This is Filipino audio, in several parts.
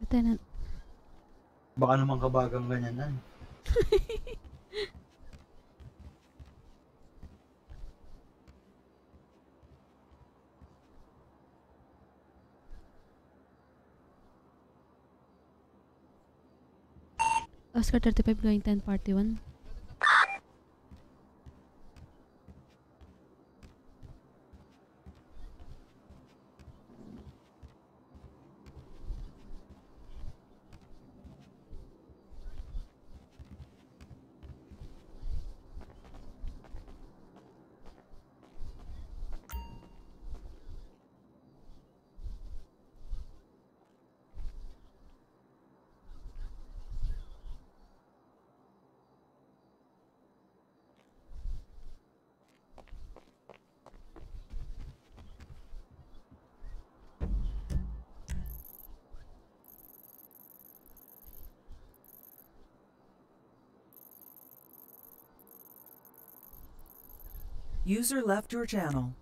Lieutenant. Baka naman kabagang ganyan na. Oscar 35 going 10 party 1. User left your channel.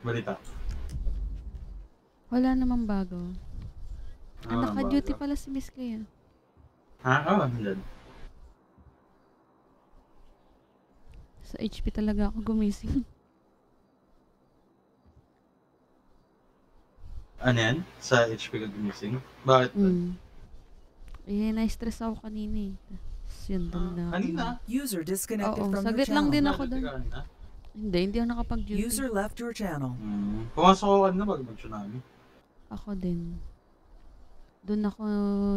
Balita. Wala namang bago. Ah, Ah, naka-duty bago. pala si Miss Kaya. Ha? Oo, oh, andyan. Sa HP talaga ako gumising. Ano yan? Sa HP ka gumising? Bakit? mm. Eh, na-stress ako kanina eh. Tapos yun, Ah, doon na. kanina? User disconnected Oo, from your saglit lang channel. din ako doon. Hindi, hindi ako nakapag-duty. User left your channel. Hmm. Pumasok ako kanina bago mag-tsunami. Ako din. Doon ako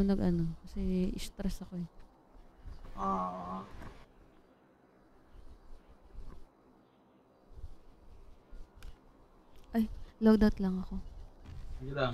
nag-ano. Kasi stress ako eh. Ah. Loadout lang ako. Sige lang.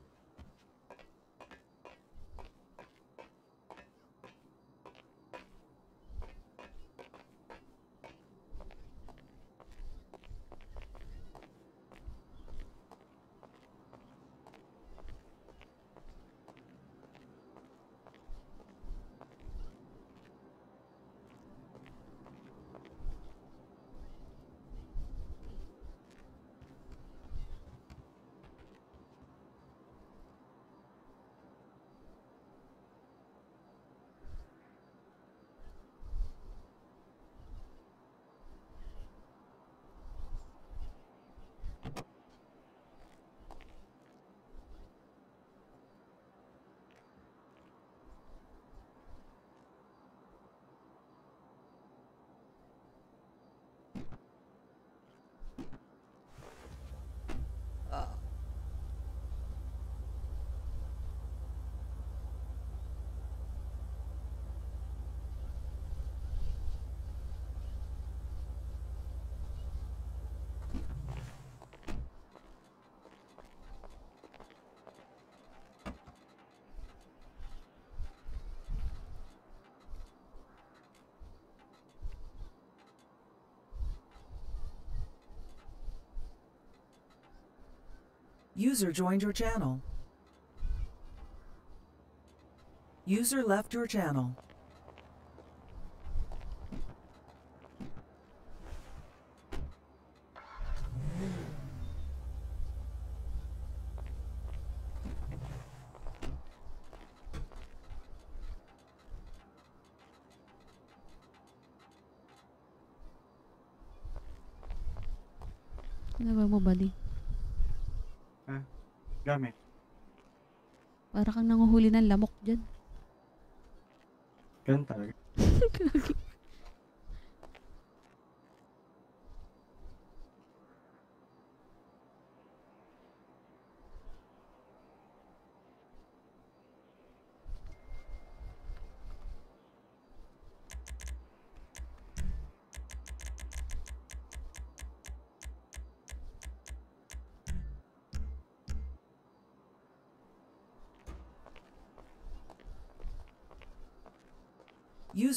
User joined your channel. User left your channel. Ano ba mo, buddy? Gamit. Para kang nanguhuli ng lamok dyan. Ganun talaga.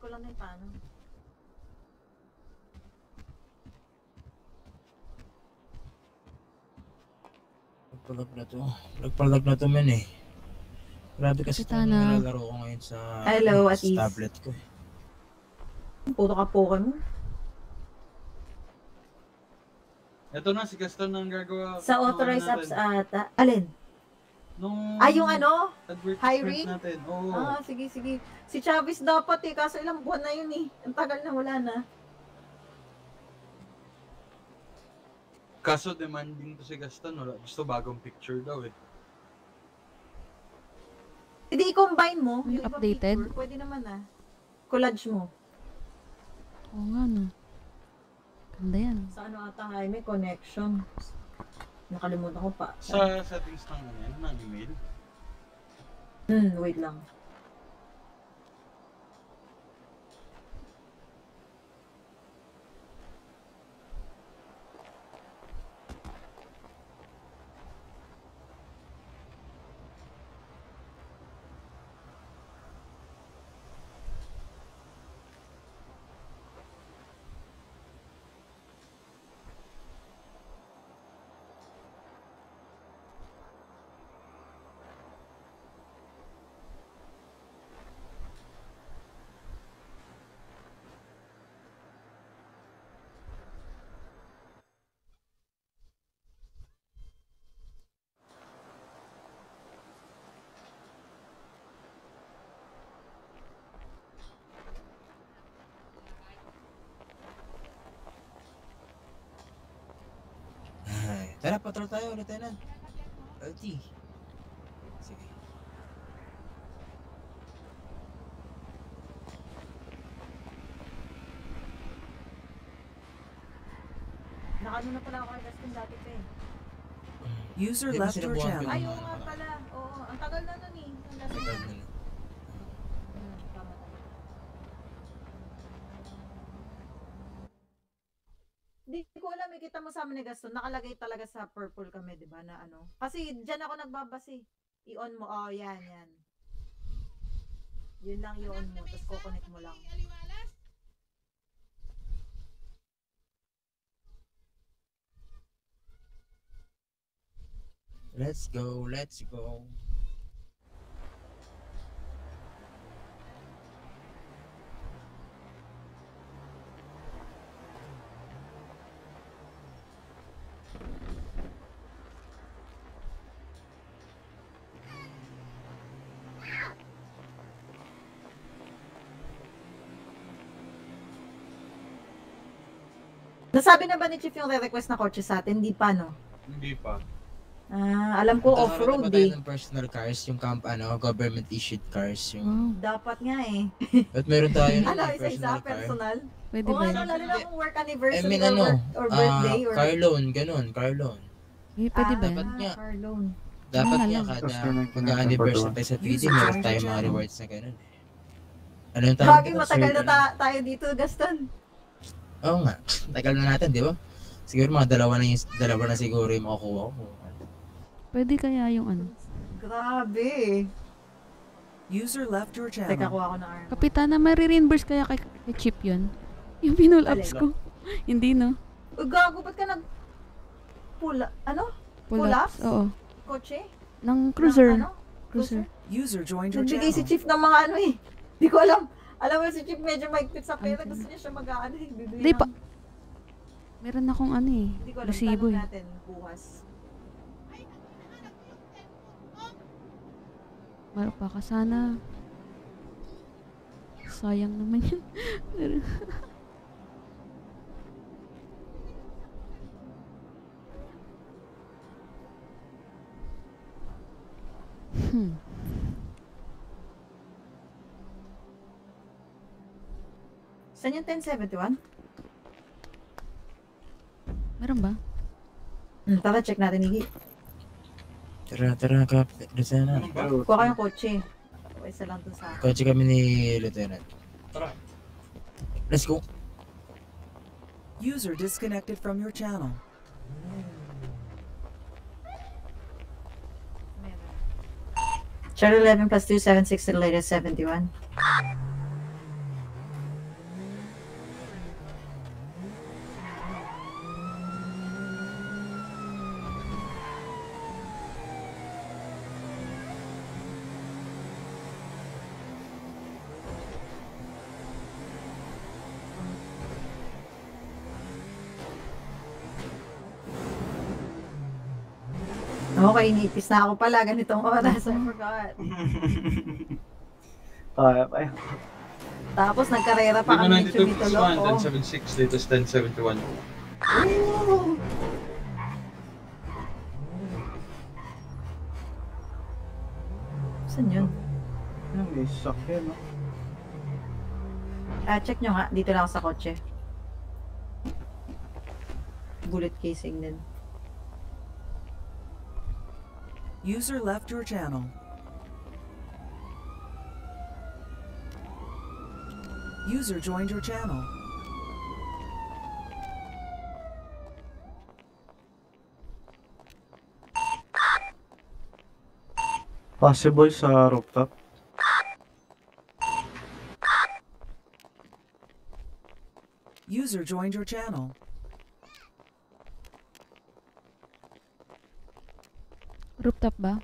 Ko lang din paano. Nagpalag na to. Nagpalag na to men eh. Grabe kasi itong Kapitana. nilalaro ko ngayon sa, Hello, sa Atis. tablet ko. eh. Puto ka Pokemon. Ito na, si Gaston ang gagawa. Sa authorized apps ata. Alin? Nung Ah, yung ano? Hiring? natin. Oo. Ah, sige, sige. Si Chavez dapat eh, kaso ilang buwan na yun eh. Ang tagal na wala na. Kaso demanding to si Gaston. Wala. Gusto bagong picture daw eh. Hindi, i-combine mo. Yung updated? picture, Pwede naman ah. Collage mo. Oo nga no. Ganda yan. Sa ano ata, Jaime? Connection. Nakalimutan ko pa. Sa settings ng ano yan, ng email. Hmm, wait lang. Ay, tara, patrol tayo, Lieutenant. LT. Sige. Nakano na pala ako kay Dustin dati pa eh. User Di ba left your sinubukan ko channel. yung Ay, mga oo nga nakaraan? pala. Oo, ang tagal na nun eh. Ang Dustin Tagal na. na. Hmm, tama, tama. Hindi ko alam, eh, kita mo sa amin Gaston, nakalagay talaga sa purple kami, di ba, na ano. Kasi dyan ako nagbabase. I-on mo, oh, yan, yan. Yun lang i-on mo, tapos kukonect mo lang. Let's go, let's go. Nasabi na ba ni Chief yung re-request na kotse sa atin? Hindi pa, no? Hindi pa. Ah, alam ko off-road na ba tayo eh. ng personal cars, yung camp, ano, government issued cars, yung... Wow. Dapat nga eh. At meron tayo ng Ano, isa-isa, personal car. personal. Pwede O ba ano, yun? lalo na kung work I anniversary mean, or, ano, work, or ah, birthday or... car loan, ganun, car loan. Eh, pwede ba dapat nga. Ah, car loan. Dapat Wala nga kada Tapos ganun, mag-anniversary tayo sa PD, meron joined tayo your mga rewards na ganun. eh. Ano yung tawag Grabe, dito? matagal na Circle. ta- tayo dito, Gaston. Oo nga. Tagal na natin, di ba? Siguro mga dalawa na yung, dalawa na siguro yung makukuha ko. Pwede kaya yung ano? Grabe. User left your Teka, channel. kuha ko ng arm. Kapitana, marireimburse kaya kay, kay Chip yun? Yung pinull ups ko. Hindi no? Uy, gago, ba't ka nag... Pula... Ano? Pull Pull ups? Oo. Kotse? Ng cruiser. Ng ano? Cruiser. User joined your Nagbigay si channel. Chief ng mga ano eh. Di ko alam. Alam mo si Chief medyo maigpit sa pera. Gusto niya siya mag-ano eh. Hindi pa. Meron akong ano eh. Hindi ko alam. Resibo eh. natin bukas. Maro pa ka sana. Sayang naman yun. Hmm. Saan yung 1071? Meron ba? Hmm, tara, check natin, Iggy. Tara, tara, kap. Lieutenant. Kuha kayong kotse. O, isa lang dun sa... Kotse kami ni Lieutenant. Tara. Let's go. User disconnected from your channel. Channel 11 plus 276 to the latest 71. Okay, inipis na ako pala. Ganitong oras. I forgot. Pa yan. Tapos nagkarera pa kami ni 92 Chumito plus 1, Loco. 1076, dito is 1071. Saan yun? Yan, may sasakyan, no? Ah, check nyo nga. Dito lang ako sa kotse. Bullet casing din. User left your channel. User joined your channel. Possible sa rooftop. User joined your channel. Rooftop ba?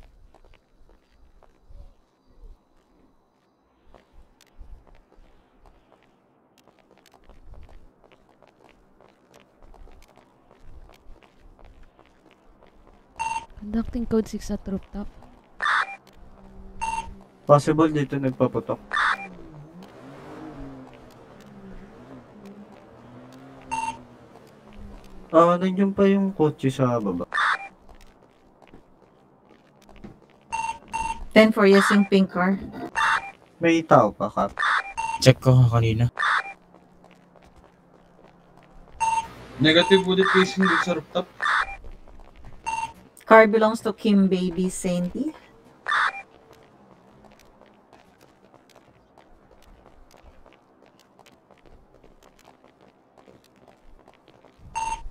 Conducting code 6 at rooftop. Possible dito nagpaputok. Ah, nandiyan pa yung kotse sa baba. 10 for yung pink car. May tao pa, Kap. Check ko kanina. Negative bullet casing dito sa rooftop. Car belongs to Kim Baby Sainty.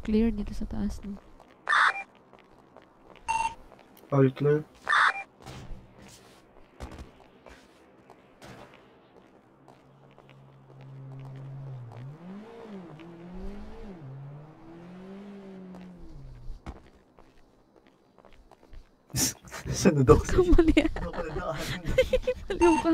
Clear dito sa taas. No? All clear. Ako sa Kamali. Aliw ka.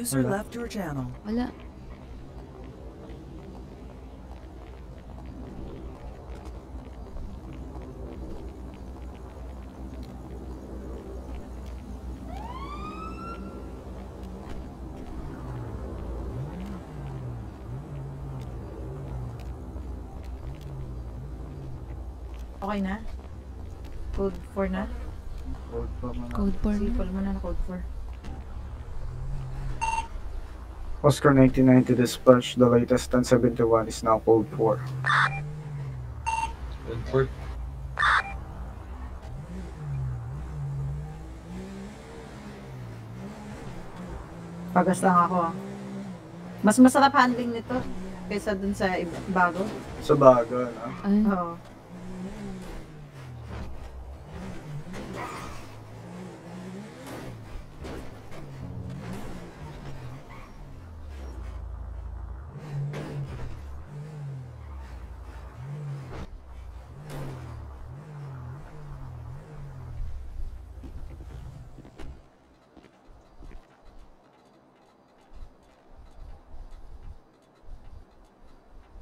User Wala. left your channel. Wala. Okay na? Code 4 na? Code pa mga- Code 4 Sige, na. mo na na code 4. Oscar 1990 dispatch, the latest 1071 is now code 4. 10 Pagas lang ako. Mas masarap handling nito kaysa dun sa bago. Sa baga, no? Ay, Oo.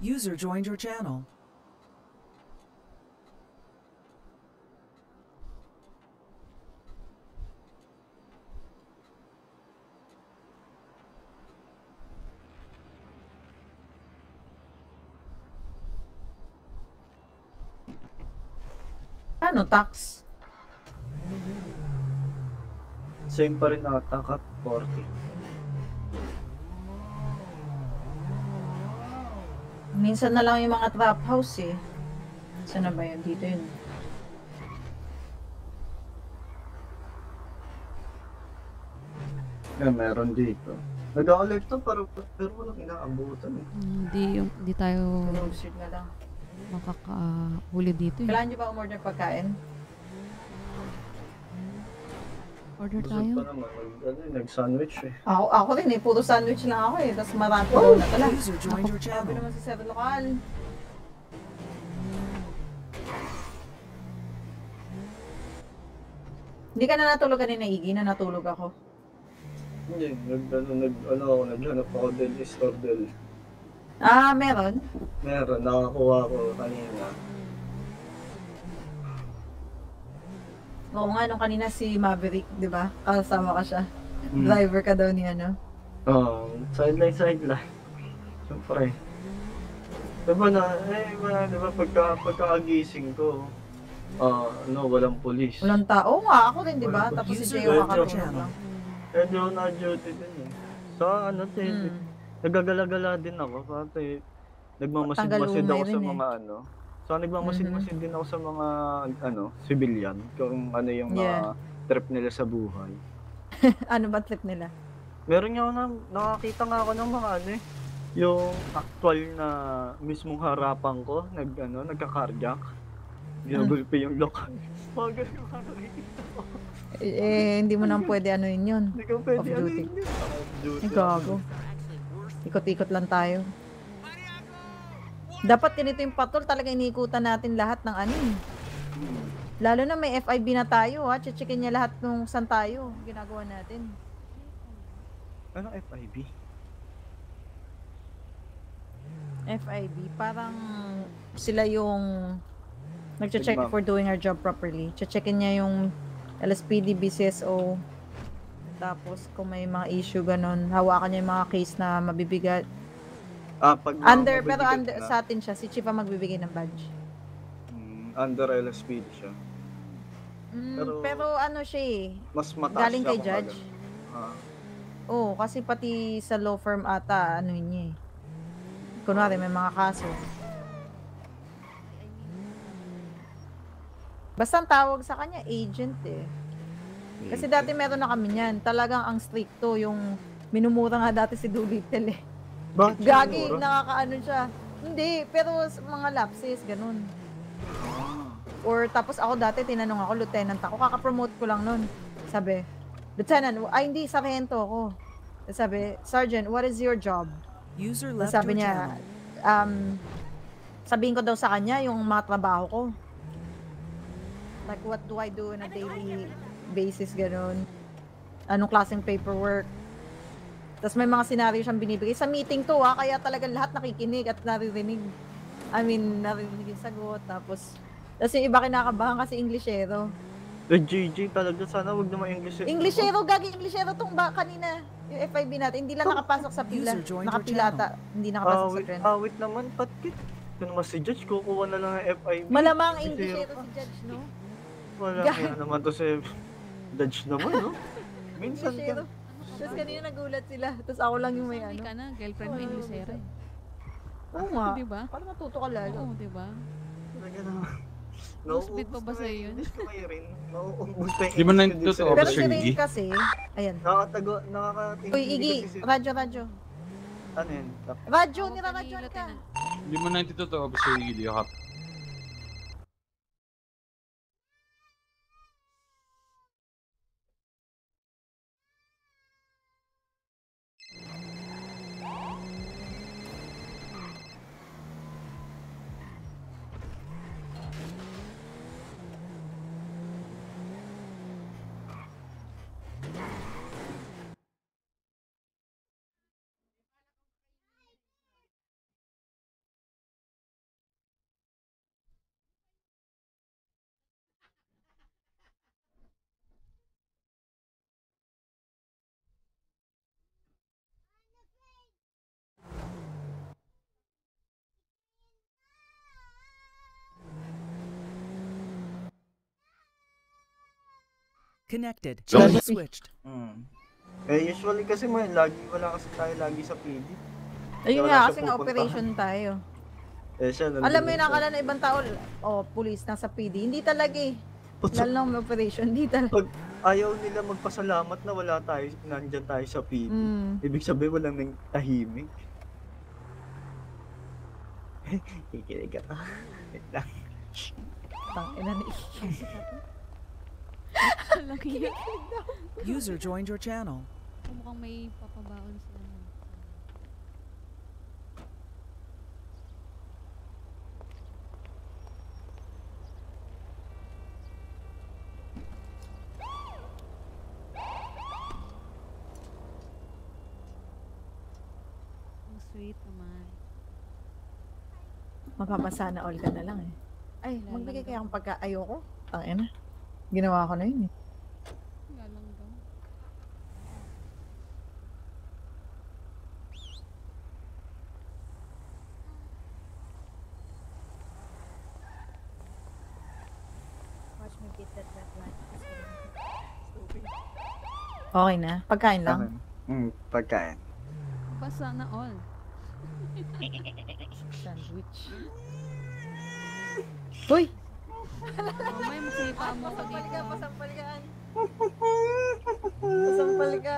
User joined your channel. Ano, tax? Same pa rin ata, Kap. 40. Minsan na lang yung mga trap house eh. Saan na ba yun? Dito yun. Yan, meron dito. Nag-collect to, pero, pero walang inaabutan eh. hindi, yung, hindi tayo... Street na lang. makakahuli dito eh. Kailangan nyo ba umorder pagkain? Order Busog tayo. pa naman. Nag, ano, nag-sandwich eh. Ako, ako rin eh. Puro sandwich lang ako eh. Tapos marami oh! na pala. Your Sabi naman si Sir Lokal. Hindi ka na natulog kanina, Iggy, na natulog ako. Hindi, nag, ano, nag, ano ako, naghanap ako din is Ordel. Ah, meron? Meron, nakakuha ko kanina. Oo nga, nung kanina si Maverick, di ba? Kasama ka siya. Hmm. Driver ka daw ni ano. Oo, sideline, sideline. Siyempre. Diba na, eh, wala, diba, pagka, pagkakagising ko, ah, ano, walang polis. Walang tao. Nga, ako rin, di ba? Tapos si User Jay makatulog your lang. Eh, di ako na-duty din eh. So, ano, te, Hmm. nagagala-gala din ako, pati, nagmamasid-masid Tanggal ako umay sa rin eh. mga ano. So, nagmamasid-masid din ako sa mga, ano, civilian, kung ano yung mga Yeah. trip nila sa buhay. ano ba trip nila? Meron nga na, nakakita nga ako ng mga ano eh, yung actual na mismong harapan ko, nag, ano, nagka-cardiac. Ginagulpi yung lokal. Mga ganun yung nakikita ko. Eh, eh, hindi mo nang pwede ano yun yun. Hindi ko pwede ano yun. Ay, gago. Ikot-ikot lang tayo. Dapat ganito yung patrol, talaga iniikutan natin lahat ng ano eh. Lalo na may FIB na tayo ha, checkin niya lahat nung saan tayo, ginagawa natin. Anong FIB? FIB, parang sila yung nagche-check we're doing our job properly. Checkin niya yung LSPD, BCSO, tapos kung may mga issue ganun, hawakan niya yung mga case na mabibigat. Ah, pag Under, pero under, na, sa atin siya, si Chief ang magbibigay ng badge. mm, under LSPD siya. Mm, Pero- pero, ano siya eh, Mas mataas galing siya kay judge. Ah, Oo, kasi pati sa law firm ata, ano yun niya eh. Kunwari, may mga kaso. Basta ang tawag sa kanya, agent eh. Kasi dati meron na kami niyan. Talagang ang stricto, yung minumura nga dati si Doolittle eh. Bakit Gagi, minura? nakakaano siya. Hindi, pero mga lapses, ganun. Or tapos ako dati, tinanong ako, lieutenant ako, kakapromote ko lang nun. Sabi, lieutenant, ay hindi, sargento ako. Sabi, sergeant, what is your job? User left sabi niya, um, sabihin ko daw sa kanya yung mga trabaho ko. Like, what do I do on a daily basis, ganun. Anong klaseng paperwork. Tapos may mga senaryo siyang binibigay. Sa meeting to, ha, kaya talagang lahat nakikinig at naririnig. I mean, naririnig yung sagot. Tapos, tapos yung iba kinakabahan kasi Englishero. Eh, GG talaga. Sana wag naman English. eh. Englishero, gagi Englishero tong ba kanina. Yung FIB natin, hindi lang nakapasok sa pila. Nakapilata, hindi Ah, nakapasok sa wait, trend. ah, wait naman. Patkit. Ito naman si Judge. Kukuha na lang ng FIB. Malamang Englishero si Judge, no? Wala kaya naman to si Judge naman, no? Minsan Englishero. ka. Tapos kanina nagulat sila. Tapos ako lang yung may Hindi ano. ka na, girlfriend mo Inglesera eh. Oo nga. Di ba? Parang natuto ka lalo. Oo, di ba? Talaga naman. Bit pa ba Nauubos sa'yo yung yun? Rin. Nauubos na yung Di mo na din totoo, Pero si Iggy? kasi, ayan. Nakakatago, nakakatingin. Uy, Iggy, radyo, radyo. Ano yun? Radyo, Oo, nira kanina, radyo ka. Hindi mo na ito totoo, Officer Iggy, Hap. Connected. Channel switched. Hmm. Eh, usually kasi mo, lagi, wala kasi tayo lagi sa PD. Ayun nga, kasi nga operation tayo. Eh, siya, nandun Alam mo yun, lang akala na ibang tao, oh, police, nasa PD. Hindi talaga eh. Lalo na may operation, hindi talaga. Ayaw nila magpasalamat na wala tayo, nandyan tayo sa PD. Mm. Ibig sabihin, walang nang tahimik. Kikilig ako. Wait lang. Tang ina ni Alam niya. User joined your channel. Mukhang may papabaon sila. Ang sweet naman. Mapapasana all ka na lang eh. Ay, magbigay kaya akong pagka ayoko. Tang ina. Ginawa ko na yun eh. Wala lang daw. Okay na. Pagkain lang. Hmm, pagkain. Basta na all. Sandwich. Uy! Mamaya masaya mo ako dito. pasampal ka. Pasampal ka.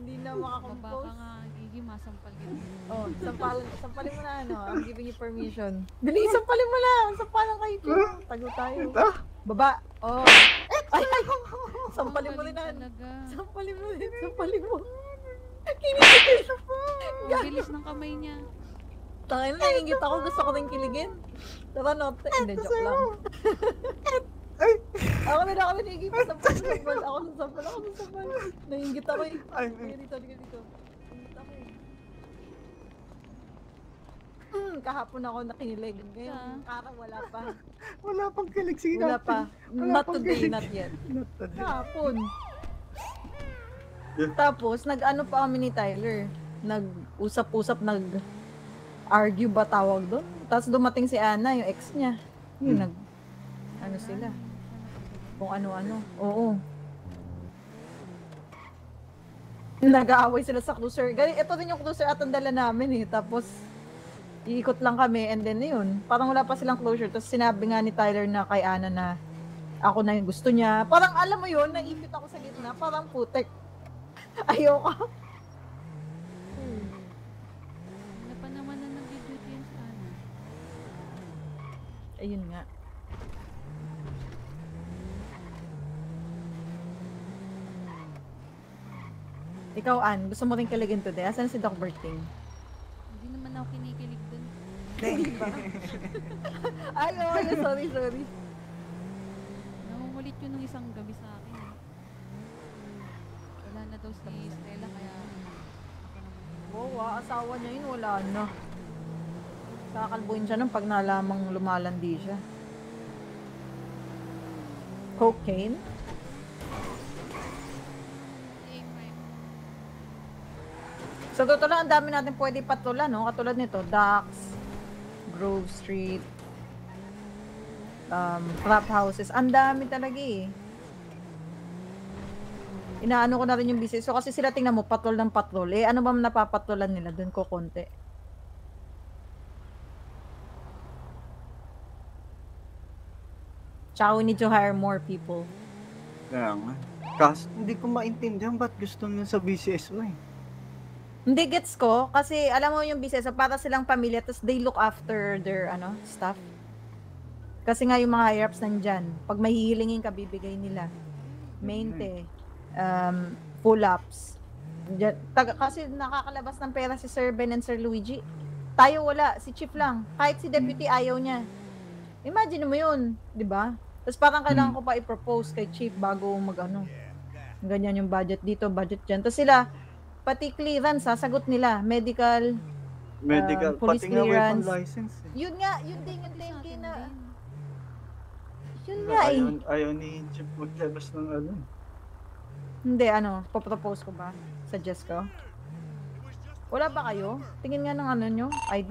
Hindi na baba ka makakompose. nga. Gigi, masampal ka. Oh, sampal, sampalin mo na ano. I'm giving you permission. Bilis, sampalin mo lang. Sampalan kayo. Tago tayo. Baba. Oh. Ay, ay. Sampalin mo rin na. Sampalin mo rin. Sampalin mo. Kinikilig. Ang bilis ng kamay niya. Tangin na, nangingit ako. Gusto ko rin kiligin. Tara, no. Hindi, joke lang. Ako na ako nanigig pa sampal. Ako sa sampal, ako sa sampal. Nangingit ako eh. Ay, Sige dito, sige dito. Nangingit ako eh. Hmm, kahapon ako nakinilig. Ngayon, parang wala pa. wala pang kilig. Sige Wala natin. pa. Wala Not pang today, kilig. not yet. Not today. Kahapon. Yeah. Tapos, nag-ano pa kami ni Tyler. Nag-usap-usap, nag-argue ba tawag doon? Tapos dumating si Ana, yung ex niya. Yun, Hmm. nag... Ano sila? Kung ano-ano. Oo. Nag-aaway sila sa. Gali, ito din yung cruiser at ang dala namin eh. Tapos, iikot lang kami and then yun. Parang wala pa silang closure. Tapos sinabi nga ni Tyler na kay Ana na ako na yung gusto niya. Parang alam mo yun, naipit ako sa gitna. Parang putek. Ayoko. Wala pa naman na nag-duty yan sa ano. Ayun nga. Ikaw, Ann, gusto mo rin kiligin today? Asan si Doc Berting? Hindi naman ako kinikilig dun. Ay, oh, ay, sorry, sorry. Nangungulit yun nung isang gabi sa akin. eh. Wala na daw si Stella kaya. Oo, ah, asawa niya yun, wala na. Kakalbuhin siya nung pag nalamang lumalandi siya. Cocaine? Sa totoo lang, ang dami natin pwede patula, no? Katulad nito, Docks, Grove Street, um, trap houses. Ang dami talaga eh. Inaano ko na rin yung business. So kasi sila tingnan mo, patrol ng patrol. Eh, ano ba napapatulan nila? Doon ko konti. Tsaka we need to hire more people. Kaya nga. Kas, hindi ko maintindihan ba't gusto nyo sa BCS mo eh. Hindi gets ko kasi alam mo yung business para silang pamilya tapos they look after their ano staff. Kasi nga yung mga higher ups nandyan. Pag may hihilingin ka, bibigay nila. Mainte, um, pull-ups. Kasi nakakalabas ng pera si Sir Ben and Sir Luigi. Tayo wala, si Chief lang. Kahit si Deputy ayaw niya. Imagine mo yun, di ba? Tapos parang kailangan ko pa i-propose kay Chief bago mag-ano. Ganyan yung budget dito, budget dyan. Tapos sila, pati clearance, sasagot nila. Medical, Medical, police pati nga weapon clearance. license eh. yun nga, yun din yung Sa thinking akin na, din. yun nga eh. Ayaw, ayaw ni Chip maglabas ng ano. Hindi, ano, papropose ko ba? Suggest ko? Wala ba kayo? Tingin nga ng ano nyo, ID.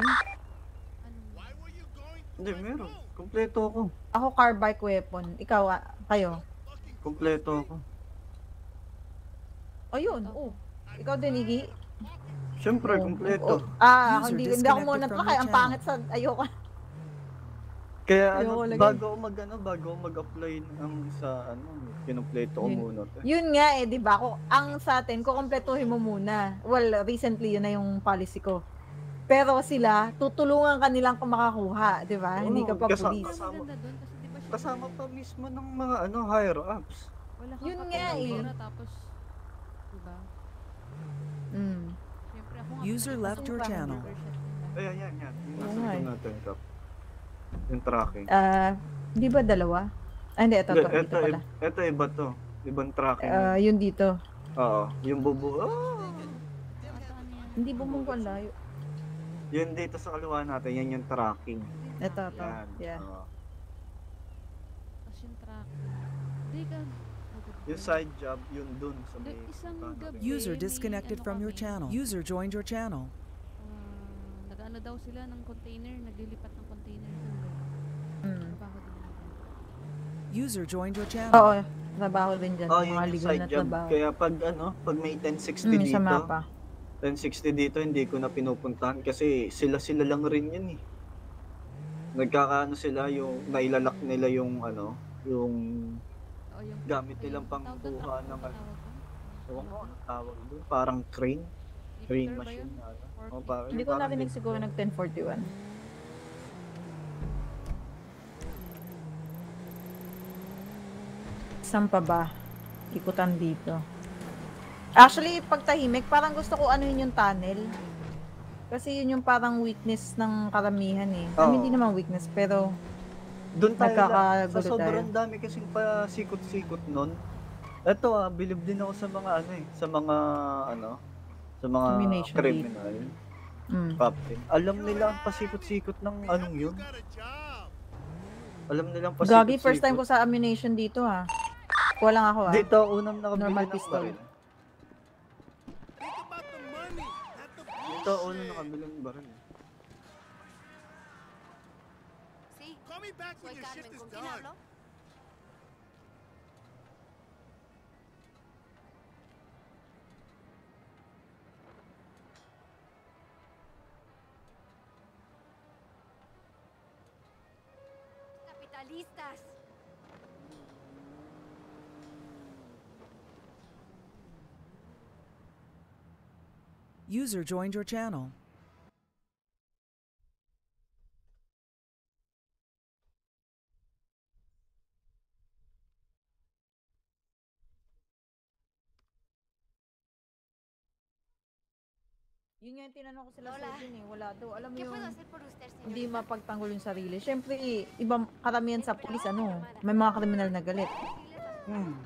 Hindi, meron. Kompleto ako. Ako car bike weapon. Ikaw, ah, kayo. Kompleto ako. Ayun, oh. Ikaw din, Iggy. Siyempre, Oh, kompleto. oh. Ah, User hindi, hindi ako disconnected muna from try. your Ang channel. pangit sa, ayoko. Kaya Ayoko ano, bago ako mag ano, bago ako mag-apply ng sa ano, kinumpleto ko Yun. muna. to. Yun nga eh, di ba? Ako, ang sa atin, kukompletuhin mo muna. Well, recently, yun na yung policy ko. Pero sila, tutulungan ka nilang kung makakuha, di ba? Hindi ka pa Oo, kasa-. Ang Kasama- maganda doon kasi di ba siya- Kasama pa mismo ng mga ano higher ups. Wala kang Yun nga ng eh. tapos, di ba? Mm. Siyempre ako nga, User pinag- left your channel. Ayan, yan, yan. Yung Oo nasa nga likod eh. natin, Kap. Yung tracking. Ah, di ba dalawa? Ah, hindi, ito, Hindi, ito, dito ito, pala. ito iba to. Ibang tracking. Ah, yun dito. Oo, yung bubu. Oh! Hindi bumungko ang layo. Yun dito sa kaliwa natin, yan yung tracking. Ito, ito. Yan. Yeah. oo. Tapos yung track. Hindi ka, Yung side job, yun dun sa may... isang gabi. User disconnected ano from your channel. User joined your channel. ah, nag-ano daw sila ng container, naglilipat ng container. Mm. User joined your channel. Oo, trabaho din dyan. Oh, yung side job. Kaya pag ano, pag may 1060 Mm, dito, sa mapa. 1060 dito, hindi ko na pinupuntahan kasi sila-sila lang rin yun eh. Nagkakaano sila yung nailalak nila yung ano, yung Oo, yung gamit nilang pangkuha ng ano ano. Ewan ko anong tawag doon. Parang crane. Crane machine. ano. Oh, parang, Hindi ko narinig siguro nag 1041. Saan pa ba? Ikutan dito. Actually, pag tahimik, parang gusto ko ano yun yung tunnel. Kasi yun yung parang weakness ng karamihan eh. I mean, Oo. hindi naman weakness, pero Doon tayo lang. Sa nagkakagulo tayo. sobrang dami kasing pa sikot-sikot nun. Ito ah, bilib din ako sa mga ano eh, sa mga ano, sa mga criminal, mm. captain. Alam nila ang pasikot-sikot ng anong yun. Alam nilang Gagi, pasikot-sikot. first time ko sa ammunition dito ha. Kuha lang ako ah. Dito, unang nakabili Normal ng pistol. baril. Dito, unang nakabili ng baril. Sí. Soy Carmen, ¿con quién hablo? Capitalistas. User joined your channel. Yun nga yung tinanong ko sila Lola. sa yun eh. Wala daw. Alam mo ¿Qué yung hindi mapagtanggol yung sarili. Siyempre, ibang karamihan sa pulis, ano, may mga kriminal na galit. Hmm.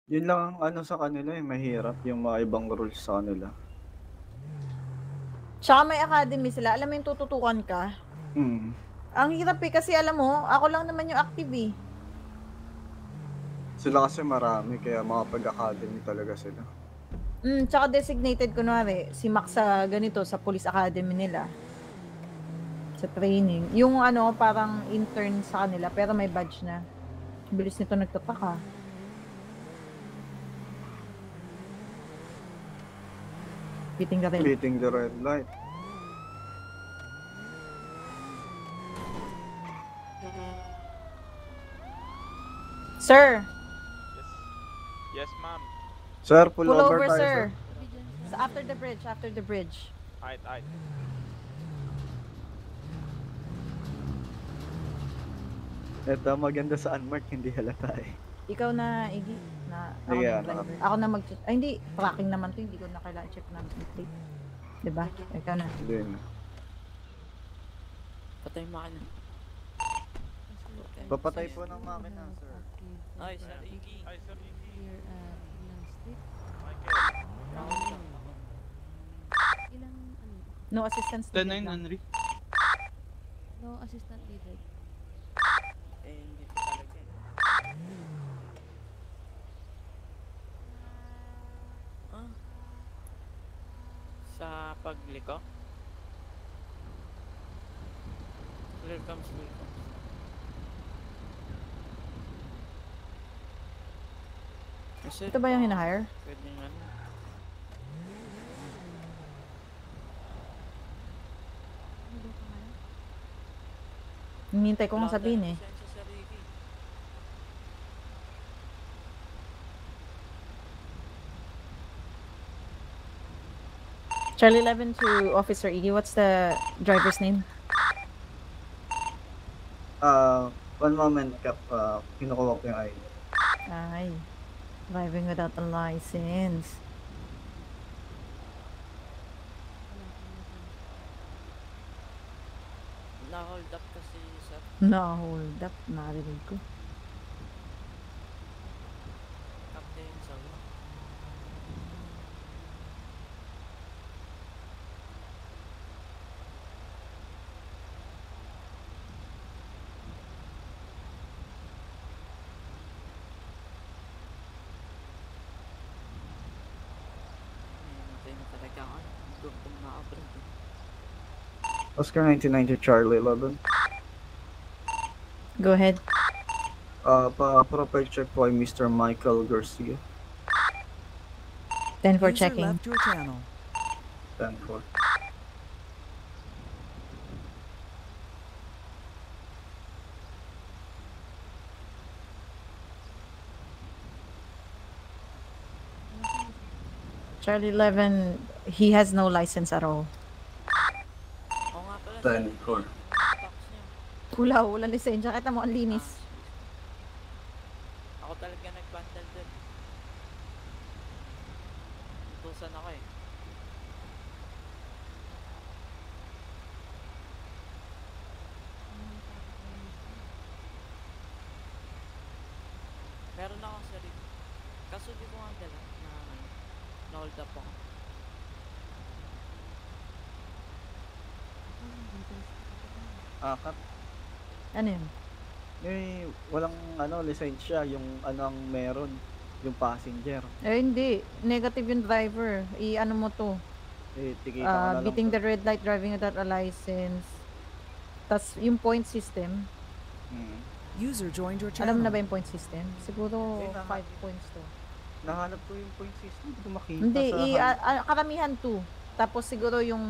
No me voy a Yun lang ang ano sa kanila eh, mahirap yung mga ibang rules sa kanila. Tsaka may academy sila. Alam mo yung tututukan ka. Hmm. Ang hirap eh, kasi alam mo, ako lang naman yung active eh. Sila kasi marami, kaya mga pag-academy talaga sila. Mm, tsaka designated, kunwari, si Max sa ganito, sa police academy nila. Sa training. Yung ano, parang intern sa kanila, pero may badge na. Bilis nito nagtataka. Biting ka rin. Beating the red light. Sir, Yes, ma'am. Sir, pull, pull over, tayo, sir. Sa after the bridge, after the bridge. Aight, aight. Ito, maganda sa unmarked, hindi halata eh. Ikaw na, Iggy, na ako Sige, na driver. Ako na mag Ay, hindi. Tracking naman to. Hindi ko na kailangan check na plate. Diba? Ikaw na. Din. Patay yung makina. Papatay po ng makina, sir. Ay, Sir Iggy. Ay, Sir Iggy. Here at ilang state? Michael. Ilang, ano, No assistance. Needed 9 lang. Henry. no assistant needed. Eh, hindi pa talaga eh. Ah. Sa pagliko? Clear comes, clear comes. Kasi, Ito ba yung hinahire? Pwede nga. Hinihintay ko kung sabihin eh. Charlie 11 to Officer Iggy. What's the driver's name? Ah, one moment, Cap. Ah, kinukuha ko yung ID. Ay, driving without a license. Na-hold up kasi, sir. Na-hold up. Narinig ko. Captain Salma. Namatay na talaga ako. Gutom na ako, bro. Oscar 1990 Charlie 11. Go ahead. Ah, pa proper check po ay Mr. Michael Garcia. 10 for User checking. left your channel. 10 4. Charlie 11, he has no license at all. Niya. Wala, wala lisensya. Kita mo, ang linis. Ako talaga nagbandal dun. Tutusan ako eh. Meron ako sarili. Kaso di ko nga dala na ano, na-hold up ako. Ah, Cap. Ano yun? Eh, walang ano, lisensya. Yung ano ang meron. Yung passenger. Eh, hindi. Negative yung driver. I-ano mo to. Eh, tikita ko Uh, na lang. beating to. the red light, driving without a license. Tapos, yung point system. Hmm. User joined your channel. Alam na ba yung point system? Siguro Eh, 5 points to. Nahanap ko yung point system. Hindi ko makita Hindi, sa... i, a- a- karamihan 2. Tapos siguro yung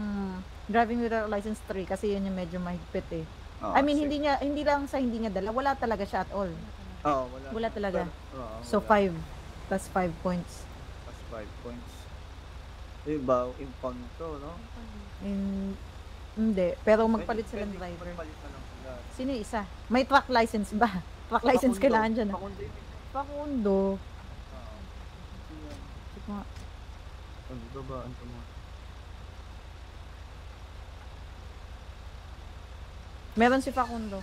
driving without a license 3 kasi yun yung medyo mahigpit eh. Oo, I mean, sige. hindi niya hindi lang sa hindi niya dala, wala talaga siya at all. Oo, wala. Wala talaga. Pero- oo, So wala. 5 plus 5 points. Plus 5 points. Eh, ba, impound to, no? In, hindi, pero magpalit sila ng driver. Magpalit na lang sila. Sino yung isa? May truck license ba? Truck license Pakundo. kailangan dyan. ah. Pakundo. Pakundo. Check mo nga. Pagbabaan ko mo. Meron si Facundo.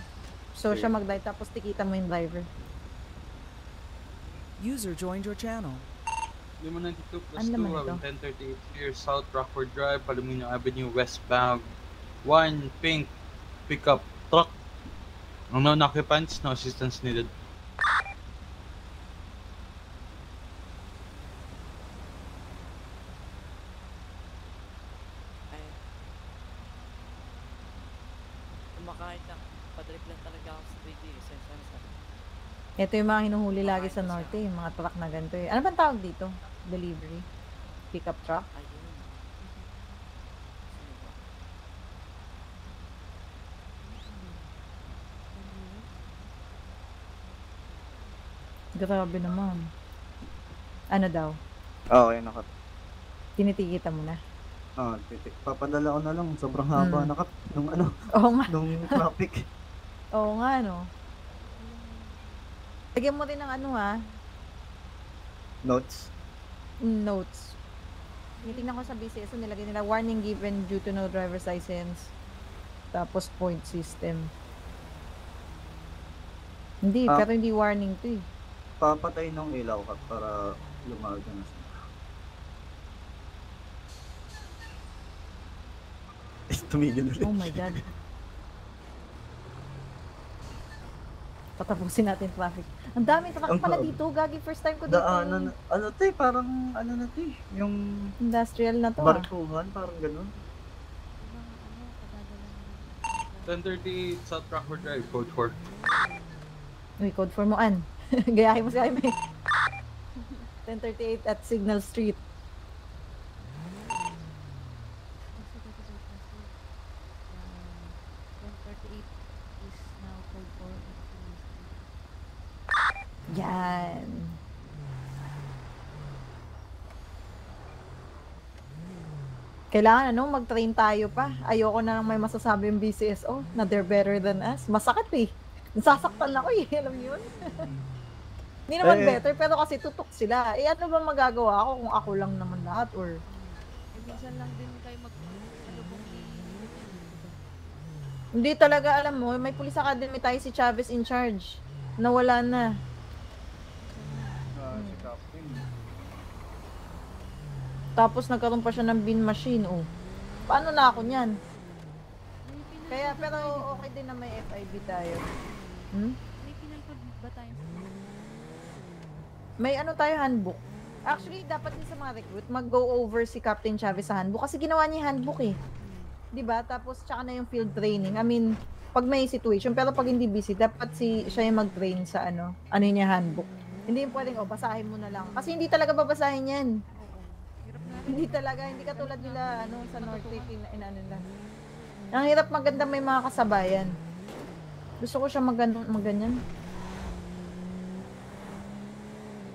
So, Sige. siya mag-drive tapos tikita mo yung driver. User joined your channel. 592 plus Ano 2, naman having ito? 1038 here, South Rockford Drive, Palomino Avenue, westbound. One pink pickup truck. Unknown occupants, no assistance needed. Ay. Kumakain lang. Padrip lang talaga ako sa 3D. Esensya na sa Ito yung mga hinuhuli lagi sa norte, yung mga truck na ganito eh. Ano bang tawag dito? Delivery? Pickup truck? Grabe naman. Ano daw? Oo, oh, yan ako. Tinitikita mo na. Ah, titik. Papadala ko na lang. Sobrang haba Hmm. na kap. Nung ano, Oo nga. nung traffic. Oo nga, no? Lagyan mo rin ng ano ha, Notes. notes. Tinitingnan ko sa BCS, so nilagay nila warning given due to no driver's license. Tapos point system. Hindi, Ah. pero hindi warning to eh. Papatay ng ilaw kap para lumaga na siya. Tumigil ulit. Oh my God. Patapusin natin traffic. Ang daming truck pala dito. Gagi, first time ko dito. Daanan, ano to eh, parang ano na to eh. Yung Industrial na to ah. barkuhan, parang ganun. 1038 South Rockford Drive, code 4. Uy, code for mo, An. Gayahin mo si Jaime. 1038 at Signal Street. Yan. Kailangan ano, mag-train tayo pa. Ayoko na lang may masasabi yung BCSO na they're better than us. Masakit eh. Nasasaktan ako eh. Alam niyo yun? Hindi naman Eh. better, pero kasi tutok sila. Eh ano ba magagawa ako kung ako lang naman lahat or Eh, minsan lang din kayo mag ni Hindi talaga alam mo, may police academy tayo si Chavez in charge. Nawala na. Ah, si Captain. Tapos nagkaroon pa siya ng bin machine, oh. Paano na ako niyan? Kaya, pero okay din na may FIB tayo. Hmm? May pinalpad ba tayo? May ano tayo handbook. Actually, dapat din sa mga recruit, mag-go over si Captain Chavez sa handbook. Kasi ginawa niya yung handbook eh. 'Di ba Tapos, tsaka na yung field training. I mean, pag may situation, pero pag hindi busy, dapat si siya yung mag-train sa ano, ano yung handbook. Hindi yung pwedeng, oh, basahin mo na lang. Kasi hindi talaga babasahin yan. Hindi talaga, hindi katulad nila, ano, sa North Tape, in, in, ano nila. Ang hirap maganda may mga kasabayan. Gusto ko siya mag maganyan.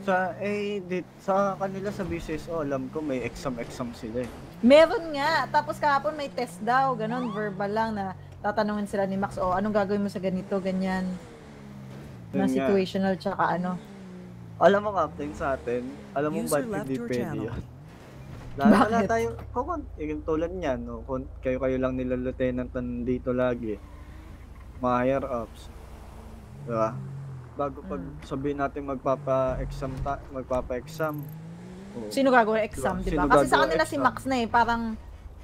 Sa, eh, di, sa kanila sa BCSO, alam ko may exam-exam sila eh. Meron nga. Tapos kahapon may test daw. Ganon, verbal lang na tatanungin sila ni Max, oh, anong gagawin mo sa ganito, ganyan. Na situational, tsaka ano. Alam mo, Captain, sa atin, alam mo ba't hindi pwede channel. yun? Lalo Bakit? na tayo, kung yung tulad niyan, no, kung kayo-kayo lang nila lieutenant nandito lagi, mga higher ups, di ba? Bago pag Mm. sabihin natin magpapa-exam, ta- magpapa-exam, oh, Sino gagawa ng exam, di ba? Kasi sa kanila si? Max na eh, parang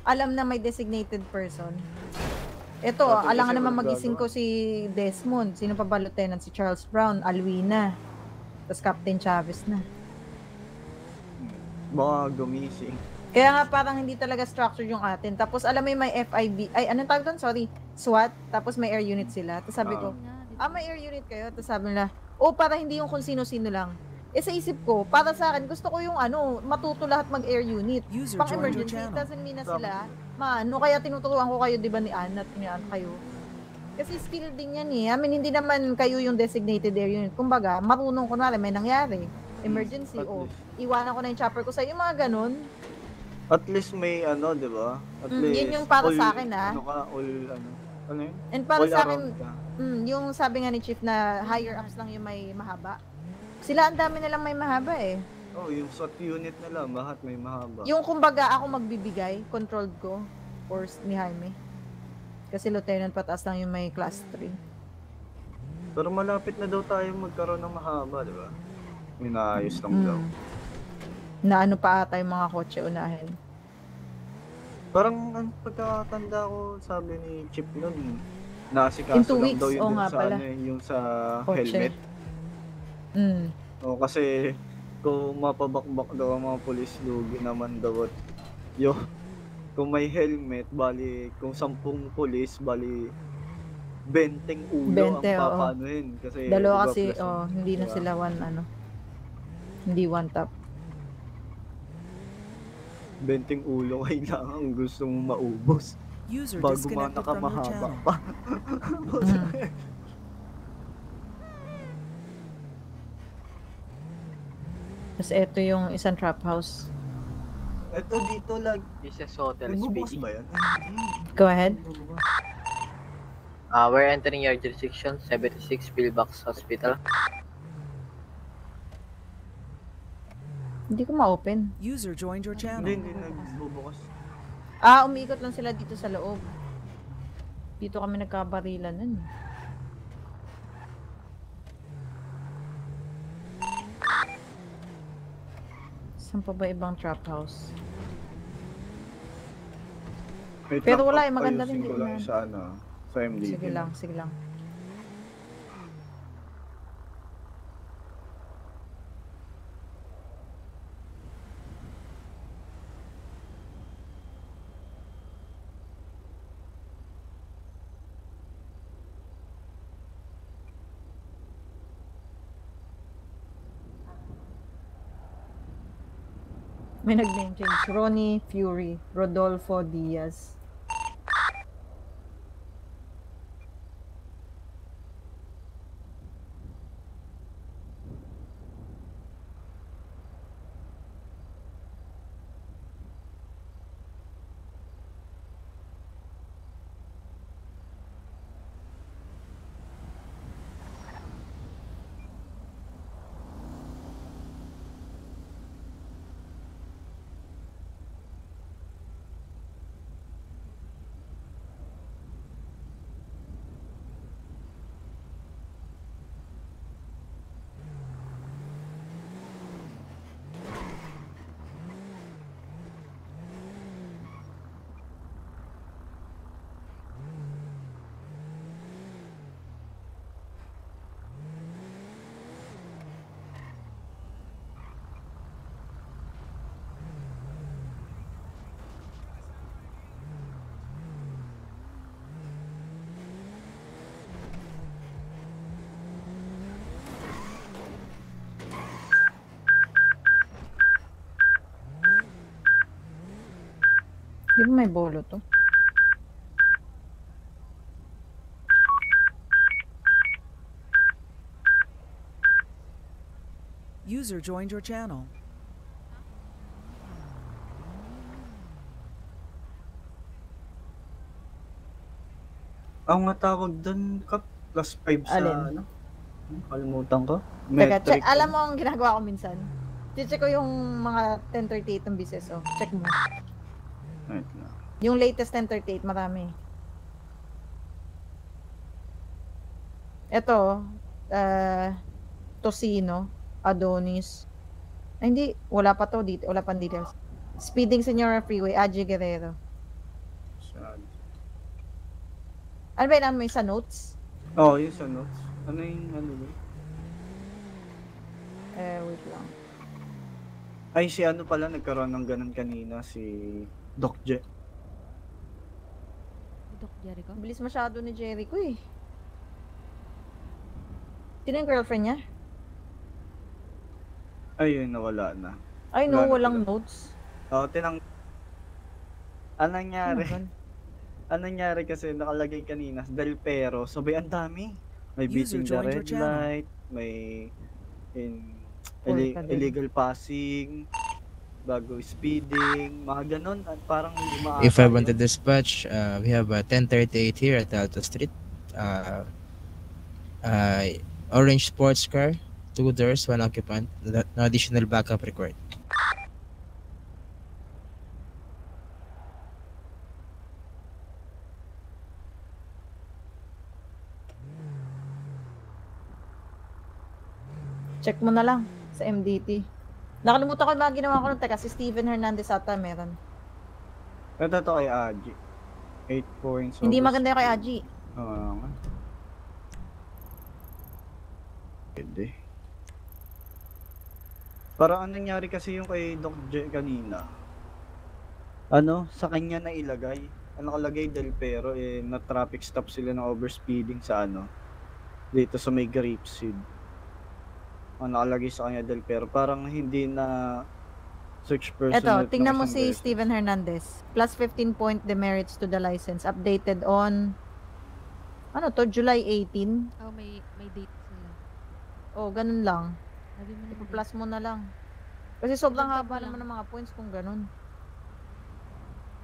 alam na may designated person. Ito, niya alangan siya naman magising ko si Desmond. Sino pa ba lieutenant? Si Charles Brown, Alwina. Tapos Captain Chavez na. Baka gumising. Kaya nga parang hindi talaga structured yung atin. Tapos alam mo yung may FIB, ay anong tawag doon? Sorry, SWAT. Tapos may air unit sila. Tapos sabi ko, ah may air unit kayo? Tapos sabi nila, oh para hindi yung kung sino-sino lang. Eh sa isip ko, para sa akin, gusto ko yung ano, matuto lahat mag-air unit. User Pang emergency, doesn't mean na sila, maano, kaya tinuturuan ko kayo, di ba ni Ann at ni Ann kayo. Kasi skill din yan eh. I mean, hindi naman kayo yung designated air unit. Kumbaga, marunong kunwari, may nangyari. Emergency, At o least. iwanan ko na yung chopper ko sa yung mga ganun. At least may ano, di ba? At Mm, least, yun yung para all- sa akin, ah. Ano ka, all, ano, ano yun? And para all sa akin, mm, yung sabi nga ni Chief na higher ups lang yung may mahaba. Sila ang dami nilang may mahaba eh. Oh, yung SWAT unit nila, lahat may mahaba. Yung kumbaga ako magbibigay, controlled ko, or ni Jaime. Kasi lieutenant pataas lang yung may class 3. Pero malapit na daw tayo magkaroon ng mahaba, di ba? Inaayos lang daw. Mm. Na ano pa ata yung mga kotse unahin. Parang ang pagkakatanda ko, sabi ni Chip nun, naasikaso In two lang weeks, daw yun nga sa, pala. ano, eh, yung sa Kotse. helmet. Mm. O, kasi kung mapabakbak daw ang mga polis, lugi naman daw. At, yo, kung may helmet, bali, kung sampung polis, bali, benteng ulo 20, ang oo. papanuhin. Kasi, Dalawa kasi, oh, hindi na sila one ano. Hindi one top. Benteng ulo kailangan gusto mong maubos. User Bago disconnected mana ka from your mahaba channel. pa. Mm. Tapos ito yung isang trap house. Ito dito lag. This is Hotel speaking. ba yan? Go ahead. Uh, we're entering your jurisdiction, 76 Pillbox Hospital. Hindi ko ma-open. User joined your Hindi, channel. hindi nagbubukas. Ah, umiikot lang sila dito sa loob. Dito kami nagkabarilan nun. Saan pa ba ibang trap house? Wait Pero wala eh, maganda ayusin rin ko din lang sa ano, sa MDT. Sige lang, sige lang. May nag-name change. Ronnie Fury. Rodolfo Diaz. May bolo to? User joined your channel. Ang nga tawag doon, Kap, plus 5 sa Alin? ano? Kalimutan ko. Teka, check, alam mo ang ginagawa ko minsan? Check ko yung mga 1038 ng business, oh. Check mo. Wait lang. Yung latest 1038, marami. Ito, uh, Tosino, Adonis. Ay, hindi, wala pa to, dito, wala pang details. Speeding Senora Freeway, Aji Guerrero. Saan? Ano ba yun, may sa notes? Oh, yun sa notes. Ano yung ano ba? Eh, wait lang. Ay, si ano pala, nagkaroon ng ganun kanina, si Doc J. Doc Jericho? Bilis masyado ni Jericho eh. Sino yung girlfriend niya? Ayun, nawala na. Ay no, Wala na walang pala. notes. Oh, tinang... Anong nangyari? Ano ba? Anong nangyari kasi nakalagay kanina, Del Pero, sabay ang dami. May beating the red light, may in, din. illegal passing, bago speeding, mga ganun. At parang maata If I want to dispatch, uh, we have a 1038 here at Alto Street. Uh, uh, orange sports car, two doors, one occupant. No no additional backup required. Check mo na lang sa MDT. Nakalimutan ko yung mga ginawa ko nun. Teka, si Steven Hernandez ata meron. Ito to kay Aji. 8 points. Hindi over maganda yung kay. Aji. Oo nga. Pwede. Parang anong nangyari kasi yung kay Doc J kanina. Ano, sa kanya na ilagay. Ang nakalagay Del Pero, eh, na traffic stop sila ng overspeeding sa ano. Dito sa may Grapeseed. Ang nakalagay sa kanya Del Pero. Parang hindi na search person. Ng tingnan mo si. Steven Hernandez. Plus 15 point demerits to the license. Updated on, ano to, July 18? Oh, may, may date sila. Oh, ganun lang. Ipa-plus mo na lang. Kasi sobrang haba naman ng mga points kung ganun.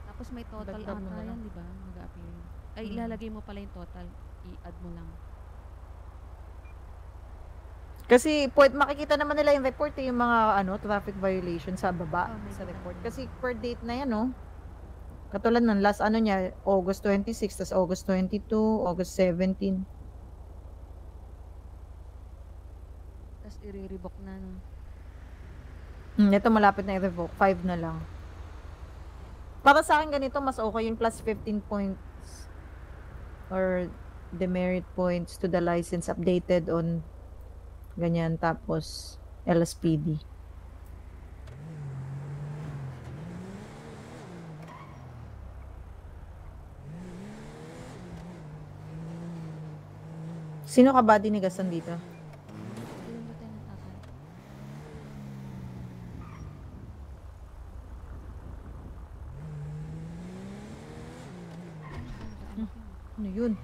Tapos may total ata yan, di ba? Mag-appear. Ay, Hmm. ilalagay mo pala yung total. I-add mo lang. Kasi pwede makikita naman nila yung report eh, yung mga ano, traffic violation sa baba Oh, sa report. Kasi per date na yan, no? Katulad ng last ano niya, August 26, tas August 22, August 17. Tapos i-revoke na, no? Hmm, ito malapit na i-revoke. 5 na lang. Para sa akin ganito, mas okay yung plus 15 points or demerit points to the license updated on ganyan tapos LSPD. Sino ka ba dinigasan dito? Tatay? Ano yun?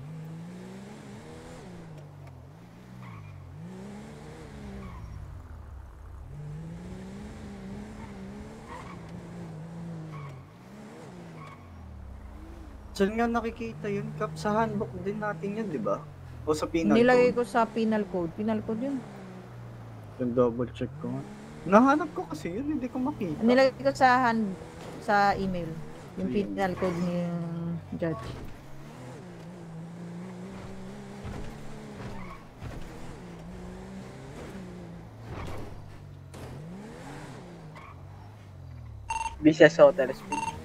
Saan nga nakikita yun, Kap? Sa handbook din natin yun, di ba? O sa penal Nilagay code? ko sa penal code. Penal code yun. Yung double check ko nga. Nahanap ko kasi yun, hindi ko makita. Nilagay ko sa hand sa email. Yung Sige. penal code ni judge. Business Hotel Speed.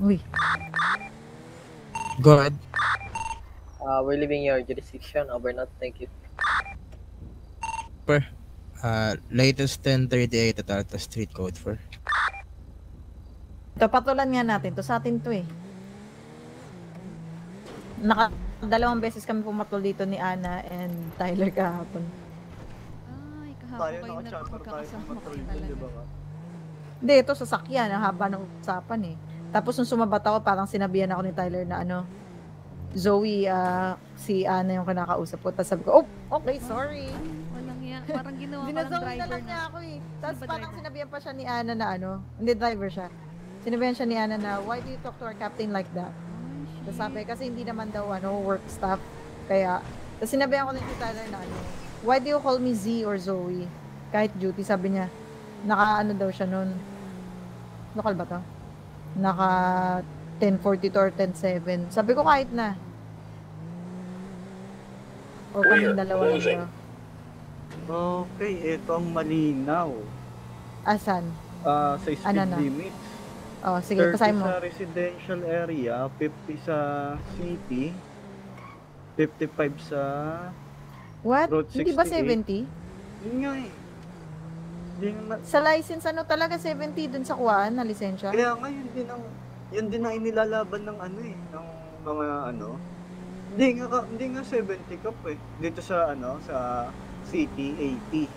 Uy, Go ahead. Uh, we're leaving your jurisdiction. Over not. Thank you. Uh, latest 1038 at Alto Street Code 4. ito patulan nga natin. To sa atin to eh. Naka dalawang beses kami pumatol dito ni Ana and Tyler kahapon. Ay, kahapon Tayo kayo dun, di talaga. Hindi, ito sasakyan. Ang haba ng usapan eh. Tapos nung sumabat ako, parang sinabihan ako ni Tyler na ano, Zoe, ah, si Ana yung kinakausap ko. Tapos sabi ko, oh, okay, sorry. Walang iya. Parang ginawa ka ng Dinazoe na driver lang niya ako eh. Tapos parang driver? sinabihan pa siya ni Ana na ano, hindi driver siya. Sinabihan siya ni Ana na, why do you talk to our captain like that? Tapos sabi, kasi hindi naman daw ano, work stuff. Kaya, tapos sinabihan ko din si Tyler na ano, why do you call me Z or Zoe? Kahit duty, sabi niya, naka ano daw siya nun. Local ba to? Naka 1042 or 107. Sabi ko kahit na. O kaming dalawa lang. Okay, ito ang malinaw. Asan? Ah, sa speed Ano na? limit. Oh, sige, 30 pasahin mo. sa residential area, 50 sa city, 55 sa What? Road Hindi ba 68? 70? Yun nga eh. Hindi naman, Sa license, ano talaga 70 dun sa kuwaan na lisensya? kaya nga yun din ang, yun din ang inilalaban ng ano eh, ng mga ano. Hindi nga, ka- hindi nga 70 cup eh. Dito sa ano, sa city, 80.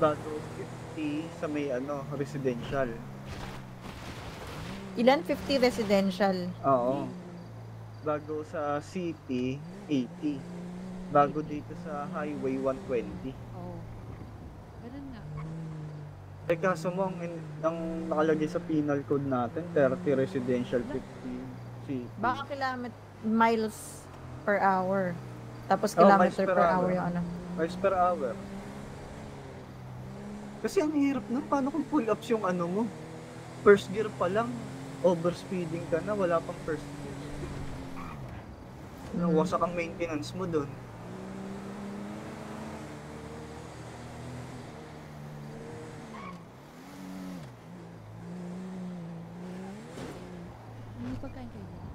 Bago 50 sa may ano, residential. Ilan? 50 residential. Oo. Bago sa city, 80. Bago dito sa highway, 120. Oo. Eh kaso mo, ang, ang nakalagay sa penal code natin, 30 residential, 50 city. Baka kilomet miles per hour. Tapos Oh, kilometer per per, hour. hour yung ano. miles per hour. Kasi ang hirap nun, paano kung pull ups yung ano mo? First gear pa lang, overspeeding ka na, wala pang first gear. Mm. Wasak ang maintenance mo dun. May pagkain kayo dyan?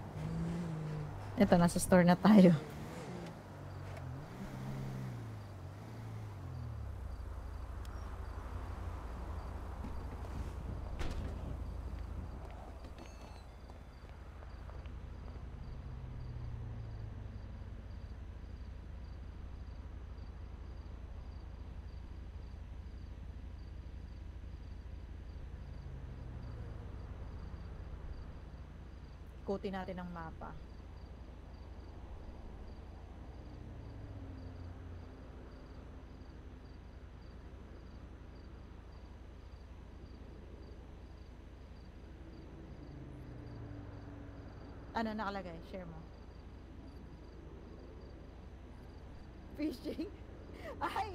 Ito, nasa store na tayo. Ikutin natin ang mapa. Ano nakalagay? Share mo. Fishing? Ay,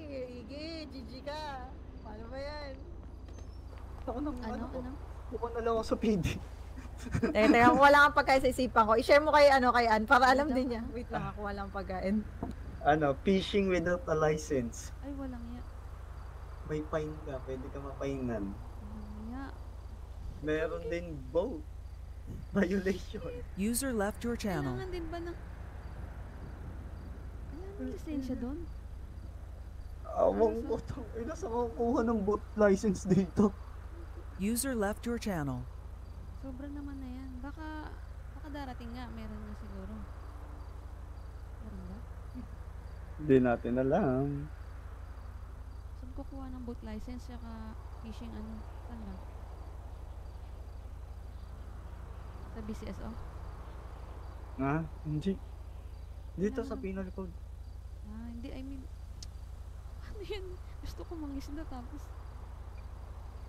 Ige, GG ka. Paano ba yan? Ako nang Ano, ano, ano? buka na lang ako sa PD. Teka, teka, kung wala kang pagkain sa isipan ko, i-share mo kay, ano, kay Ann para alam din niya. Wait lang, ako walang pagkain. Ano, fishing without a license. Ay, walang iya. May fine ka, pwede ka mapainan. Walang iya. Meron din boat. Violation. User left your channel. Kailangan din ba ng... Kailangan ng lisensya doon? Awang ko tong ina sa kukuha ng boat license dito. User left your channel. Sobra naman na yan. Baka, baka darating nga, meron na siguro. Meron ba? Hindi natin alam. Saan kukuha ng boat license, saka fishing ano? Saan ba? Sa BCSO? Ha? Hindi. Dito sa Kailangan- penal code. Ah, hindi, I mean, ano yan? Gusto ko mangisda tapos,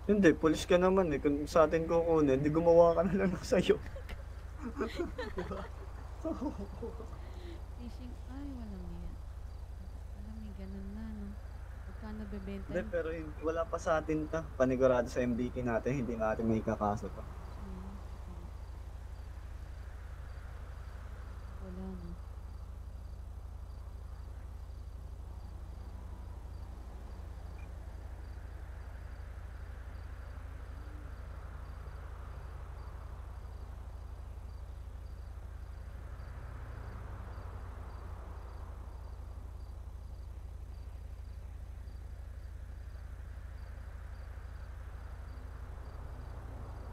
Hindi, police ka naman eh. Kung sa atin kukunin, di gumawa ka na lang ng sayo. diba? fishing, ay, walang iya. Alam, may ganun na, no? Magkano bebenta Hindi, yun? pero wala pa sa atin ta. Panigurado sa MDT natin, hindi natin may kakaso pa. Hmm. Wala, no?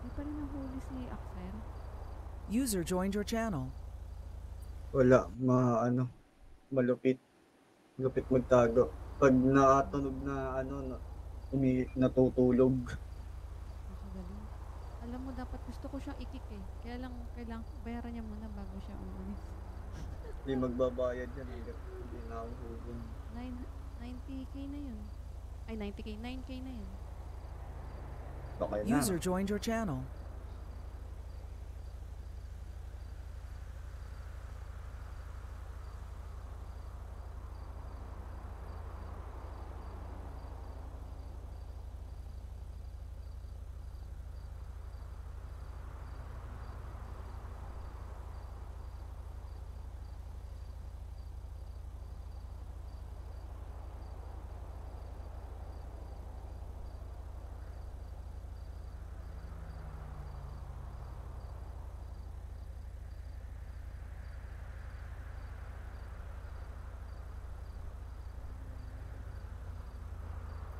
Di pa rin nahuli si Axel. User joined your channel. Wala, ma ano, malupit. Lupit magtago. Pag nakatunog na ano, na, umi, natutulog. Nakagaling. Alam mo, dapat gusto ko siyang ikik eh. Kaya lang, kailangan bayaran niya muna bago siya umalis. Hindi magbabayad yan hanggat hindi na ako. Nine, 90k na yun. Ay, 90k, 9k na yun. Okay na. User joined your channel.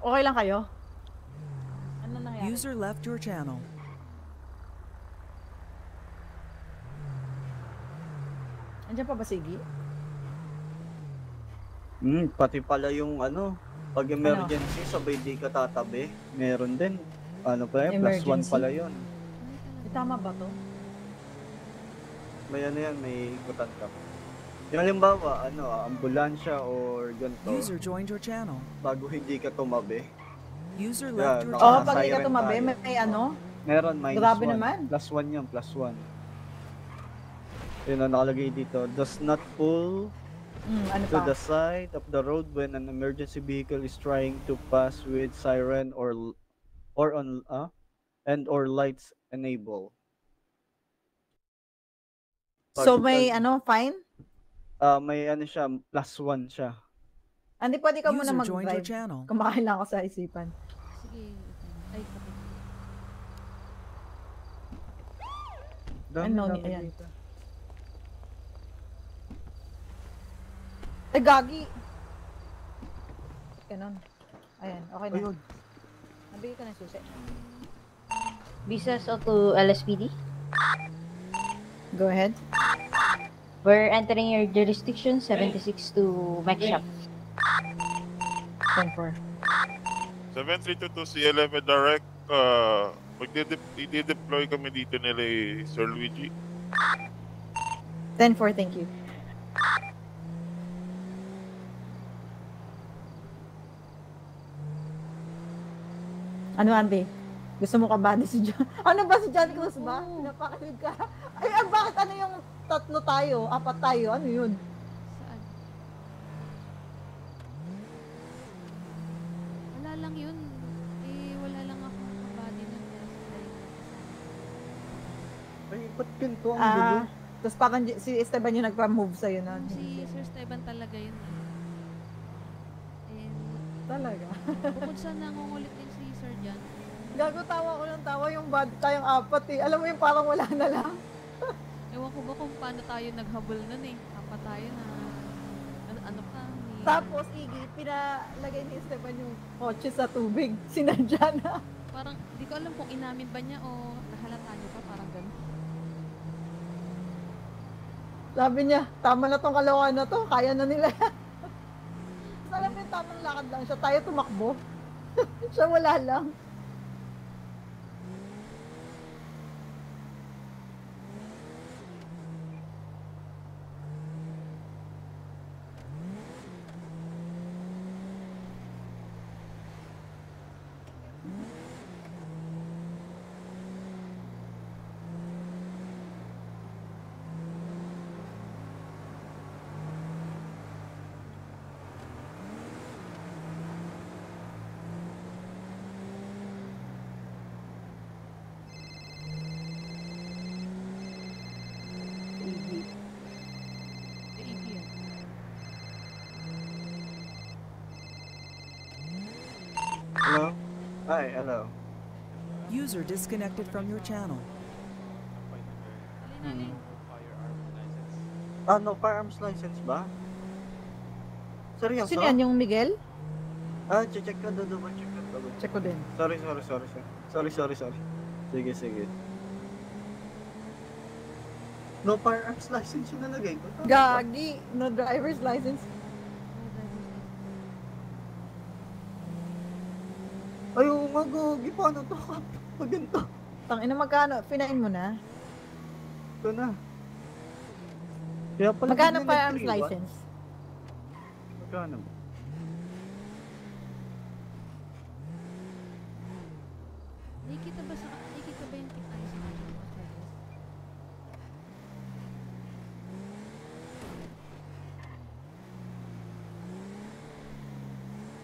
Okay lang kayo? Ano nangyari? User left your channel. Andiyan pa ba Sige? Hmm, pati pala yung ano, pag emergency, sabay di ka tatabi. Meron din. Ano pa yan? Plus one pala yun. Ay, talaga. tama ba to? May ano yan, may ikutan ka. Yung halimbawa, ano, ambulansya or ganito, User joined your channel. bago hindi ka tumabi. User Yeah, left your channel. pag hindi ka tumabi, may, may ano? Meron, minus Grabe one. naman. Plus one yan, plus one. Yun ang nakalagay dito. Does not pull Hmm, ano to pa? the side of the road when an emergency vehicle is trying to pass with siren or or on uh, and or lights enable. So may ano, fine? Ah, may ano siya, plus one siya. Hindi pwede ka muna mag-drive. Kumakain lang ako sa isipan. Sige. Ay, kapit. Dami, Ano, dami ayan. dito. Ay, gagi! Ganon. Ayan, okay na. Ayun. Nabigay ko ng susi. Visas to LSPD. Go ahead. We're entering your jurisdiction 76 to Mike Shop. 10-4. 7322 C11 Direct, uh, magde-deploy kami dito nila eh, Sir Luigi. 10-4, thank you. Ano, Andy? Gusto mo ka ba si John? Ano ba si John Cruz ba? Napakilig ka? Ay, ah, bakit ano yung tatlo tayo? Apat tayo? Ano yun? Saan? Wala lang yun. Eh, wala lang akong kabady nun. Ay, ba't ganito ang Ah, gulo? tapos parang si Esteban yung nagpa-move sa'yo na. Si Sir Steban talaga yun. eh. And, Talaga. bukod sa nangungulit din si Sir John, Gago tawa ko ng tawa yung bad tayong apat eh. Alam mo yung parang wala na lang. ewan ko ba kung paano tayo naghabol nun eh. Apat tayo na, ano, ano pa, ni... Tapos, Iggy, pinalagay ni Esteban yung kotse sa tubig. Sinadya na. Parang, di ko alam kung inamin ba niya o nahalata niya pa, parang gano'n. Sabi niya, tama na tong kalawan na to. Kaya na nila. Alam yung tamang lakad lang siya. Tayo tumakbo. siya wala lang. Iggy. Si Iggy yun. Hello? Hi, hello. User disconnected from your channel. Alin, alin. Firearm license. Ah, no, firearms license ba? Seryoso? Sino yan? Yung Miguel? Ah, check ka, double check ka. double check. Ko din. Sorry, sorry, sorry, sorry. Sorry, sorry, sorry. Sige, sige. No firearms license yung nalagay ko. Gagi. No driver's license. Oh, driver's license. Gagi. Paano to? Pag ganito. Tang ina magkano? Pinain mo na? Ito na. Kaya pala Magkano pa ang license? Magkano? Nakikita ba sa nakikita ba yung sa kanya mga charges?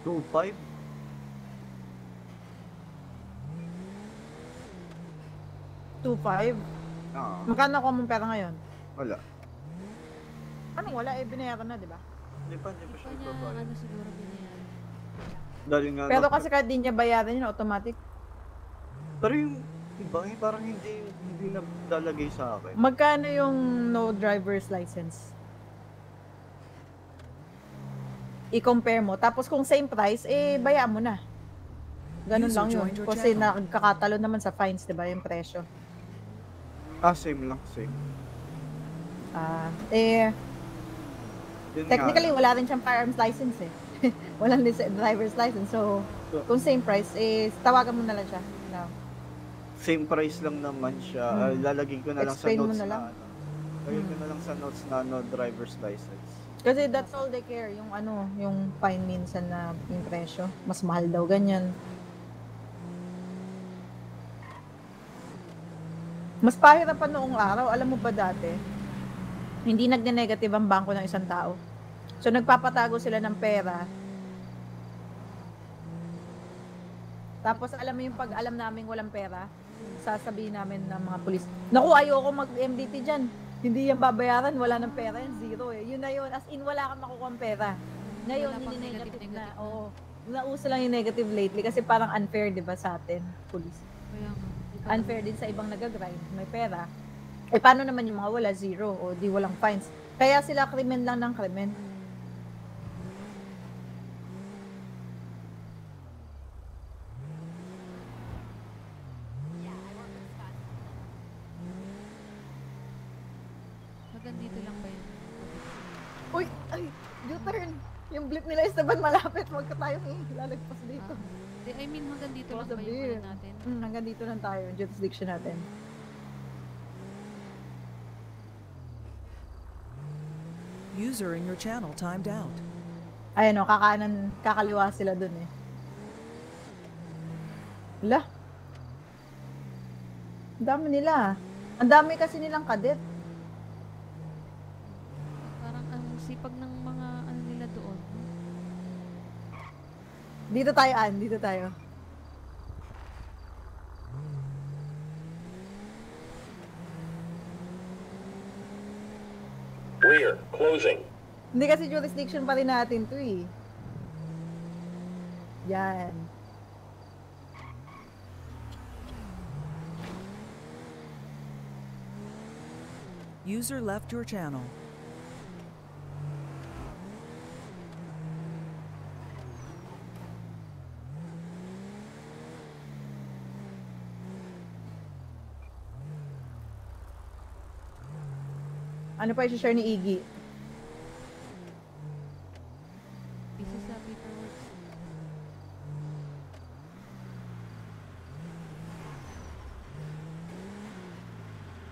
Two five? 2.5? Ah, Magkano ako mong pera ngayon? wala. Anong wala? Eh, binayaran na, di ba? Hindi pa, hindi pa Hindi siya pa niya ibabayad. ano siguro binayaran. Dahil nga, Pero kasi kahit di niya bayaran yun, automatic. Pero yung iba, eh, parang hindi, hindi na lalagay sa akin. Magkano yung no driver's license? I-compare mo. Tapos kung same price, eh, bayaan mo na. Ganun lang yun. Kasi nakakatalo naman sa fines, di ba, yung presyo. Ah, same lang, same. Ah, eh, Yun nga. technically, wala rin siyang firearms license eh. Walang lis- driver's license. So, kung same price, eh, tawagan mo na lang siya. No. Same price lang naman siya. Ah, Hmm. lalagay ko na lang sa Explain mo notes na na, lang. ano. Lagay ko na lang sa notes na no driver's license. Kasi that's all they care. Yung ano, yung fine minsan na yung presyo. Mas mahal daw, ganyan. Mas pahirapan noong araw. Alam mo ba dati, hindi nagne-negative ang bangko ng isang tao. So, nagpapatago sila ng pera. Tapos, alam mo yung pag alam namin walang pera, sasabihin namin ng mga pulis, Naku, ayoko mag-MDT dyan. Hindi yan babayaran, wala ng pera yan, zero eh. Yun na yun, as in wala kang makukuha pera. Ngayon, Wala hindi negative, negative, na. na. Oo. Nauso lang yung negative lately kasi parang unfair, di ba, sa atin, pulis. Kaya nga. Unfair din sa ibang nag-grind, may pera. Eh, paano naman yung mga wala, zero, o di walang fines. Kaya sila krimen lang ng krimen. Hanggang dito lang ba yun? Uy, ay, U-turn. Yung blip nila is naman malapit. Huwag ka tayo lalagpas dito. Ah. Di, I mean, hanggang dito lang ba yung ano natin? Mm, hanggang dito lang tayo, yung jurisdiction natin. User in your channel timed out. Ayan o, kakanan, kakaliwa sila dun eh. Wala. Ang dami nila. Ang dami kasi nilang kadet. Parang ang sipag ng mga ano nila doon. Dito tayo, An. Dito tayo. Rear, closing. Hindi kasi jurisdiction pa rin natin to eh. Yan. User left your channel. Ano pa i-share ni Iggy? Busy sa.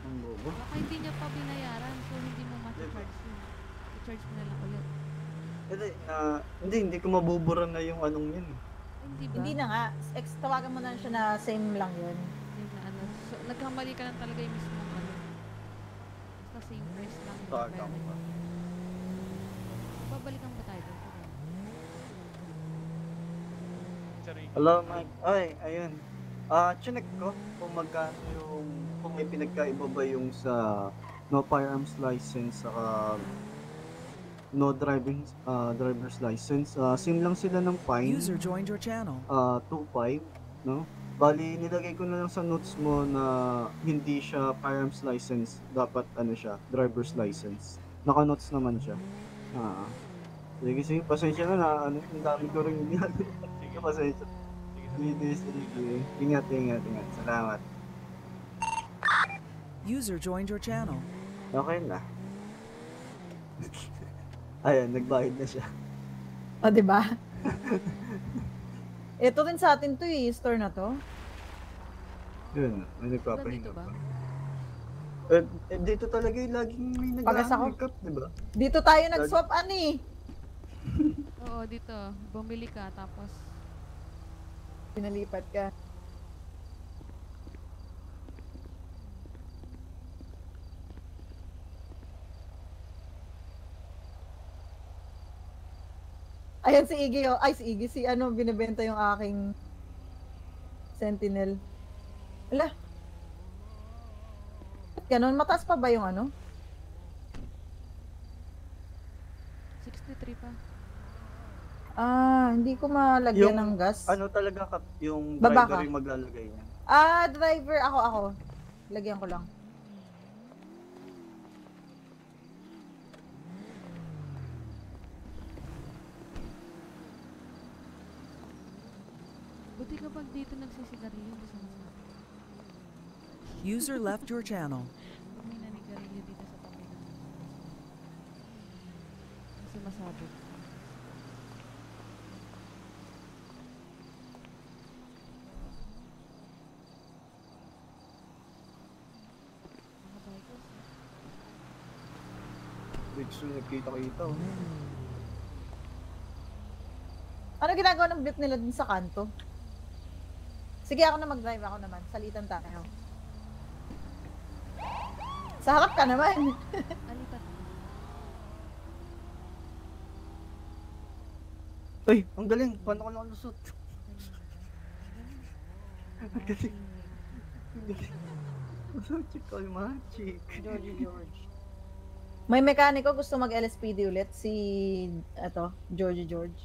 Ang bobo. Baka hindi niya pa binayaran, so hindi mo ma-charge yun. I-charge mo na lang ulit. Hindi, na, hindi, hindi ko mabubura na yung anong yun. Hindi ba? Hindi na nga. Ex, tawagan mo na siya na same lang yun. Yung na ano. So, nagkamali ka lang talaga yung mismo ko pa. mo. Babalikan ba tayo doon? Hello, Mike. Ay, ayun. Ah, chinek ko kung magkano yung kung may pinagkaiba ba yung sa no firearms license saka no driving ah, driver's license. Ah, same lang sila ng fine. User joined your channel. Ah, 2.5, no? Bali, nilagay ko na lang sa notes mo na hindi siya firearms license, dapat ano siya, driver's license. Naka-notes naman siya. Ah. Sige, sige, pasensya na na, ano, ang dami ko rin ginagawa. Sige, pasensya. Sige, sige. Ingat, ingat, ingat. Salamat. User joined your channel. Okay na. Ayan, nagbayad na siya. O, di ba? Ito rin sa atin to eh, store na to. Yun, may nagpapahinga dito ba? pa. Eh, eh, dito talaga yung laging may Pagas ako. nag-makeup, di ba? Dito tayo nag-swap, ani. Oo, dito. Bumili ka, tapos... Pinalipat ka. Ayan si Iggy, oh. Ay, si Iggy, si ano, binibenta yung aking Sentinel. Ala. Ganon, mataas pa ba yung ano? 63 pa. Ah, hindi ko malagyan Yung ng gas. Ano talaga, kap, yung Baba driver ka. yung maglalagay niya. Ah, driver, ako, ako. Lagyan ko lang. Buti kapag dito nagsisigarilyo, gusto mo sa... User left your channel. May nanigarilyo dito sa tabi ng... Kasi bikers. Which nagkita-kita. oh. Ano ginagawa ng bit nila dun sa kanto? Sige, ako na mag-drive. Ako naman. Salitan tayo. Sa harap ka naman. Alipat. Uy, ang galing. Paano ko nakalusot? Ang galing. Ang galing. Magic, all magic. George, George. May mekaniko gusto mag-LSPD ulit. Si, eto, George George.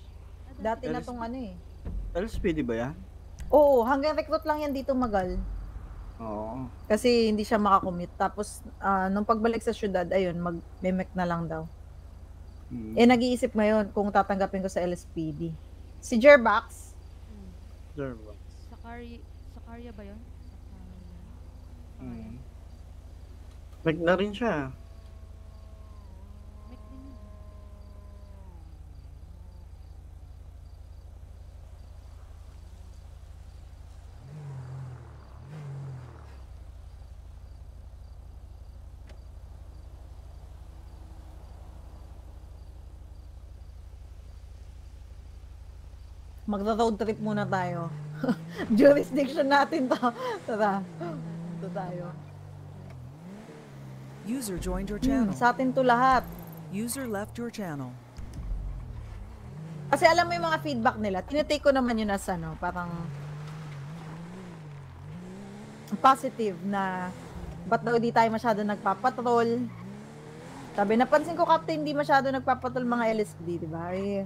Dati na LSPD. tong ano eh. LSPD ba yan? Oo, hanggang recruit lang yan dito magal. Oo. Kasi hindi siya makakommit. Tapos, ah, nung pagbalik sa syudad, ayun, mag-memek na lang daw. Hmm. Eh, nag-iisip ngayon kung tatanggapin ko sa LSPD. Si Jerbax, Sure ba? Sa Kari... Sa Karya ba yun? Sa Karya. Hmm. Meg na rin siya. Magta-road trip muna tayo. Jurisdiction natin to. Tara. Ito tayo. User joined your Hmm, channel. sa atin to lahat. User left your channel. Kasi alam mo yung mga feedback nila, tinitake ko naman yun as ano, parang positive na ba't daw di tayo masyado nagpapatrol. Sabi, napansin ko, Captain, di masyado nagpapatrol mga LSD, di ba? Eh,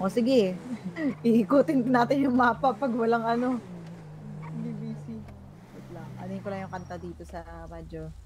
o sige, iikutin natin yung mapa pag walang ano. Hindi busy. Wait lang, anin ko lang yung kanta dito sa radyo.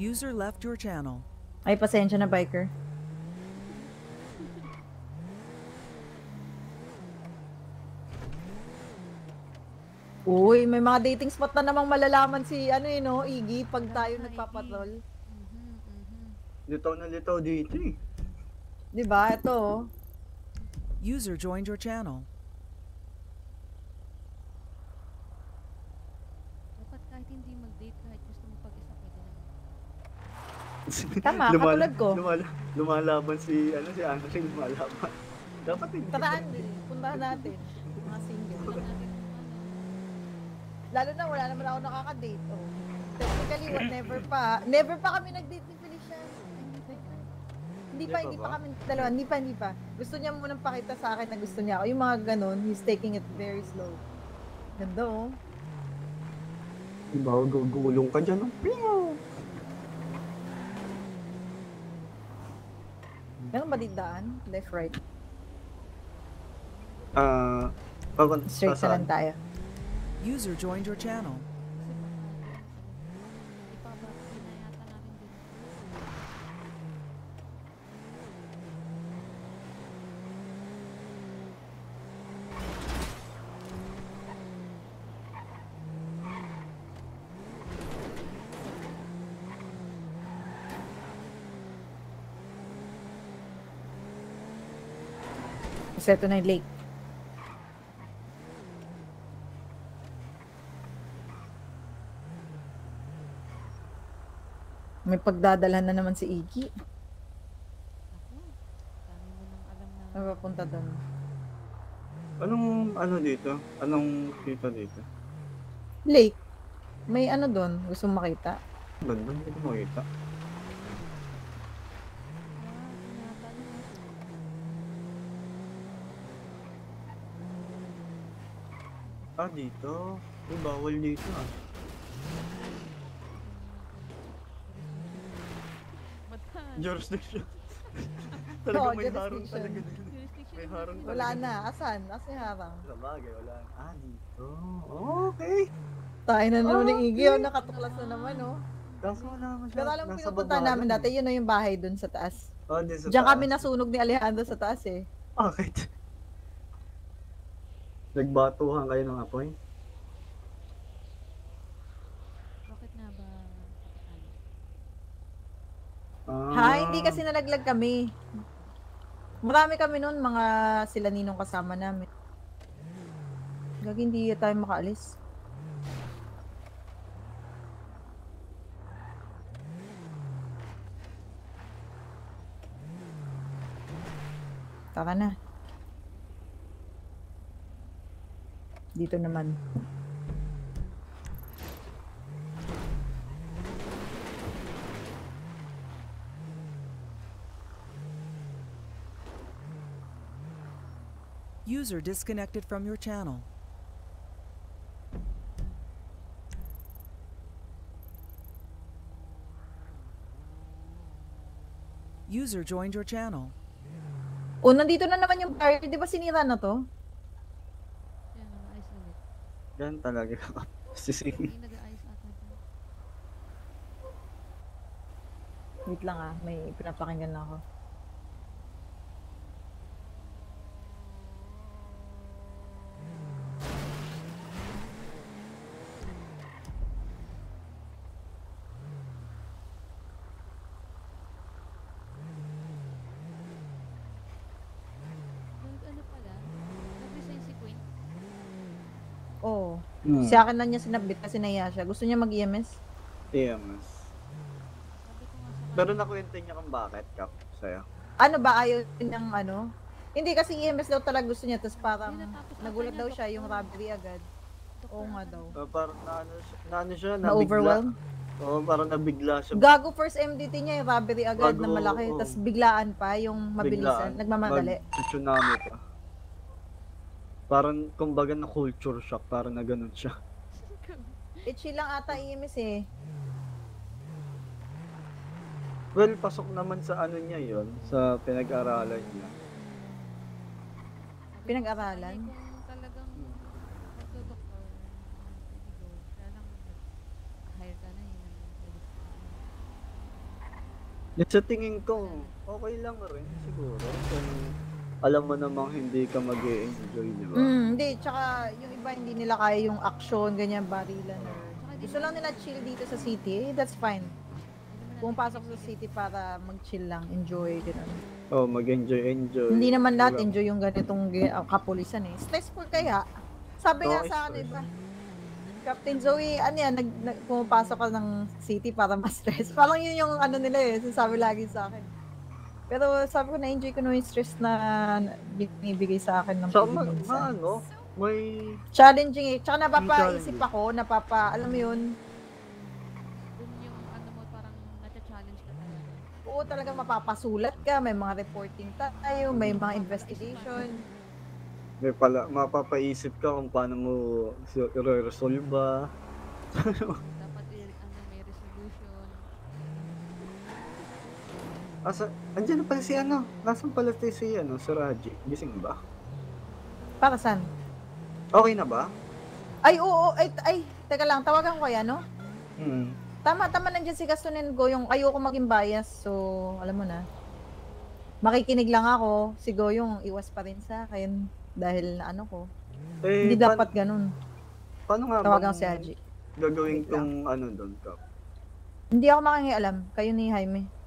User left your channel. Ay, pasensya na, biker. Uy, may mga dating spot na namang malalaman si, ano yun, no, Iggy, pag tayo nagpapatrol. Litaw na litaw dito eh. Di ba? Ito, oh. User joined your channel. Dapat kahit hindi mag-date, kahit gusto mo pag-isa, pwede na. Tama, katulad ko. Lumala, lumalaban si, ano, si Annalyn lumalaban. Dapat hindi. Tataan din. Puntahan natin. Mga single. Lalo na wala naman ako nakaka-date. Oh. Technically, what, never pa. Never pa kami nag-date ni Felicia. Hindi pa, hindi pa kami, dalawa, hindi pa, hindi pa. Gusto niya munang pakita sa akin na gusto niya ako. Yung mga ganun, he's taking it very slow. Ganda oh. Diba, gugulong ka dyan. Oh. Pew! Meron ba din daan? Left, right. Ah, pag Straight na lang tayo. User joined your channel. Ito na yung lake. May pagdadalhan na naman si Iggy. Dami mo nang alam na. May papunta doon. Anong ano dito? Anong kita dito? Lake. May ano doon. Gusto mo makita? Ganda, hindi ko makita. Ah, dito. Uy, bawal dito ah. Jurisdiction. Oo, Talaga may jurisdiction. harang talaga dito. May harang yun. Wala na. Asan? Asan yung harang? Sa bagay, wala. Ah, dito. Okay. Tayo na naman ni Okay. Iggy. Oh, nakatuklas na naman, oh. Kaso wala naman siya. Pero alam mo, nasa pinupunta baba namin lang dati, yun na yung bahay doon sa taas. Oh, din sa Diyan taas. kami nasunog ni Alejandro sa taas eh. Bakit? Nagbatuhan kayo ng apoy? Bakit nga ba? kapitan? Ah, Ha, hindi kasi nalaglag kami. Marami kami noon, mga sila ninong kasama namin. Gagi, hindi tayo makaalis. Tara na. Dito naman. User disconnected from your channel. User joined your channel. O, nandito na naman yung bar. Di ba sinira na to? Yan talaga. Sising. Hindi nag-ayos ata dyan. Wait lang ah, may pinapakinggan na ako. Nag ano pala? Nag-resign si Queen. Oo. Hmm. Si akin na niya sinabit kasi naiya siya. Gusto niya mag-EMS? EMS. Sa Pero nakwento niya kung bakit, Kap, sa'yo. Ano ba, ayaw niyang ano? Hindi kasi EMS daw talaga gusto niya. Tapos parang nagulat daw siya yung robbery agad. Oo nga daw. Uh, parang naano siya, naano siya, nabigla. Na-overwhelm? Oo, parang nabigla siya. Gago first MDT niya yung robbery agad na Bago, malaki. oo. Tapos biglaan pa yung mabilisan. Biglaan. Nagmamadali. Mag-tsunami pa. Parang, kumbaga na culture shock, parang na ganun siya. Eh, chill lang ata EMS eh. Well, pasok naman sa ano niya yon sa pinag-aralan niya. Pinag-aralan? Talagang magdo-doktor, hire ka na yun. Sa tingin ko, okay lang rin siguro. Kung alam mo namang hindi ka mag enjoy di ba? Mm, hindi, tsaka yung iba hindi nila kaya yung action, ganyan, barilan. Gusto lang nila chill dito sa city, eh, that's fine. Pumapasok sa city para mag-chill lang, enjoy, gano'n. Oh, mag-enjoy, enjoy. Hindi naman lahat enjoy yung ganitong ah, kapulisan eh. Stressful kaya. Sabi nga sa stress. iba, Captain Zoe, ano yan, nag, nag, pumapasok ka ng city para ma-stress. Parang yun yung ano nila eh, sinasabi lagi sa akin. Pero sabi ko, na-enjoy ko na yung stress na binibigay sa akin ng So, police. ma ano, may... Challenging eh. Tsaka napapaisip ako, napapa, alam mo yun, Dun yung ano mo, parang nata-challenge ka talaga. oo talaga mapapasulat ka, may mga reporting tayo, may mga investigation. May pala, mapapaisip ka kung paano mo i-resolve ba. Dapat i- ano, may resolution. Asa, andyan na pala si ano, nasan pala tayo si ano, si Raji? Gising ba? Para saan? Okay na ba? Ay, oo, ay, ay, teka lang, tawagan ko kaya, no? Hmm. Tama, tama nandiyan si Gastonin ko, yung ayoko maging bias, so, alam mo na. Makikinig lang ako, si Goyong iwas pa rin sa akin, dahil na ano ko. Eh, Hindi pa- dapat ganun. Paano nga Tawagan ko si Haji. Gagawin Wait kong ano doon, Kap? Hindi ako makikialam, kayo ni Jaime.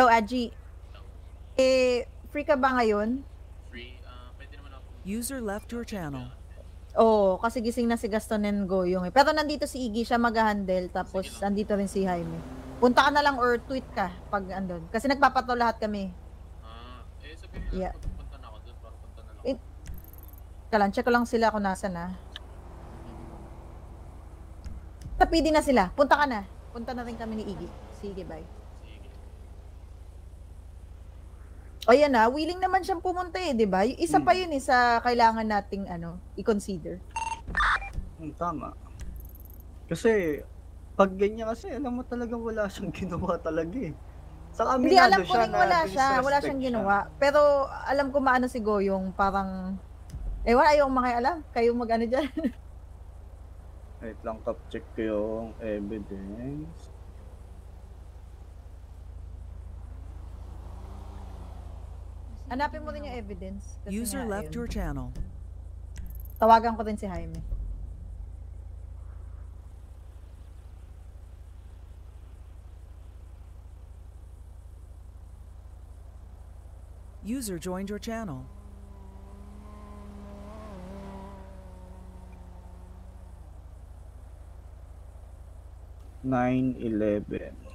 So, Aji, eh, free ka ba ngayon? Free, ah, pwede naman ako. User left your channel. Oo, kasi gising na si Gaston and Goyong eh. Pero nandito si Iggy, siya mag-handle, tapos nandito rin si Jaime. Punta ka na lang or tweet ka pag andun. Kasi nagpapato lahat kami. Ah, eh sabihin mo Yeah. pupunta na ako doon para punta na lang. Eh, Kalan, check ko lang sila kung nasa na. Sa PD na sila. Punta ka na. Punta na rin kami ni Iggy. Sige, bye. O yan na, willing naman siyang pumunta eh, di ba? Isa pa yun eh sa kailangan nating ano, i-consider. Hmm, tama. Kasi, pag ganyan kasi, alam mo talagang wala siyang ginawa talaga eh. Saka Hindi, alam ko rin wala siya. Wala siyang siya. ginawa. Pero alam ko maano si Goyong, parang, eh wala ayong makialam. Kayo mag ano dyan. Wait lang, top check ko yung evidence. Hanapin mo rin yung evidence. Kasi User nga, left ayun. your channel. Tawagan ko rin si Jaime. User joined your channel. Nine eleven.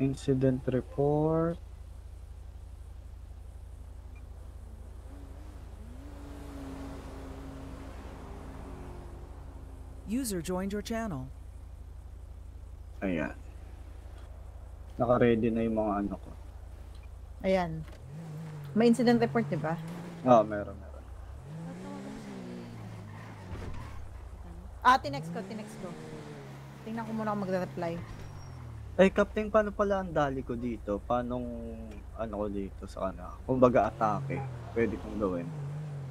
Incident report. User joined your channel. Ayan. Naka-ready na yung mga ano ko. Ayan. May incident report, di ba? Ah, meron, meron. Ah, tinext ko, tinext ko. Tingnan ko muna kung magre-reply. Eh, Captain, paano pala ang dali ko dito? Paano ano ko dito sa kana? Kumbaga atake. Pwede kong gawin.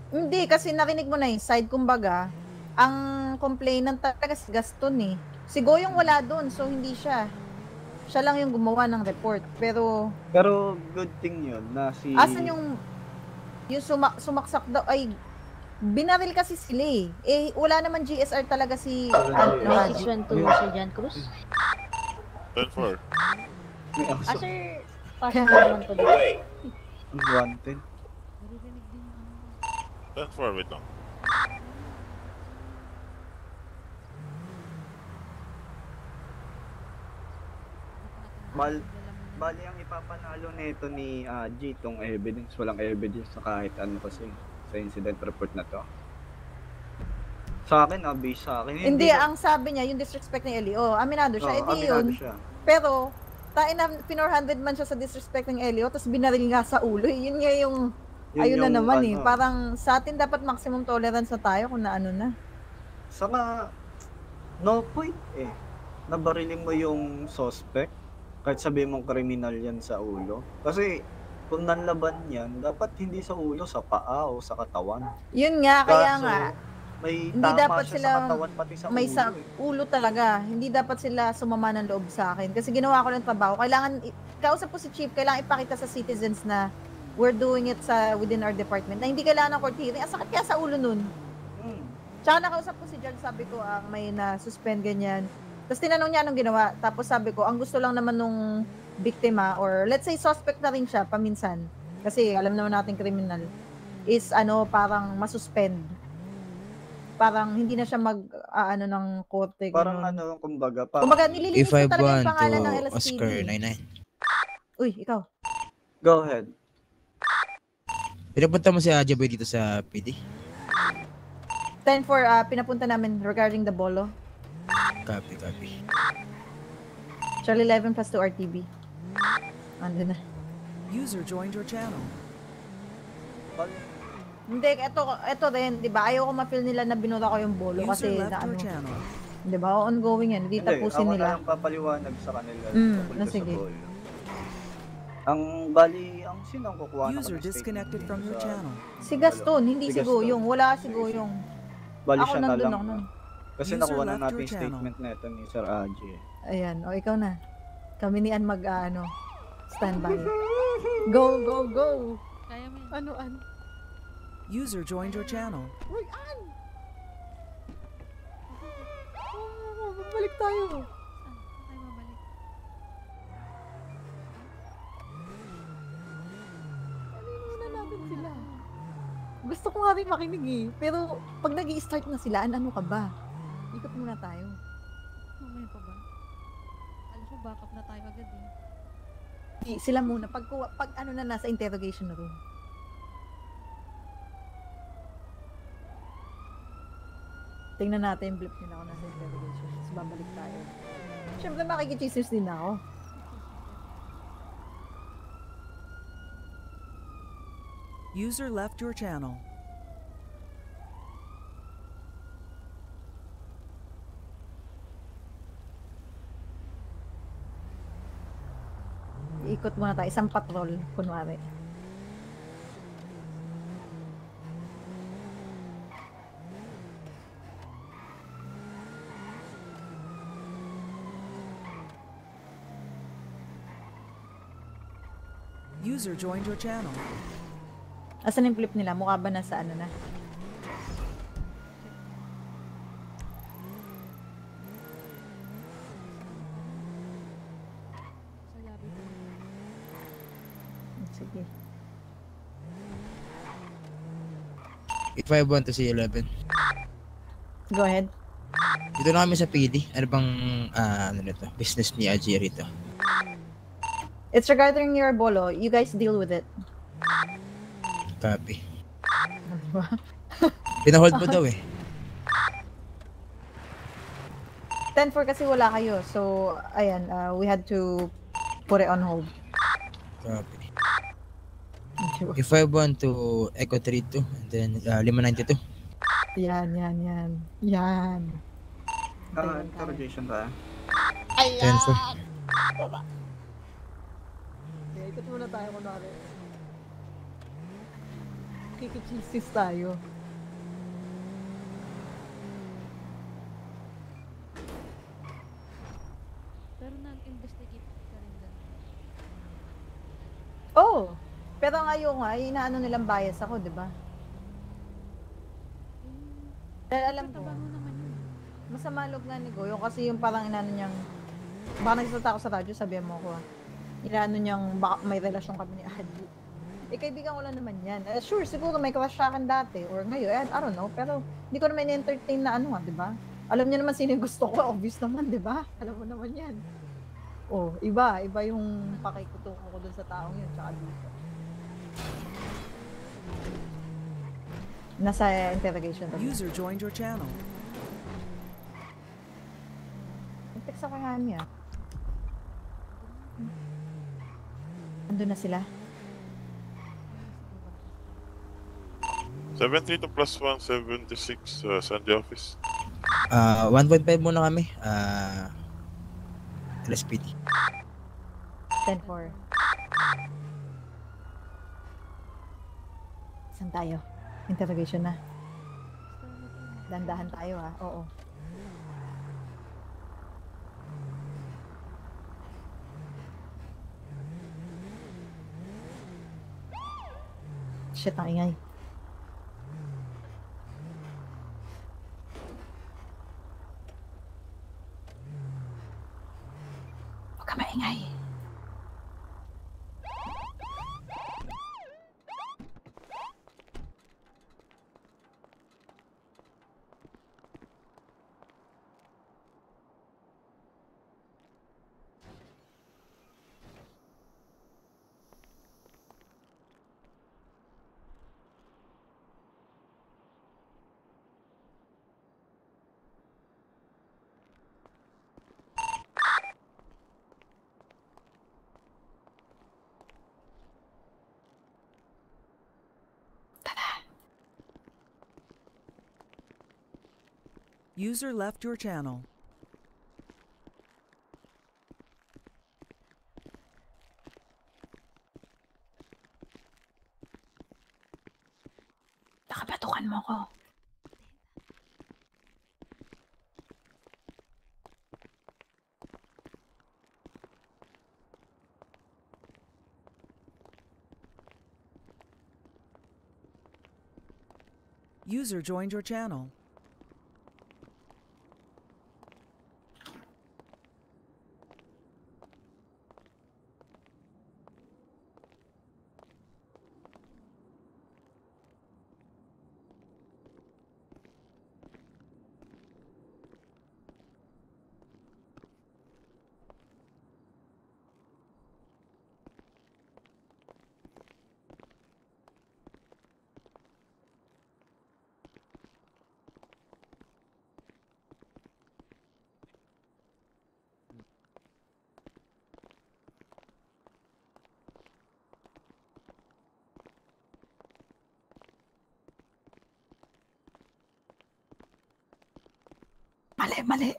Hindi, kasi narinig mo na yung side, kumbaga, ang complainant talaga si Gaston eh. Si Goyong wala doon, so hindi siya. Siya lang yung gumawa ng report. Pero, Pero good thing yun na si... asan yung, yung suma, sumaksak daw, ay, binaril kasi sila eh. Eh, wala naman GSR talaga si, ano. 612 Sir John Cruz. 10-4. May Ah, sir, passenger naman po dito. Wanted. 10-4, wait lang. Bal, bali ang ipapanalo nito ni uh, G itong evidence. Walang evidence na kahit ano kasi sa incident report na to. Sa akin, ah, based sa akin. Hindi, na- ang sabi niya, yung disrespect ni Elio. Aminado siya, Oo, edi aminado yun. siya. Pero, tain na, pinorhanded man siya sa disrespect ng Elio, tapos binaril nga sa ulo. Yun nga yung, Yun ayun na yung naman eh. ano. Parang sa atin dapat maximum tolerance na tayo kung na ano na. Saka, no point eh. Nabarilin mo yung suspect, kahit sabihin mong kriminal yan sa ulo. Kasi, kung nanlaban yan, dapat hindi sa ulo, sa paa o sa katawan. Yun nga, kaya Kaso, nga, may hindi tama dapat siya sila sa katawan pati sa may ulo. sa eh. ulo talaga. Hindi dapat sila sumama ng loob sa akin. Kasi ginawa ko ng trabaho. Kailangan, kausap ko si Chief, kailangan ipakita sa citizens na we're doing it sa within our department. Na hindi kailangan ng court hearing. Ang sakit kaya sa ulo nun. Hmm. Tsaka nakausap ko si Judge, sabi ko, ah, may na-suspend ganyan. Tapos tinanong niya anong ginawa. Tapos sabi ko, ang gusto lang naman nung biktima or let's say suspect na rin siya paminsan. Kasi alam naman natin criminal is ano parang masuspend. Parang hindi na siya mag ah, ano ng korte. Parang ganun. ano, kumbaga, parang... Kumbaga nililinis ko talaga yung 351 pangalan ng to LSPD. Oscar 99. Uy, ikaw. Go ahead. Pinapunta mo si Ajaboy dito sa PD? 10 for ah, pinapunta namin regarding the bolo. Copy, copy. Charlie 11 plus 2 RTB. Ando na. User joined your channel. Hindi, eto, eto rin, di ba? Ayaw ko ma-feel nila na binura ko yung bolo User kasi na ano, di ba? Ongoing yan, hindi Hindi, tapusin ako nila. na lang papaliwanag sa kanila. Mm, na sige. Ang bali, ang sinong kukuha ng User disconnected from your sa- channel. Si Gaston, hindi Si si Gaston. Goyong. Wala si Goyong. Bali Ako siya na nandun lang. ako nun. Kasi User nakuha na natin yung statement nito ni Sir Aji. Ayan, o ikaw na. Kami ni Ann mag, ah, ano, standby. Go, go, go! Kaya mo yun. Ano, ano? User joined your channel. Rian! Oh, babalik tayo. Gusto ko nga rin makinig eh. Pero pag nag start na sila, ano ka ba? Ikot muna tayo. Mamaya pa ba? Alam ko, backup na tayo agad eh. eh sila muna. Pag, pag ano na nasa interrogation room. Tingnan natin yung blip nila kung nasa interrogation. Tapos babalik tayo. Siyempre makikichismis din ako. User left your channel. Ikot muna tayo. Isang patrol, kunwari. User joined your channel. Asan yung flip nila? Mukha ba nasa ano na? Sige. If I want to see 11. Go ahead. Dito na kami sa PD. Ano bang, ah, ano nito? Business ni Aji rito. It's regarding your bolo. You guys deal with it. Copy. Diba? Pinahold mo daw eh. 10-4 kasi wala kayo. So, ayan, uh, we had to put it on hold. Copy. Diba? If I want to Echo 32 and then uh, 592. Yan, yan, yan. Yan. Tara, interrogation tayo. Ayan! 10-4 ikot muna tayo kunwari. Kikichistis tayo. Pero nag-investigate ka rin doon. Oh! Pero ngayon nga, inaano nilang bias ako, di ba? Dahil alam ko, masama loob nga ni Goyo kasi yung parang inano niyang, baka nagsalita ako sa radyo, sabihan mo ako ah. Inaano niyang baka may relasyon kami ni Adi. Eh, kaibigan ko lang naman yan. Eh, sure, siguro may crush sa akin dati or ngayon, eh, I don't know. Pero hindi ko naman entertain na ano ah, di ba? Alam niyo naman sino yung gusto ko, obvious naman, di ba? Alam mo naman yan. Oh, iba, iba yung pakikutungo ko dun sa taong yun, tsaka dito. Nasa interrogation room. User joined your channel. Nag-text ako kay Hami ah. Andun na sila. 732 plus 1, 76 uh, Sunday office. Ah, 1.5 muna kami. Ah, LSPD. 10-4. Saan tayo? Interrogation na. Dandahan tayo ha. Oo. Shit, ang User left your channel. Mo ko. User joined your channel. Mali, mali.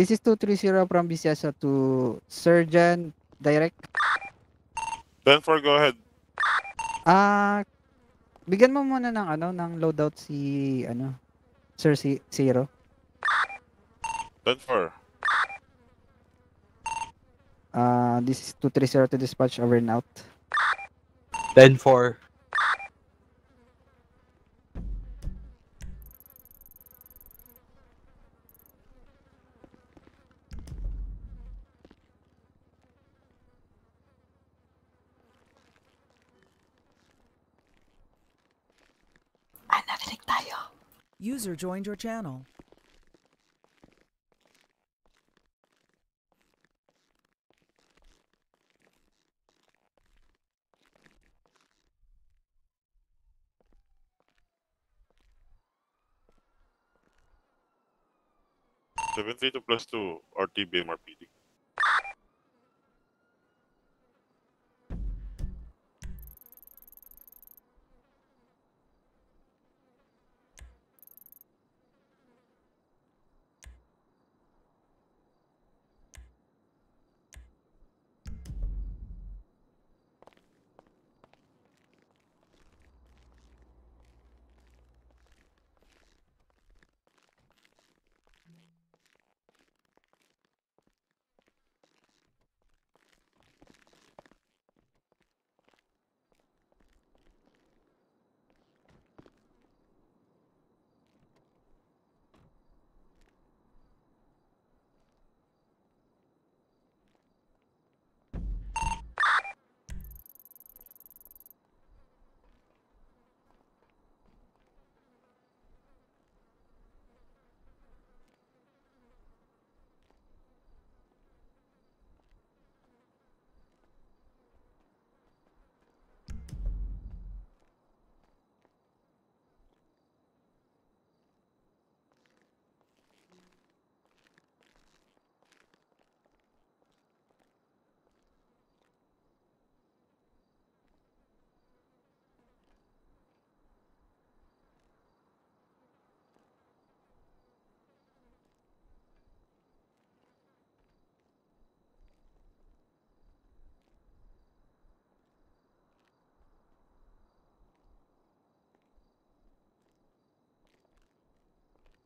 This is 230 from Bisiasa to Surgeon Direct. 10-4, go ahead. Ah, bigyan mo muna ng ano, ng loadout si ano, Sir si Zero. 10-4. Ah, this is 230 to dispatch over and out. 10-4. User joined your channel. Seven three two plus two RTB MRPD.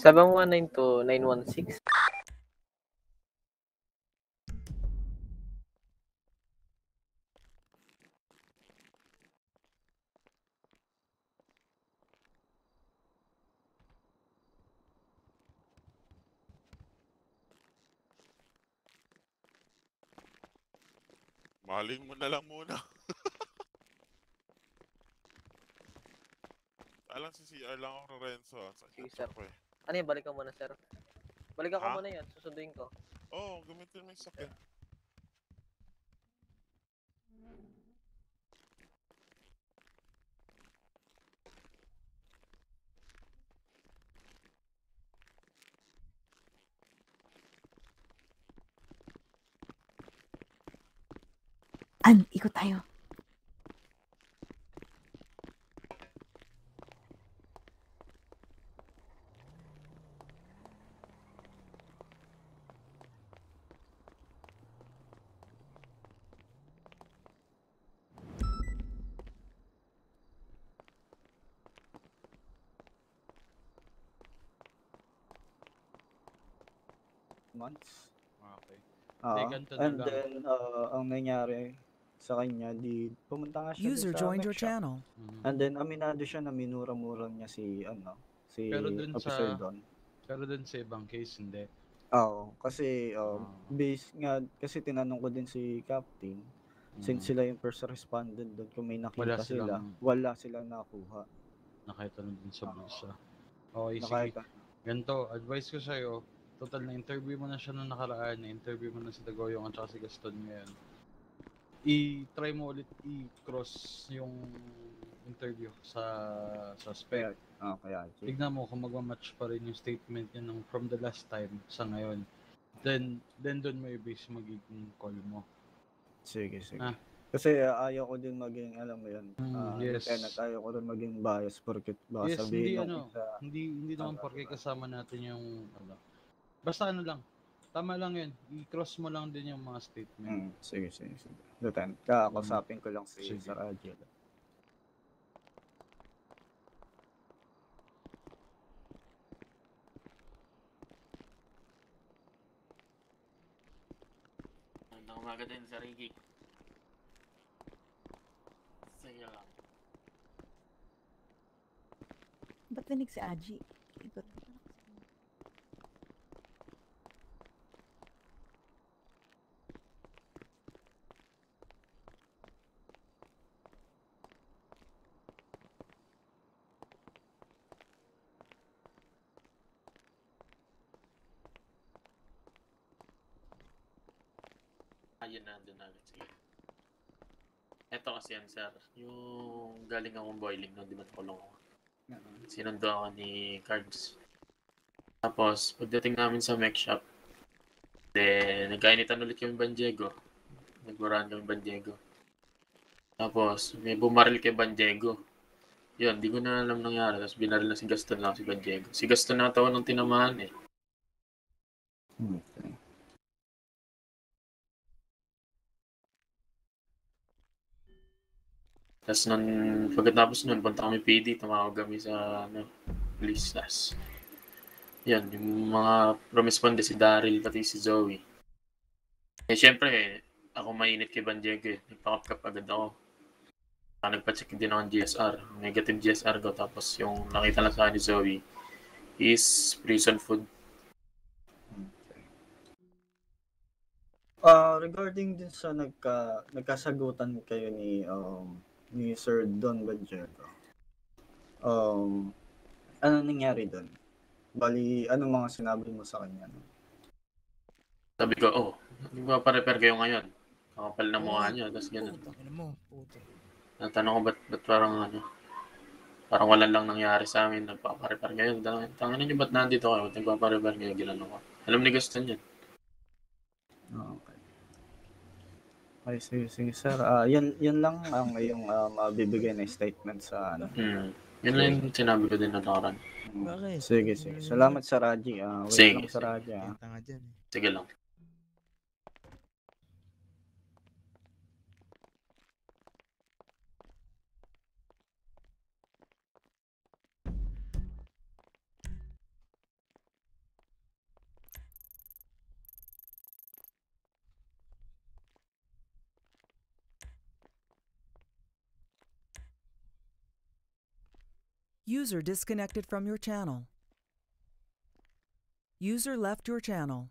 Seven one nine to nine one six. Mahalin mo na lang muna. Alam si CR lang ako, Lorenzo. Sa Sige, sir. ako eh. Ano yun, balikan mo na, sir. Balikan ko Ha? muna yan, susunduin ko. Oo, oh, gamitin mo yung sakyan. An, ikot tayo. Months. Okay. Hindi, ganito na and lang. then, uh, ang nangyari sa kanya, di pumunta nga siya User sa joined your shop. channel. Mhm. And then, aminado siya na minura-mura niya si, ano, si Pero dun officer sa- Don. Pero dun sa ibang case, hindi. Oo, kasi, um, Ah. base nga, kasi tinanong ko din si Captain, since Mhm. sila yung first respondent doon, kung may nakita Wala sila, silang- wala silang nakuha. Nakita na dun sa bulsa. Okay, sige. Nakita. Ganito, advice ko sa'yo, total na interview mo na siya nung nakaraan, na interview mo na si Dagoyong at saka si Gaston ngayon. I-try mo ulit i-cross yung interview sa suspect. Ah, kaya. sige. Tignan mo kung magmamatch pa rin yung statement niya ng from the last time sa ngayon. Then, then doon mo i-base magiging call mo. Sige, sige. Ah. Kasi uh, ayaw ko din maging, alam mo yun, Mm, ah, yes. lieutenant, ayaw ko din maging bias porket baka yes, sabihin hindi ano, isa, hindi hindi naman diba? kasama natin yung ano. Basta ano lang. Tama lang 'yun. I-cross mo lang din yung mga statement. Mm, sige, sige, sige. Lieutenant, kakausapin ko lang si Sige. Sir Agil. Magandang umaga din sa Ricky. Sige lang. Ba't dinig si Aji? Ikot. Ayun na, andun na agad. Sige. Ito kasi yan, sir. Yung galing akong boiling no, di ba nakulong ako. Sinundo ako ni Cards. Tapos, pagdating namin sa mech shop, then, nagkainitan ulit yung Banjego. Nagburaan kami Banjego. Tapos, may bumaril kay Banjego. Yun, di ko na alam nangyari. Tapos, binaril na si Gaston lang si Banjego. Si Gaston na tawa ng tinamaan eh. Okay. Tapos nun, pagkatapos nun, punta kami PD, tumawag kami sa, ano. Tapos, Yan, yung mga rumisponde si Daryl pati si Zoe. Eh, syempre, ako mainit kay Van Diego eh. Nagpakapkap agad ako. Ah, nagpa-check din ako ng GSR. Negative GSR ko. Tapos yung nakita lang sa ni Zoe is prison food. Ah, regarding din sa nagka nagkasagutan kayo ni um ni Sir Don Banjero. Um ano nangyari doon? Bali, ano mga sinabi mo sa kanya? Sabi ko, oh, magpaparepair kayo ngayon. Kakapal na mukha niya. Tapos ganun. Ano. Natanong ko, ba't, ba't parang ano, parang wala lang nangyari sa amin. Nagpaparepair kayo. Tang- Tangan niyo, ba't nandito kayo? Ba't nagpaparepair kayo? Ginano ko. Alam ni Gaston yan. Okay. Okay, sige, sige sir. Ah, yan, yan lang ang iyong uh, mabibigay na statement sa ano. Hmm. Yun lang yung sinabi ko din na nakaraan. Bakit? Sige, sige. Salamat sa Raji. Ah, wait Sige, lang sa sige. Raji. Ah. Dyan. Sige lang. User disconnected from your channel. User left your channel.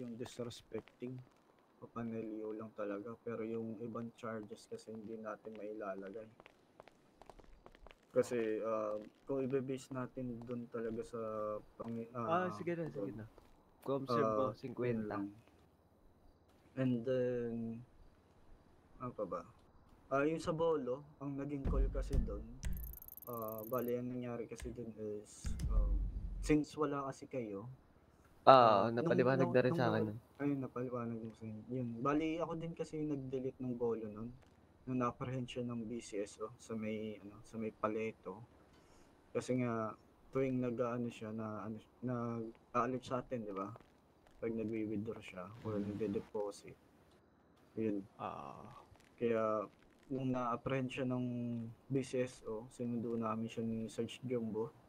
Yung disrespecting papanelio lang talaga pero yung ibang charges kasi hindi natin mailalagay kasi ah, kung ibe-base natin doon talaga sa pang Ah, sige na, sige na. Kung observe ah, 50. yun lang. and then ano pa ba ah yung sa bolo ang naging call kasi doon ah bali ang nangyari kasi doon is um, since wala kasi kayo Ah, nung- napaliwanag nung- na rin nung sa akin. Ayun, napaliwanag mo sa inyo. Yun. Bali, ako din kasi nag-delete ng bolo nun. Nung na-apprehend siya ng BCSO sa may, ano, sa may paleto. Kasi nga, tuwing nag-ano siya na, ano, nag-alert sa atin, di ba? Pag nag-withdraw siya or nagde-deposit. Yun. Kaya, nung na-apprehend siya ng BCSO, sinundo namin siya ni Sarge Jumbo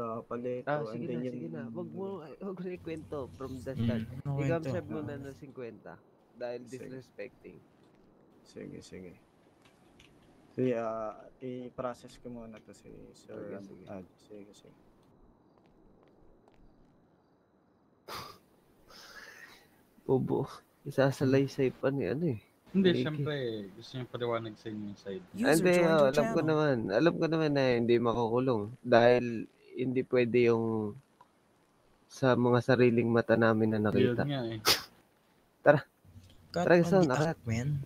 sa paleto. Ah, sige na, yun- sige na. Wag mo, wag mo ikwento from the Mm, start. ano kwento? I-observe mo na Ah. ng 50 dahil Sige. disrespecting. Sige, sige. Sige, ah, i-process ko muna to si Sir. Okay, sige. ah, sige, sige. Bobo. Isasalaysay pa ni ano eh. Hindi, ni- syempre, gusto niya paliwanag sa inyo yung side. Hindi, oh, alam ko naman. Alam ko naman na hindi makukulong. Dahil hindi pwede yung sa mga sariling mata namin na Yun nakita. nga eh. Tara. Cut Tara, on son, akat. man.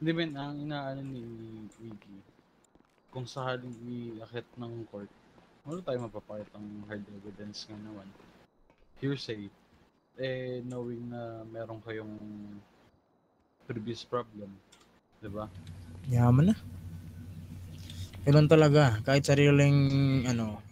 Hindi men, ang inaano ni Wiggy, kung sakaling iakit ng court, wala tayo mapapakit ang hard evidence nga naman. Hearsay, eh knowing na meron kayong previous problem, di ba? Yaman na. Ganun talaga. Kahit sariling, ano,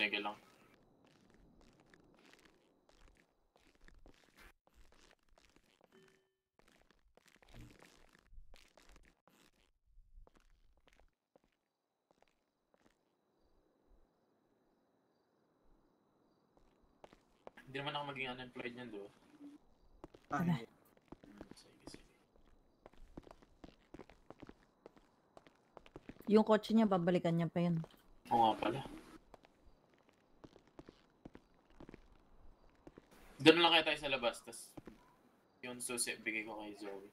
Sige lang. Hindi naman ako maging unemployed niyan, do. Tara. Sige, sige. Yung kotse niya, babalikan niya pa yun. Oo nga pala. Kaya tayo sa labas, tas yung susi, bigay ko kay Zoe.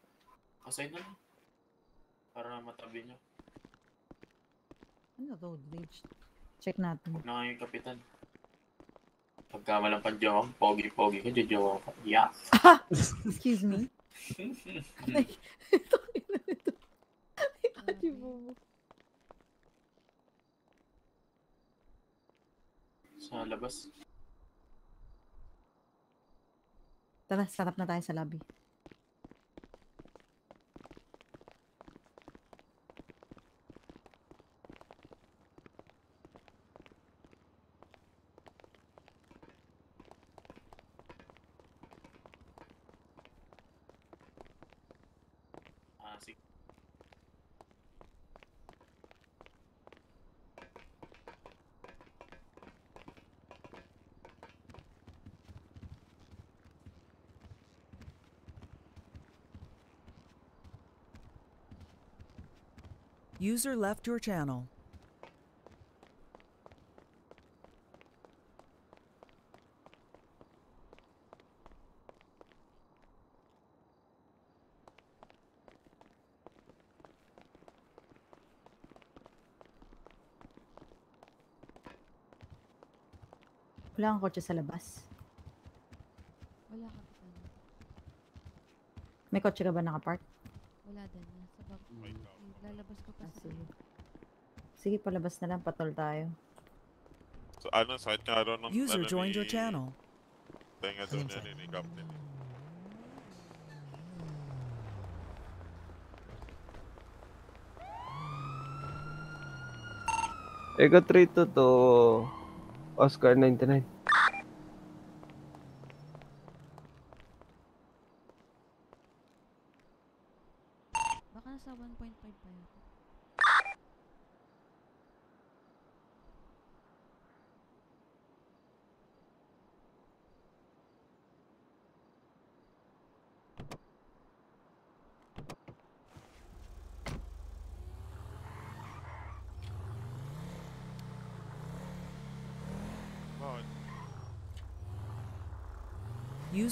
Aside na lang. Para matabi niyo. Ano road rage? Check natin. Huwag na kayo yung kapitan. Pagka walang panjowa, pogi-pogi ka, jojowa ka. Yeah. Excuse me? Ay, ito, ito, ito. Ay, ate Bobo. Sa labas. Tara, sarap na tayo sa lobby. User left your channel. Wala kang kotse sa labas. Wala kapitan. May kotse ka ba nakapark? Wala din. Nasa bag. Lalabas ko pa Ah, sa sige. Sige, palabas na lang. Patol tayo. So, ano, side nga raw ng, User ano, joined your ni- channel. Tenga daw niya ni Captain. eh. Ego 32 to Oscar 99.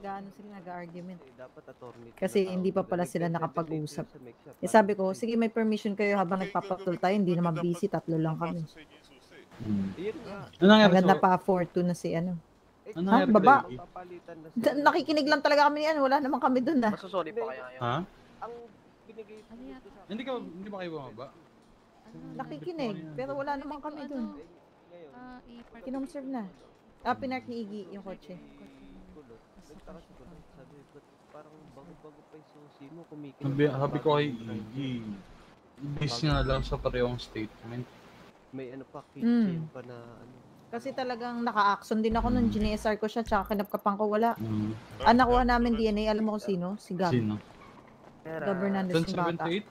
Nag-ano sila, nag-argument. Dapat attorney. Kasi hindi pa pala sila nakapag-usap. Eh sabi ko, sige may permission kayo habang nagpapatul tayo, hindi naman busy, tatlo lang kami. Ano na sa- pa 4-2 na si ano. Ano ha? Baba? Nakikinig lang talaga kami ano, wala naman kami dun ah. Masusoli pa kaya yun? Ha? Ang binigay Ano yata? Hindi ka hindi ba kayo bumaba? Nakikinig, pero wala naman kami dun. Ah, i-park. Kinomserve na. Ah, pinark ni Iggy yung kotse. Nagtaka si Kulot. Sabi, ba't parang bago-bago pa yung susi mo, kumikinig. Sabi, sabi ko kay Iggy, base nga lang sa parehong statement. May ano pa, Mm. kitchen pa na ano. Kasi talagang naka-action din ako nung GNSR ko siya, tsaka kinapkapan ko, wala. Mm. Ah, nakuha namin DNA, alam mo kung sino? Si Gab. Sino? Gab Hernandez yung bata. 1078?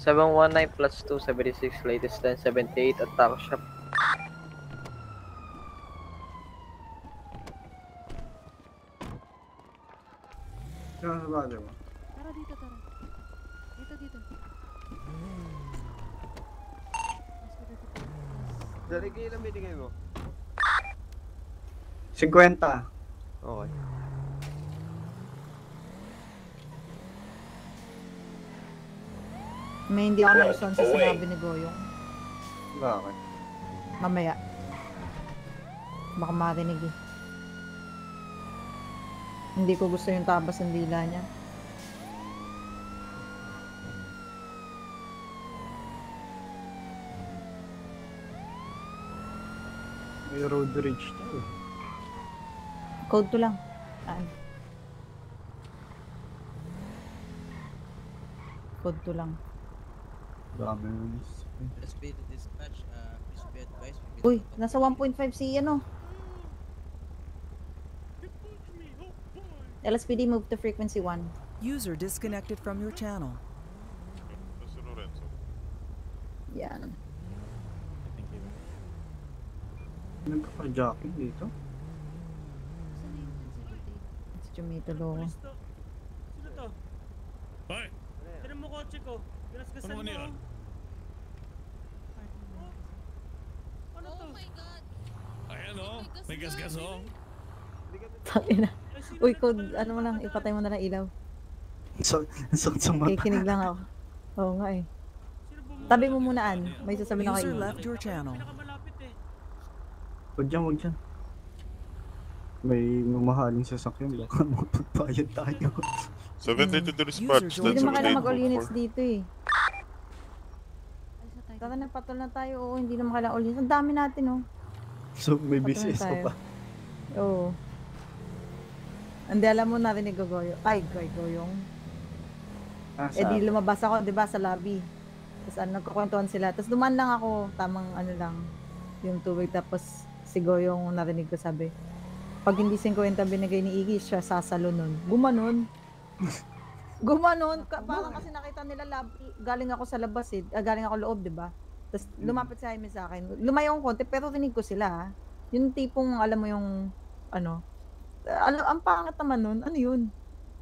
Seven one nine plus two seventy six latest ten seventy eight at Taco Shop. Ano ba, di ba? Tara dito, tara. Dito, dito. Dari kayo lang binigay mo? 50. Okay. May hindi ako nagustuhan sa sinabi ni Goyong. Bakit? Mamaya. Baka marinig eh. Hindi ko gusto yung tabas ng dila niya. May road rage to eh. Code to lang. Saan? Code to lang. Dami dispatch, uh, Uy, nasa 1.5 si ano. LSPD move to frequency 1. User disconnected from your channel. Mr. Lorenzo. Yan. Nagka-jacking dito? Si Chumito Loco. Sino to? Hoy! Tinan mo kotse ko. Ginasgasan mo. oh. Ano to? Oh my God! Ayan o, oh may gas-gas o. Tangina. Uy, code, ano mo lang, ipatay mo na ng ilaw. So, so, sa mata. Kikinig lang ako. Oo nga eh. Tabi mo muna, An. May sasabihin ako User kayo. left your channel. Huwag dyan, huwag dyan. May mamahaling sasakyan, baka mapagbayad tayo. 732 to dispatch, Hindi naman kailangan mag-all 1078 units dito eh. Tara na, patol na tayo. Oo, hindi naman kailangan all units. Ang dami natin oh. So, may business tayo. pa. Oo. Hindi, alam mo narinig ko Goyo. Ay, Goy, Goyong. Ah, Eh di lumabas ako, 'di ba, sa lobby. Tapos ano, nagkukwentuhan sila. Tapos duman lang ako, tamang ano lang, yung tubig. Tapos si Goyong narinig ko sabi, pag hindi 50 binigay ni Iggy, siya sasalo nun. Gumanon. Gumanon. Ka, parang kasi nakita nila lab, galing ako sa labas eh. Ah, galing ako loob, 'di ba? Tapos lumapit si Jaime sa akin. Lumayo akong konti, pero rinig ko sila. Yung tipong, alam mo yung, ano, alam, ang pangit naman nun, ano yun?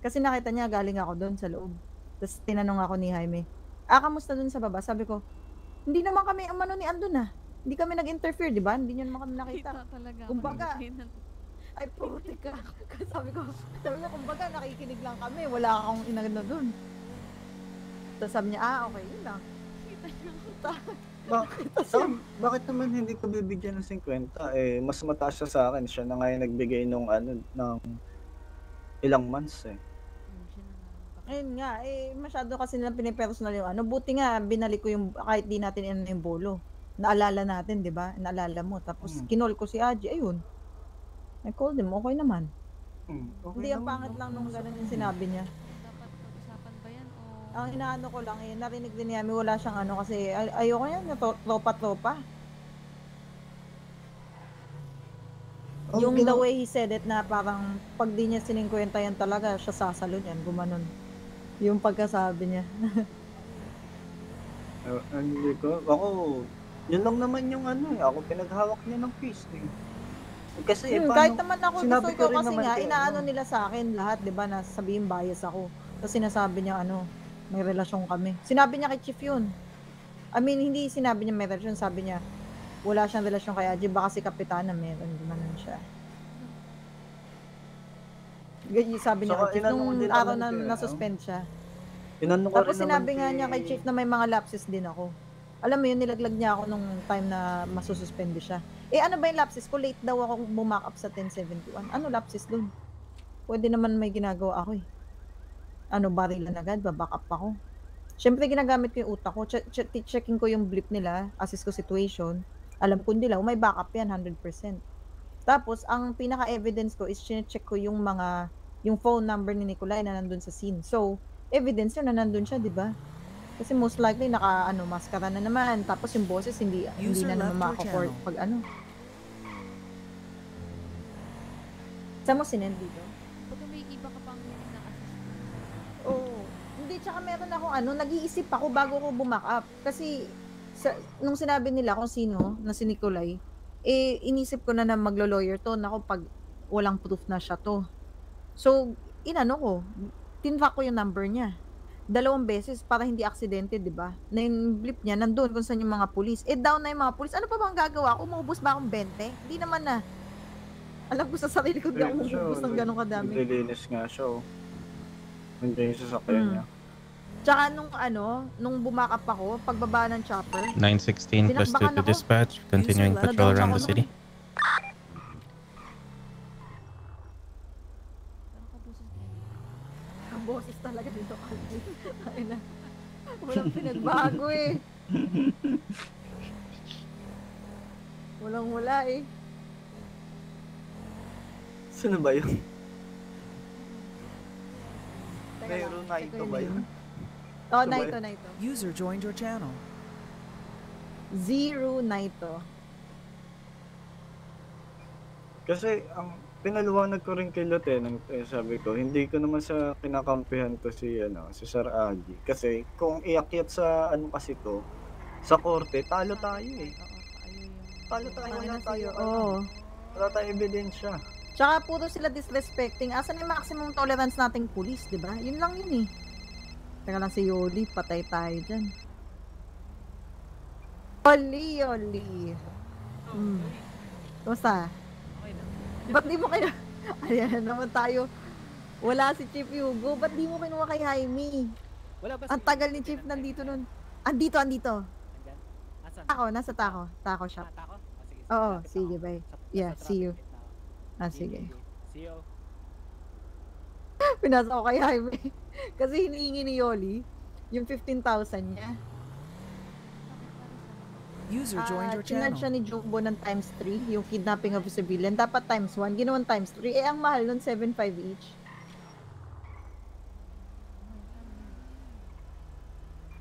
Kasi nakita niya, galing ako doon sa loob. Tapos tinanong ako ni Jaime, ah, kamusta dun sa baba? Sabi ko, hindi naman kami ang mano ni Andun ah. Hindi kami nag-interfere, di ba? Hindi nyo naman kami nakita. Kita talaga. Kumbaga, ay puti ka. sabi ko, sabi ko, kumbaga nakikinig lang kami. Wala akong inagano dun. Tapos sabi niya, ah, okay, yun lang. Bakit, um, bakit naman hindi ko bibigyan ng 50? Eh, mas mataas siya sa akin. Siya na nga yung nagbigay nung ano, ng ilang months eh. Ayun nga, eh, masyado kasi nilang pinipersonal yung ano. Buti nga, binalik ko yung, kahit di natin ano yung bolo. Naalala natin, di ba? Naalala mo. Tapos, Hmm. kinol ko si Aji, ayun. I called him, okay naman. Hmm, okay Hindi, ang naman, pangit lang nung ganun yung sinabi niya. Dapat pag-usapan ba yan o... Ang inaano ko lang, eh, narinig din niya, wala siyang ano, kasi ay- ayoko yan, tropa-tropa. Ang yung the way he said it na parang pag di niya siningkwenta yan talaga, siya sasalo niyan, gumanon. Yung pagkasabi niya. Eh, hindi ko, ako, yun lang naman yung ano eh. Ako pinaghawak niya ng case eh. Kasi Hmm, paano- kahit naman ako gusto ko kasi nga, inaano ano. nila sa akin lahat, di ba, na sabihin bias ako. Tapos sinasabi niya, ano, may relasyon kami. Sinabi niya kay Chief yun. I mean, hindi sinabi niya may relasyon, sabi niya, wala siyang relasyon kay Aji, baka si Kapitana meron, gumanon siya. Ganyan sabi niya kay Chief, nung araw na kay, ano? nasuspend siya. Inano Tapos sinabi nga niya kay Chief na may mga lapses din ako. Alam mo yun, nilaglag niya ako nung time na masususpend siya. Eh ano ba yung lapses ko? Late daw ako bumak up sa 1071. Ano lapses dun? Pwede naman may ginagawa ako eh. Ano, barilan agad, baback up ako. Siyempre, ginagamit ko yung utak ko. Che- che- checking ko yung blip nila, assess ko situation. Alam ko nila, oh, may backup yan, 100%. Tapos, ang pinaka-evidence ko is check ko yung mga, yung phone number ni Nicolay na nandun sa scene. So, evidence yun na nandun siya, di ba? Kasi most likely, naka, ano, maskara na naman. Tapos yung boses, hindi, hindi na naman channel. pag ano. Saan mo sinend dito? Pag may iba ka pang naka-assist. Oo. Hindi, tsaka meron ako, ano, nag-iisip ako bago ko bumak up. Kasi, sa, nung sinabi nila kung sino, na si Nicolay, eh, inisip ko na na maglo-lawyer to, nako, pag walang proof na siya to. So, inano ko, tinrack ko yung number niya. Dalawang beses para hindi aksidente, di ba? Na yung blip niya, nandun kung saan yung mga pulis. Eh, down na yung mga pulis. Ano pa bang gagawa ko? Maubos ba akong 20? Hindi naman na. Alam ko sa sarili ko, di ako maubos ng ganong kadami. Naglilinis nga siya, oh. Nandiyan yung sasakyan Hmm. niya. Tsaka nung ano, nung bumakap ako, pagbaba ng chopper, 916 plus 2 Tinakbakan to ako. dispatch, continuing User, patrol around the city. ang boses talaga dito, Alvin. Ay na. Walang pinagbago eh. Walang wala eh. Sino ba yun? Meron na ito ba yun? Oh, Ito ba Naito? Naito. User joined your channel. Zero Naito. Kasi ang pinaliwanag ko rin kay Lieutenant, eh, sabi ko, hindi ko naman sa kinakampihan to si, ano, si Sir Agi. Kasi kung iakyat sa, ano kasi to, sa korte, talo tayo eh. Talo tayo, wala na tayo, sa'yo, ano, oo. wala tayong ebidensya. Tsaka puro sila disrespecting. Asan yung maximum tolerance nating pulis, di ba? Yun lang yun eh. Teka lang si Yoli, patay tayo dyan. Yoli, Yoli. Hmm. Kumusta? Ba't di mo kaya... Ayan na naman tayo. Wala si Chief Hugo. Ba't di mo kinuha kay Jaime? Wala ba Ang tagal ni Chief nandito nun. Andito, andito. Asan? Tako, nasa tako. Tako shop. Tako? Oh, sige. Oo, sige, bye. Yeah, see you. Ah, sige. See you. Pinasa ko kay Jaime. Kasi hinihingi ni Yoli yung 15,000 niya. User joined your chinad channel. siya ni Jumbo ng times 3, yung kidnapping of a civilian. Dapat times 1, ginawan times 3. Eh, ang mahal nun, 7.5 each.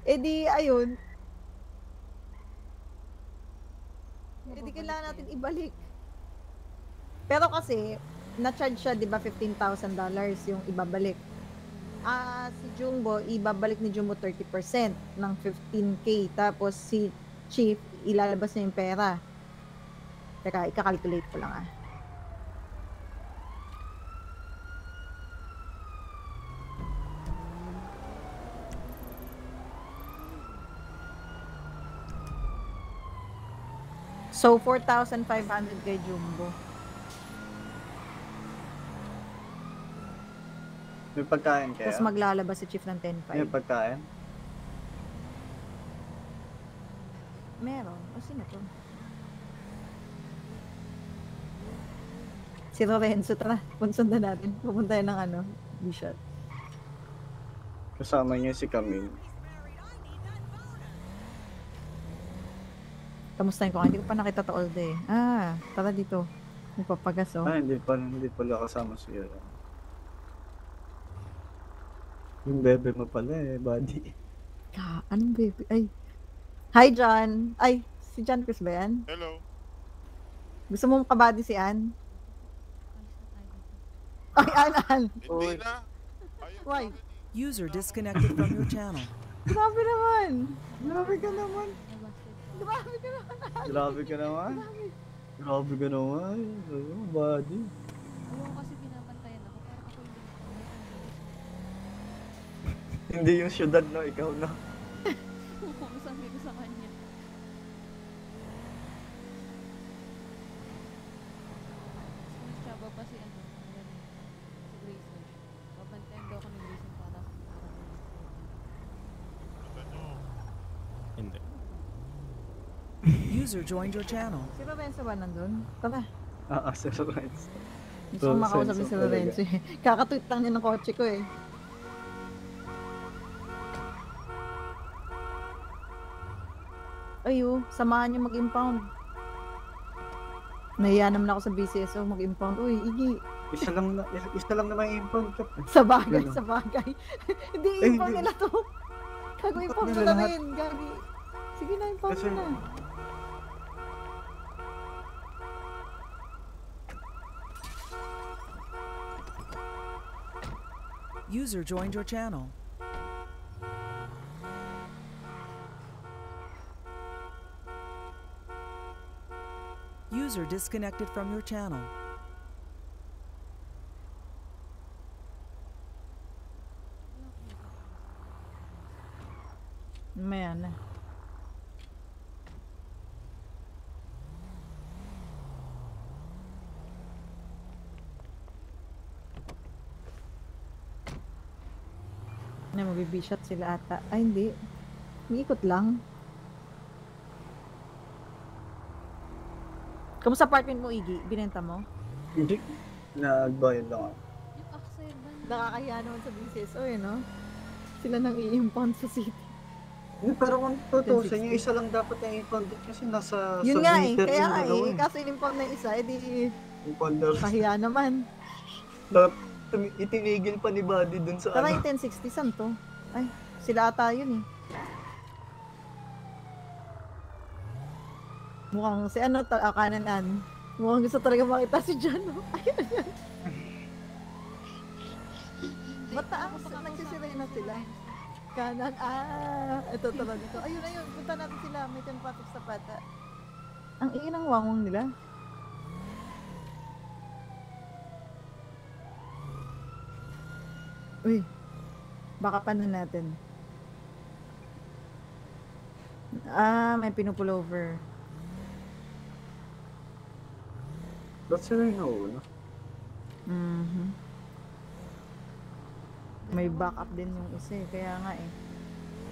Eh di, ayun. Eh di, kailangan natin ibalik. Pero kasi, na-charge siya, di ba, $15,000 yung ibabalik. Ah, si Jumbo, ibabalik ni Jumbo 30% ng 15k. Tapos si Chief, ilalabas niya yung pera. Teka, ikakalculate ko lang ah. So, 4,500 kay Jumbo. May pagkain kaya? Tapos maglalabas si Chief ng 10.5. May pagkain? Meron. O, sino to? Si Lorenzo, tara. Punsundan natin. Pupunta yan ng ano, Bishop. Kasama niya si Camille. Kamustahin ko? Hindi ko pa nakita to all day. Ah, tara dito. Nagpapagas, oh. Ah, hindi pa, hindi pala kasama siya. Yung bebe mo pala eh, buddy. Ka, anong baby? Ay. Hi, John. Ay, si John Chris ba yan? Hello. Gusto mo kabady si Ann? Ay, Ann, Ann. Hindi na. Why? User disconnected from your channel. Grabe naman. Grabe ka naman. Grabe ka naman. Ann. Grabe ka naman. Grabe ka naman. Ano, buddy. Ayaw kasi binabantayan Hindi yung syudad, no? Ikaw, no? Oo, sabi ko sa kanya. Sinitsaba pa si ano, si Grayson. Ako ni Grayson para sa Hindi. User joined your channel. Si Lorenzo ba nandun? Tama. Ah, ah, si Lorenzo. Gusto ko makausap ni si Lorenzo eh. Kakatweet lang niya ng kotse ko eh. Ayo, samahan niyo mag-impound. Nahiya naman ako sa BCSO mag-impound. Uy, Igi. Isa lang na, isa, isa lang naman impound. Sa bagay, Ganun. sa bagay. Hindi, Eh, impound nila to. Gago, impound nila lahat. rin. Gagi. Sige na, impound Kasi- na. User joined your channel. User disconnected from your channel. Maya na. Mabibi-shot sila ata. Ay, hindi. Umiikot lang. Kamusta apartment mo, Iggy? Binenta mo? Hindi. Nagbayad lang ako. Yung Axel ba? Nakakaya naman sa BCSO, eh, no? Sila nang i-impound sa city. Eh, Pero kung tutusin, yung isa lang dapat yung impound kasi nasa Yun sa nga eh. Kaya yung nga dalawa eh. Kaso in-impound na isa, edi Impounder. kahiya naman. Dapat itinigil pa ni Buddy dun sa Tara ano. yung 1060, saan to? Ay, sila ata yun eh. Mukhang si ano, ta- ah, kanan-an. Mukhang gusto talaga makita si John. no? Ayun, ayun. Ba't taas? Nagsisirena sila. Kanan, ah, ito talaga to. Ayun, ayun, punta natin sila. May tempatik sa pata. Ang inang wangwang nila. Uy, baka paano natin? Ah, may pinupullover. Ba't sila yung nauna? Mhm. May backup din yung isa eh, kaya nga eh.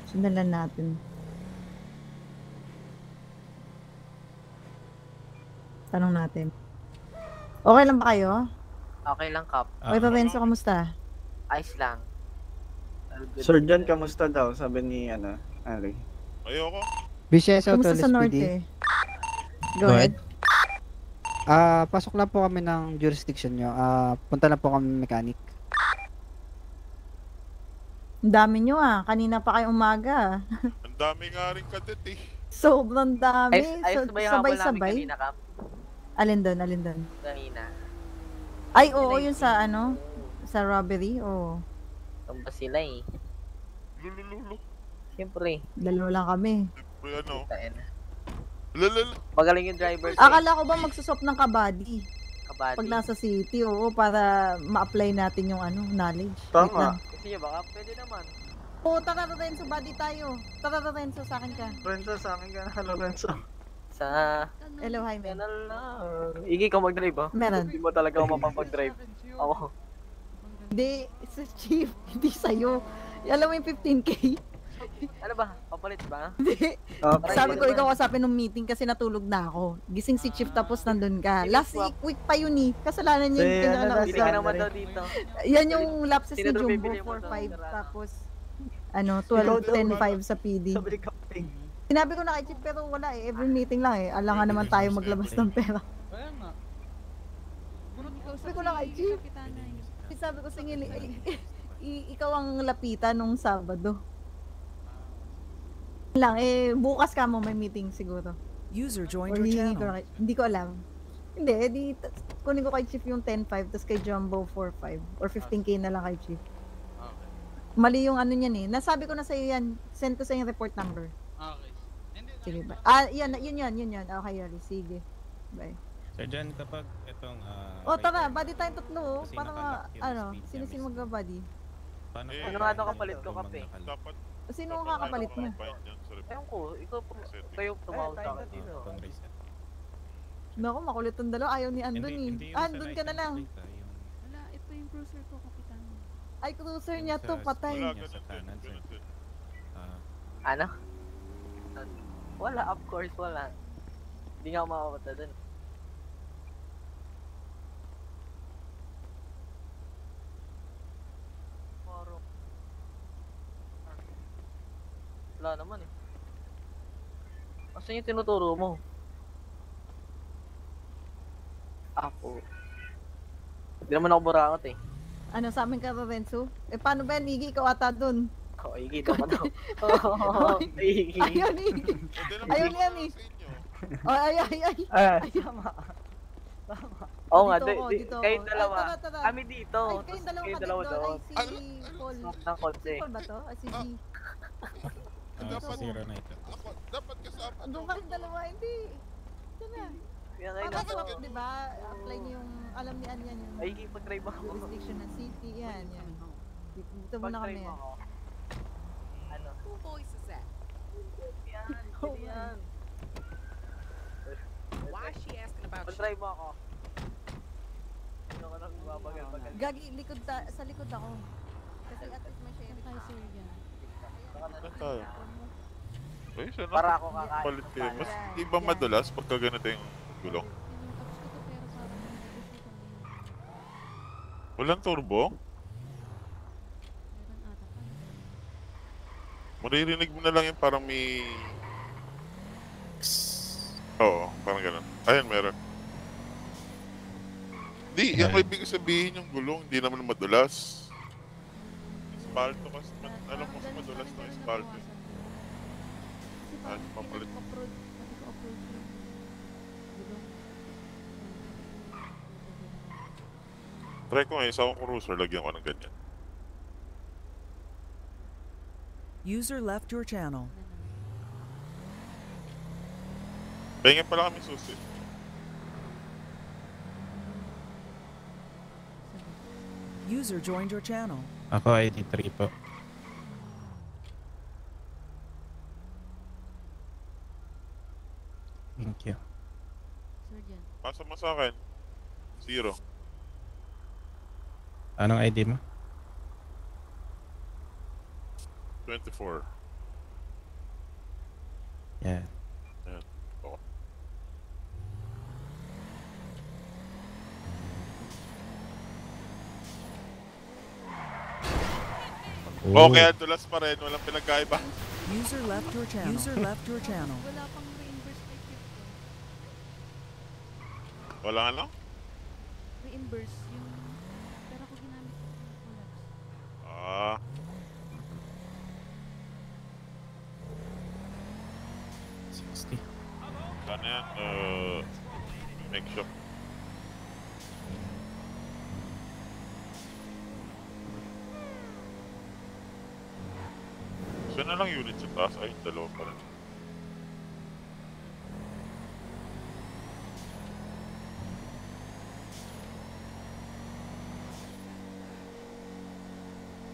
Sundan lang natin. Tanong natin. Okay lang ba kayo? Okay lang, Kap. Okay, Lorenzo, kamusta? Ayos lang. Sir John, kamusta daw? Sabi ni, ano, Ari. Ayoko. Kamusta to sa SPD. norte? Go ahead. Ah, pasok lang po kami ng jurisdiction nyo. Ah, punta na po kami mechanic. Ang dami nyo ah. Kanina pa kayo umaga. Ang dami nga rin kadet eh. Sobrang dami. Ayos, ayos So- ba yung habol namin Sabay-sabay. kanina, Kap? Alin doon, alin doon? Kanina. Ay, oo, yun sa ano? Sa robbery, oo. Tumba sila eh. Lulululo. Siyempre. Dalawa lang kami. Pre, ano? Tain. Magaling yung driver. Akala ko ba magsusop ng kabady? Kabady. Pag nasa city, oo, para ma-apply natin yung ano, knowledge. Tama. nyo baka? Pwede naman. Oo, tara Lorenzo, body tayo. Tara Lorenzo, sa akin ka. Lorenzo, sa akin ka na, Lorenzo. Sa... Hello, Jaime. Channel lang. Igi, ikaw mag-drive ah. Meron. Hindi mo talaga ako mapapag-drive. Ako. Hindi, sa chief, hindi sa'yo. Alam mo yung 15k? Ano ba? Papalit ba? Hindi. Sabi ko, ikaw kasapin ng meeting kasi natulog na ako. Gising si chief tapos nandun ka. Last week, week pa yun eh. Kasalanan niya yung ano kanya daw, Bili ka naman daw dito. Yan yung lapses ni Jumbo, bibili mo 4-5 daw? tapos ano, Ikaw daw, 12-10-5 sa PD. Sabi ni Kaping. Sinabi ko na kay Chief pero wala eh. Every meeting lang eh. Alangan naman tayo maglabas ng pera. Kaya nga. Sabi ko na kay Chief. Sabi ko singil, eh, i- ikaw ang lapitan nung Sabado. Lang eh, bukas ka mo may meeting siguro. User joined Or your channel. Hindi ko alam. Hindi, eh, di, t- kunin ko kay Chief yung 10-5, tapos kay Jumbo 4-5. Or 15k na lang kay Chief. Okay. Mali yung ano niyan eh. Nasabi ko na sa'yo yan. Send ko sa yung report number. Okay. Hindi, Sige ba? Ah, yan, yun yun, yun yun. Okay, Yoli. Sige. Bye. Sir John, kapag itong... ah, O, tara, rider, body tayong tatlo. oh. Para, yung ano, speed sino limit. sino magba-body? Paano Eh, ano nga rider kapalit ko, kape? Dapat Sino ang kakapalit mo? Ewan ko, ikaw po, kayo tumawag sa akin. Reset. Naku, makulit ang dalawa. Ayaw ni Andon eh. Andon ka na lang. ah, Wala, ito yung cruiser ko, kapitan. Ay, cruiser niya to, patay. sir. Ah, Ano? Wala, of course, wala. Hindi nga ako makapunta dun. Wala naman eh. Asan yung tinuturo mo? Ako. Hindi naman ako burakot eh. Ano sa amin ka ba, Bensu? Eh, paano ba yan? Iggy, ikaw ata dun. Oo, ikita ko daw. Oo, Iggy. Ayun, Iggy. Ayun yan eh. Oh, ay, ay, ay. Ah. Ay, tama. Tama. Oo nga, Dito di, ako, di, dito kayong ako. dalawa. Ay, tara, tara. Kami dito. Ay, kayong dalawa kayong ka dalawa dito. doon. Ay, si Paul. Ng. Si Paul ba to? Ay, si G. Ah, sa zero na ito. Dapat kasama. Doon kayong dalawa, hindi. Ito na. Para swap, di ba? Apply niyo yung, alam ni Anyan yung Ay, pag-drive ako. jurisdiction ng city. Yan, yan. Dito, muna kami. Ako. Ano? Who voice is that? Yan, Oh, yan. Why is she asking about you? Pag-drive mo ako. Ano ka nang babagal-bagal? Gagi, likod ta, sa likod ako. Kasi at least may sir, yan. Saan tayo? Uy, sana Para ako kakain. Palit kayo. Mas di ba yan. madalas pagka ganito yung gulong? Walang turbo? Maririnig mo na lang yung parang may... Oo, parang ganun. Ayun, meron. Di, yung ibig sabihin yung gulong, hindi naman madulas. Espalto kasi, ma- alam mo sa madulas ng espalto. Ah, papalit. Try ko ngayon, sa akong cruiser, lagyan ko ng ganyan. User left your channel. Pahingan pala kami susi. User joined your channel. Ako ID3 po. Thank you. Sir, dyan. Pasa mo sa akin. Zero. Anong ID mo? 24. Yan. Yan. Oo. Oh. Okay, dulas pa rin. Walang pinagkaiba. User left your channel. User left your channel. Wala pang reimburse kay Crypto. Wala ano? Reimburse yung pera ko ginamit ko. Collapse. Ah. Sixty. Ano yan? Uh, make shop. So na lang unit sa taas. Ay, dalawa pa rin.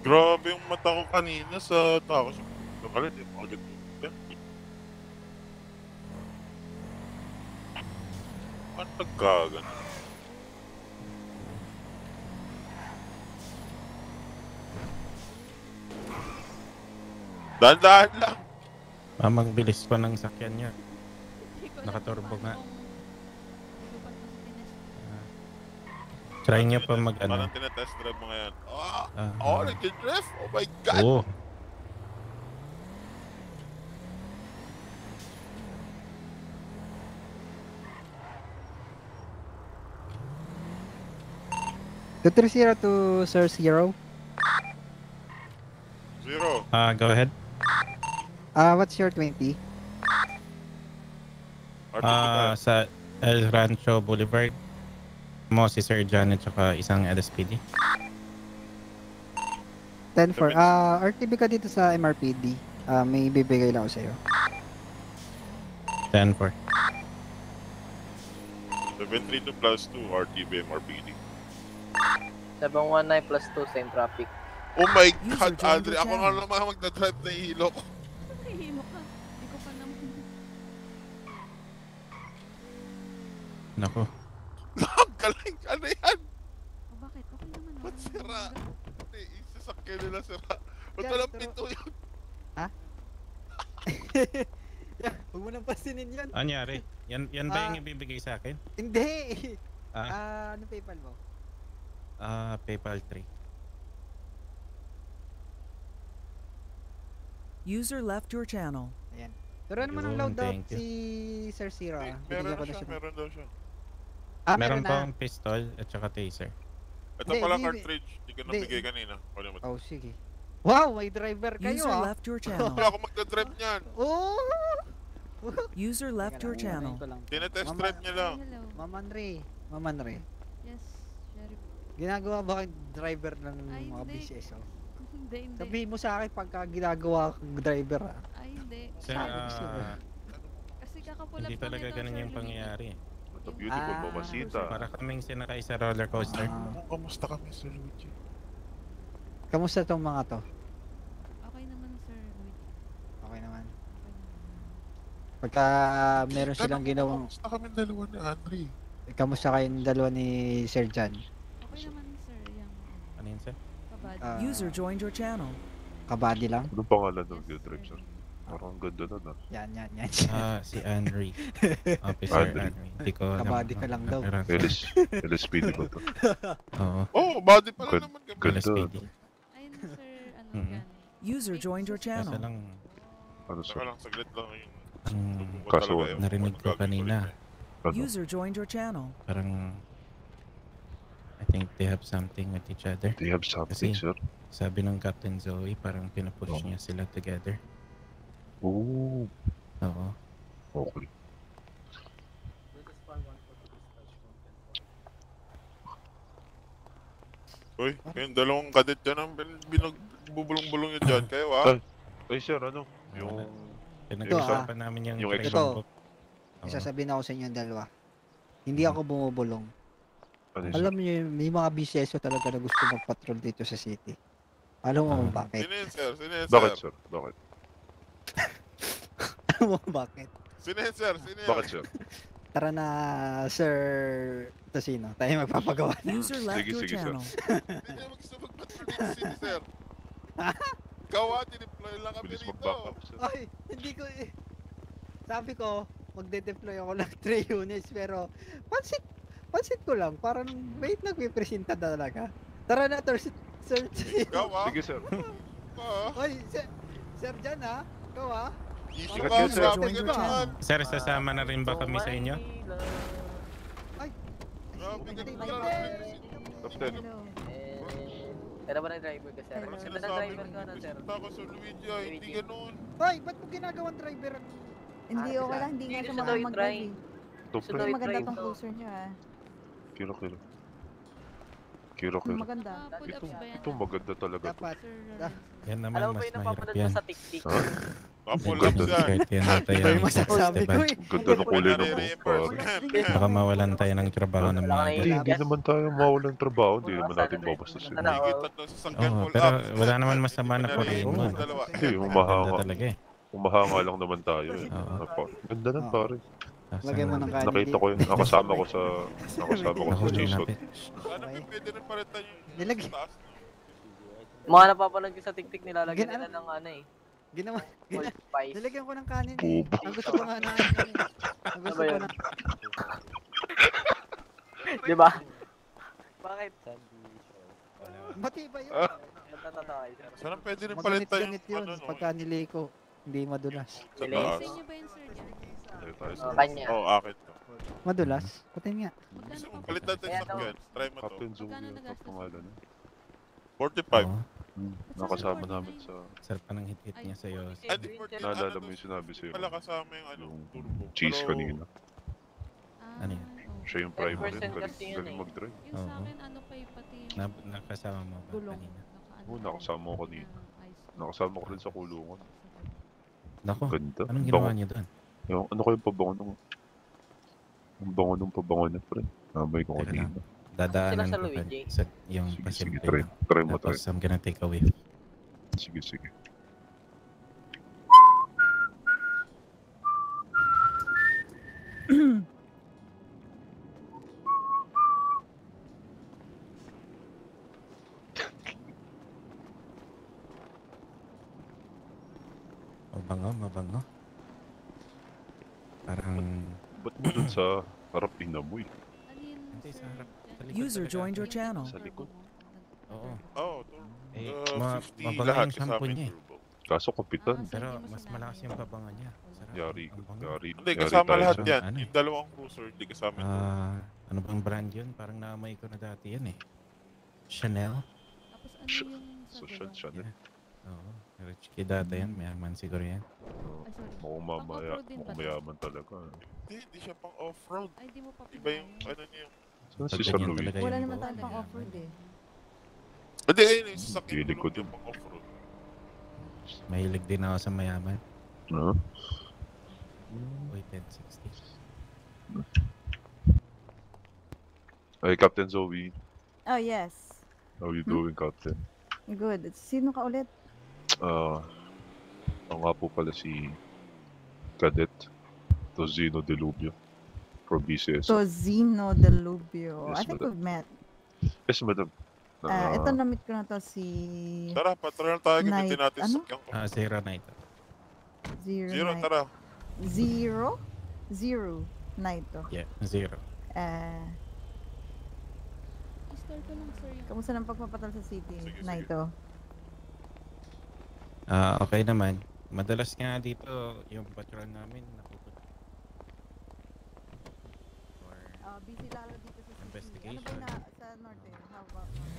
Grabe yung mata ko kanina sa tao sa Nakalit eh, mga ganito. Ano nagkagan? Dahan-dahan lang. Mamang bilis pa ng sakyan niya. Nakaturbo nga. Ah. Try niya pa mag ano. Parang tinatest drive mo ngayon. Ah! Ah, Oh, ah. nag-drift! Oh my God! Oo. Two three zero to Sir Zero. Zero. Ah, go ahead. Ah, what's your 20? Ah, sa El Rancho Boulevard. Mo si Sir John at saka isang LSPD. 10 for. Ah, RTB ka dito sa MRPD. Ah, may bibigay lang ako sa'yo. 10 for. 732 plus 2 RTB MRPD. 719 plus 2, same traffic. Oh my God, Andre! Ako nga naman magdadrive na hilo ko. Nahihilo ka. Hindi ko pa naman. Nako. Galing! Ano yan? O bakit? Okay naman. Ba't sira? Hindi, yung sasakyan nila sira. Ba't Yes, walang pero- pinto yun? Ha? Huwag mo nang pasinin yan. Anyari? Yan, yan ba Ah. yung ibibigay sa akin? Hindi! Ah, Ah, ano PayPal mo? ah PayPal 3. User left your channel. Ayan. Pero naman ang Yun, thank you. si Sir Sira. ah. Meron Binigyan na ko na siya, siya. meron daw siya. Ah, Meron meron pa akong pistol at saka taser. Ito Hindi, pala hindi, cartridge. Hindi ka hindi. nabigay kanina. Mo. Oh, sige. Wow, may driver kayo User ah. left your channel. Wala ako magdadrive niyan. Oh! User left your channel. Tinetest drive niya lang. Hello. Maman Ray. Maman Ray. Yes, Sheriff. Ginagawa ba kayong driver ng Ay, mga hindi. BCSO? Hindi, hindi. Sabihin mo sa akin pagka ginagawa kang driver ah. Ay, hindi. Sir, Sabi ko sa'yo. ah, Kasi kakapulap hindi talaga doon, ganun yung pangyayari. The beautiful Ah. Mamacita. Para kaming sinakay sa roller coaster. Kung kamusta kami, Sir Luigi? Kamusta tong mga to? Okay naman, Sir Luigi. Okay naman. Pagka meron silang ginawang... Kamusta kami dalawa ni Andre? Kamusta kayong dalawa ni Sir Jan? Okay naman, Sir. Yung Ano yun, sir? kabady. Ah, User joined your channel. kabady lang? Anong pangalan ng drive, sir? Parang ang ganda na, ah. Yan, yan, yan. Ah, si Henry. Officer Henry. Henry. Hindi ko alam. Kabady ka lang daw. LS, LSPD ba to? Oo. Oh, body pala Ganda. naman. Ganda. Ganda. Ayun, Sir, ano yan. User joined your Kaso channel. lang, Ano, Saka sir? lang, saglit lang yung... ang Kaso, talaga yung narinig ko kanina, Ano? User joined your channel. parang I think they have something with each other. They have something, Kasi- sir. Sabi ng Captain Zoe, parang pinupush niya sila together. Oh, Oo. okay. Uy, yung dalawang kadet dyan ang bin- binag bubulong-bulong yun dyan. Kayo ah. Ay, sir, ano? Yung... Pinag-uusapan namin yung yung Ito, book. Oo. isasabihin ako sa inyo dalawa. Hindi ako bumubulong. Ano Alam niyo, may mga BCSO talaga na gusto magpatrol dito sa city. Alam mo kung bakit? Sino yun, sir? Sino yun, sir? Bakit, sir? Bakit? Alam mo bakit? Sino yun, sir? Sino yun? Bakit, sir? Tara na, Sir Tocino. Tayo magpapagawa na. User left Sige, your sige, sir. channel. Hindi niya gusto magpatrol dito city, sir. Ikaw ah, dineploy lang kami Bilis dito. mag-back up, sir. Ay, hindi ko eh. Sabi ko, magde-deploy ako ng 3 units pero pansit, pansit ko lang. Parang wait nagpipresenta talaga. Tara na, Sir, Sir ah. Sige, sir. Oy, Sir, Sir Jan ha? Ikaw ka, kayo, sir. naman. sasama na rin ba kami sa inyo? Naman. Captain. Kaya ba ng driver ka, sir? Ng sinasabi driver mo, ka na, sir. presenta ko sa Luigi ah, hindi ganun. Hoy, ba't mo ginagawang driver? Hindi, okay lang. Hindi nga siya gusto daw marunong i-try. mag-drive. Ito, Gusto Pero maganda tong to. closer niya ah. Kilo, kilo. Kilo, kilo. Maganda. Ah, ba yan? Ito maganda talaga to. Dapat. Sir Da- Lawrence? Yan naman Alam mo ba mas yung mahirap napapanood yan. mo sa TikTok? Ha? Pull Ang ups ganda yan. shirt yan ata Ito yung masasabi ko eh. Ganda ng kulay ng buhok. Baka mawalan tayo ng trabaho ng mga Hindi, hindi naman tayo mawalan trabaho. Hindi naman natin babastos yun. Ano, Oo, pero wala naman masama na purihin mo. Yung dalawa. Hindi, Ganda humahanga. talaga eh. Humahanga lang naman tayo eh. Ganda Oo. pare. Lagay mo ng kanin Nakita ko yun. Nakasama ko sa... Nakasama ko sa Jason. may pwede rin palitan yung Nilagay. taas. Mga napapanood ko sa TikTok, nilalagyan nila ng ano eh. Ginawa, gina, spice. nilagyan ko ng kanin eh. Bobo. Ang gusto ko nga na, ang gusto Ano ba ko yun? na, Di ba? Bakit? matibay yun. Ah. Natatatawa sir. Sana pwede rin palitan yung Maganit-ganit yun. ano, no? Pagka niliko, hindi madulas. Sa Nilay. taas. Sa inyo ba yan, Sir Jan? Tayo tayo sa... Oh, kanya. Oo, akin to. Madulas? Patin nga. Magkano Gusto pa mo palitan tayo Kaya sa sakyan. Try mo to. Captain Magkano yata nagastos? pangalan. eh. 45. Oo. Hmm, Nakasama namin sa... Sarap pa ng hit-hit niya sa'yo. Ay, di 40. Naalala ano mo yung sinabi sa'yo. Wala kasama yung ano, Yung turbo. cheese kanina. Ah, Ano yun? oo. Siya yung primer 10% din. Galing, eh. mag-drive. Yung sa Oo. akin, ano pa eh, pati yung Na, nakasama mo ba gulong. kanina? Oo, nakasama ko kanina. cream. Nakasama ko rin sa kulungan. Nako, Ganda. anong ginawa niyo doon? Yung, ano kayo pabango nung... Ang bango nung pabango niya, pre. Namay ko Teka lang. kanina. Dadaanan ko pa Luigi. sa yung Sige, sige, pasimple try. lang. Try mo, try. Tapos I'm gonna take a whiff. Sige, sige. Mabango, mabango. Parang... Ba't mo dun sa harap inamoy? Hindi, sa harap. Sa likod User joined your channel. Sa likod. Oo. Oh, Eh, ma 50 mabango lahat yung kasama niya eh. Kaso kapitan. Pero mas malakas yung pabango niya. Sarap. Yari, yari, Hindi, kasama lahat sa- yan. Ano eh. Yung dalawang cruiser, hindi kasama ito. Ah, ano bang brand yun? Parang naamoy ko na dati yan eh. Chanel? Tapos ano yung sa Social channel. Oo. Rich kid data yan. Mayaman siguro yan. Mukhang mamaya, mukhang mayaman talaga. Hindi, hindi siya pang off-road. Iba yung, ano niya yung... Saan si San Luis? Wala naman tayong pang off-road eh. Hindi, ayun yung sasakyan Piling ko din. yung pang off-road. Mahilig din ako sa mayaman. Huh? Uy, 1060. Ay, Captain Zoe. Oh, yes. How you Hmm? doing, Captain? Good. Sino ka ulit? Ah, ako nga po pala si Cadet Tozino Delubio from BCS. Tozino Delubio. I Yes, think madam. we've met. Yes, madam. Ah, Ah, ito na-meet ko na to si... Tara, patrol tayo. Gamitin Night- natin ano? sa ko. Ah, zero na ito. Zero, Zero, night. tara. Zero? Zero night to. Yeah, zero. Ah, I-store ko lang, sir. kamusta ng pagpapatal sa city? night to. Ah, okay naman. Madalas nga dito yung patrol namin napupunta. For Ah, busy lalo dito sa city. Ano ba investigation. na sa norte? How about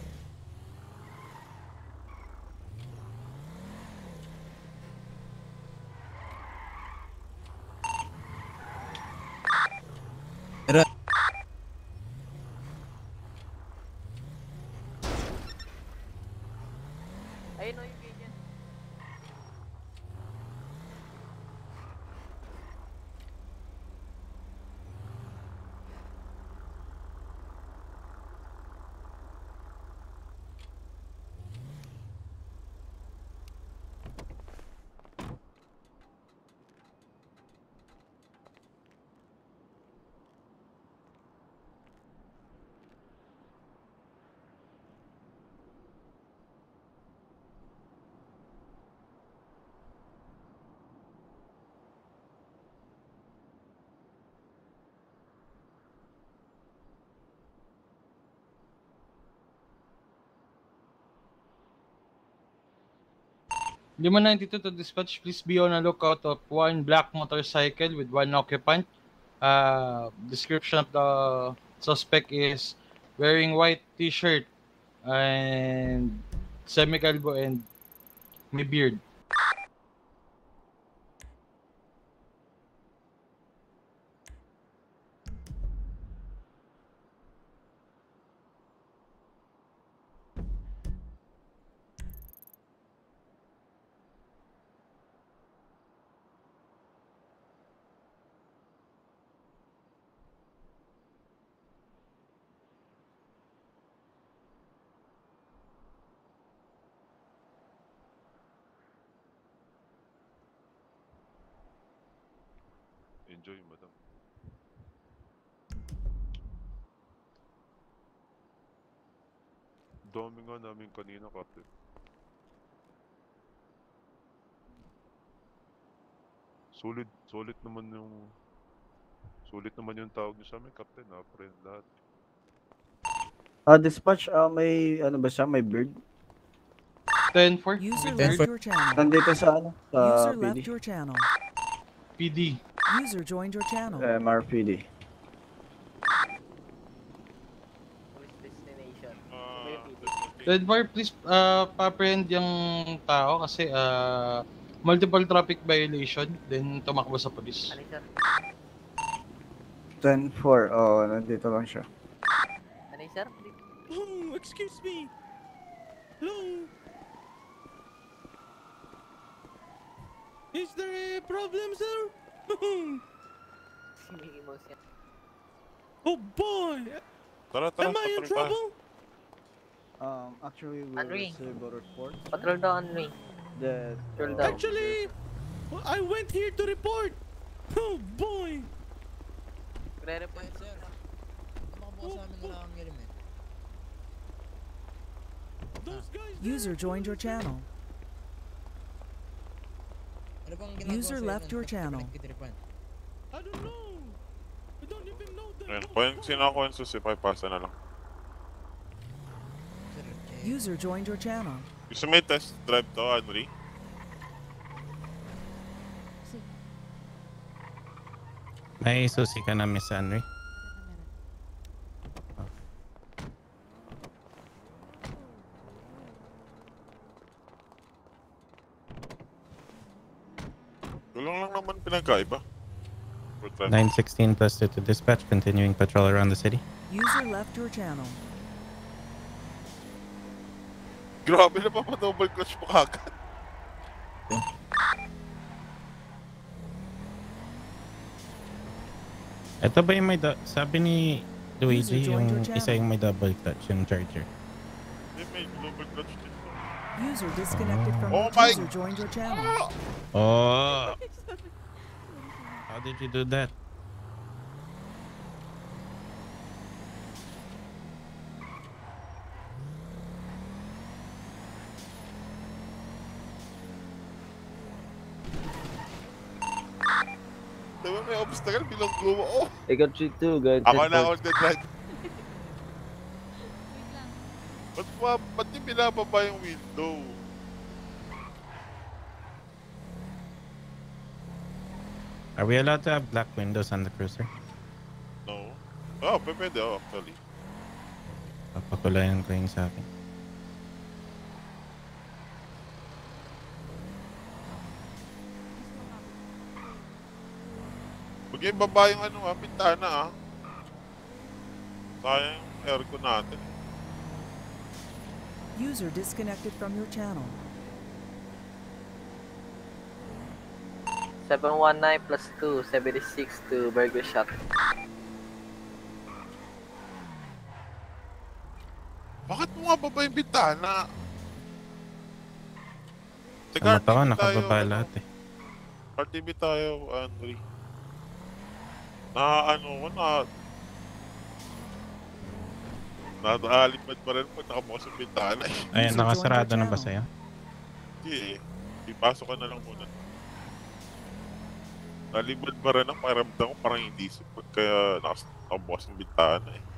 592 to dispatch, please be on a lookout of one black motorcycle with one occupant. Uh, description of the suspect is wearing white t-shirt and semi-calvo and may beard. Namin kanina, Captain. Solid, solid naman yung... Sulit naman yung tawag niyo sa amin, Captain, ha? Friend lahat. Ah, dispatch, ah, may ano ba siya? May bird? 10 for User left your channel. Nandito sa ano? Sa User PD. left your channel. PD. User joined your channel. MRPD. Police destination. Red bar, please uh, pa-apprehend yung tao kasi uh, multiple traffic violation then tumakbo sa polis. Ano sir? 10-4. Oh, nandito lang siya. Ano sir? Oh, excuse me. Hello. Is there a problem, sir? Oh boy. Tara, tara, Am I in trouble? Um, actually, we Henry. received a report Patrol daw, Henry. that... Patrol uh, daw. Actually, I went here to report. Oh boy. Re-report. sir. Tumakbo sa amin wala kang helmet. Those guys. User joined your channel. Ano bang ginagawa User sa'yo left nun? your Ba't ka channel. pinagtitripan? I Ayan, kung sino ako yung susi, pakipasa na lang. User joined your channel. Gusto may test drive to, Henry? May susi ka na, Miss Henry. Gulong lang naman pinagkaiba. For 916 plus 2 to dispatch, continuing patrol around the city. User left your channel. Grabe na pa double clutch mo kagad. Ito ba yung may, do- sabi ni Luigi, yung isa yung may double clutch, yung charger. Hindi, may double clutch din. User disconnected from Oh your my- user joined your channel. Oh! How did you do that? Diba may obstacle, bilonggo mo. Oh! I got you too, guys. Ako na ako nag-drive. Ba't ba, ba't yung binababa yung window? Are we allowed to have black windows on the cruiser? No. Oh, pwede oh, actually. Papakulayan ko yung sa akin. Yung baba yung ano ah, pintana ah. Sayang yung aircon natin. User disconnected from your channel. 719 plus 2, 76 to Burger Shot. Bakit mo nga baba yung bintana? Sa mata ko, RTB nakababa tayo, lahat eh. RTB tayo, Andre. Na ano ko na... Nadaalipad pa rin pag nakabukas yung bintana eh. Ayan, nakasarado na ba sa'yo? Hindi eh. Ipasok ka na lang muna. Nalibad pa rin ang pakiramdam ko parang hindi sipag kaya nakabukas yung bintana eh.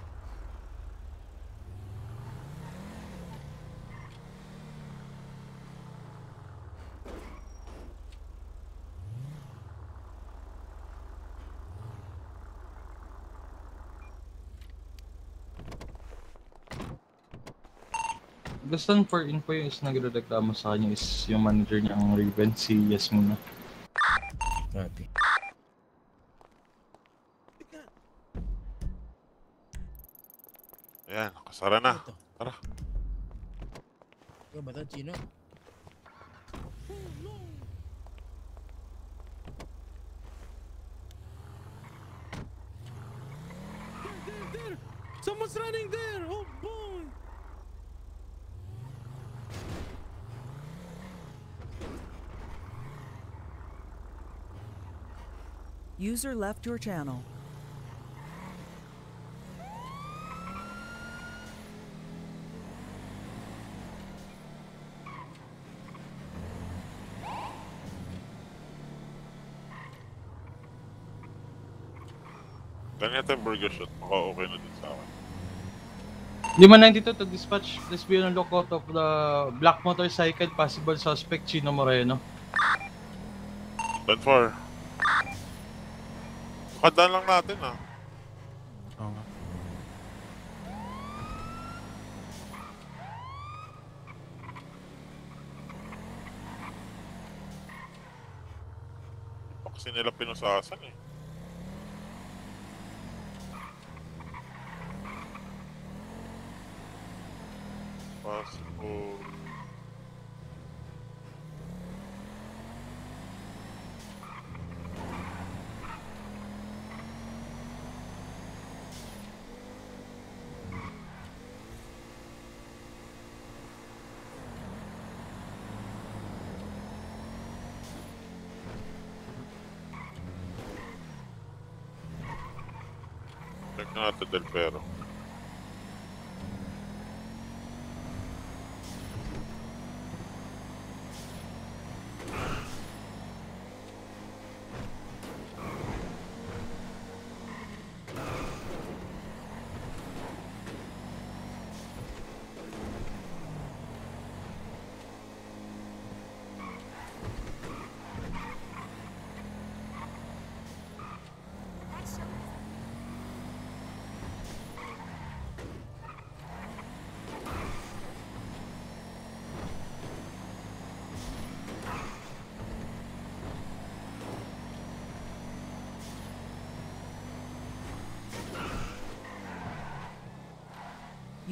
Gusto for info yung is nagre-reklamo sa kanya is yung manager niya ang Raven, si Yes muna. Copy. Ayan, nakasara na. Tara. Ikaw ba to, Chino? There! Someone's running there! Oh boy! User left your channel. Ganyan yung burger shot. Maka okay na din sa akin. Lima 92 to dispatch, let's be on the lookout of the black motorcycle, possible suspect, Chino Moreno. 10-4. Kadaan lang natin ah. Oo nga. Kasi nila pinusasan eh. Possible. Check natin Del Pero.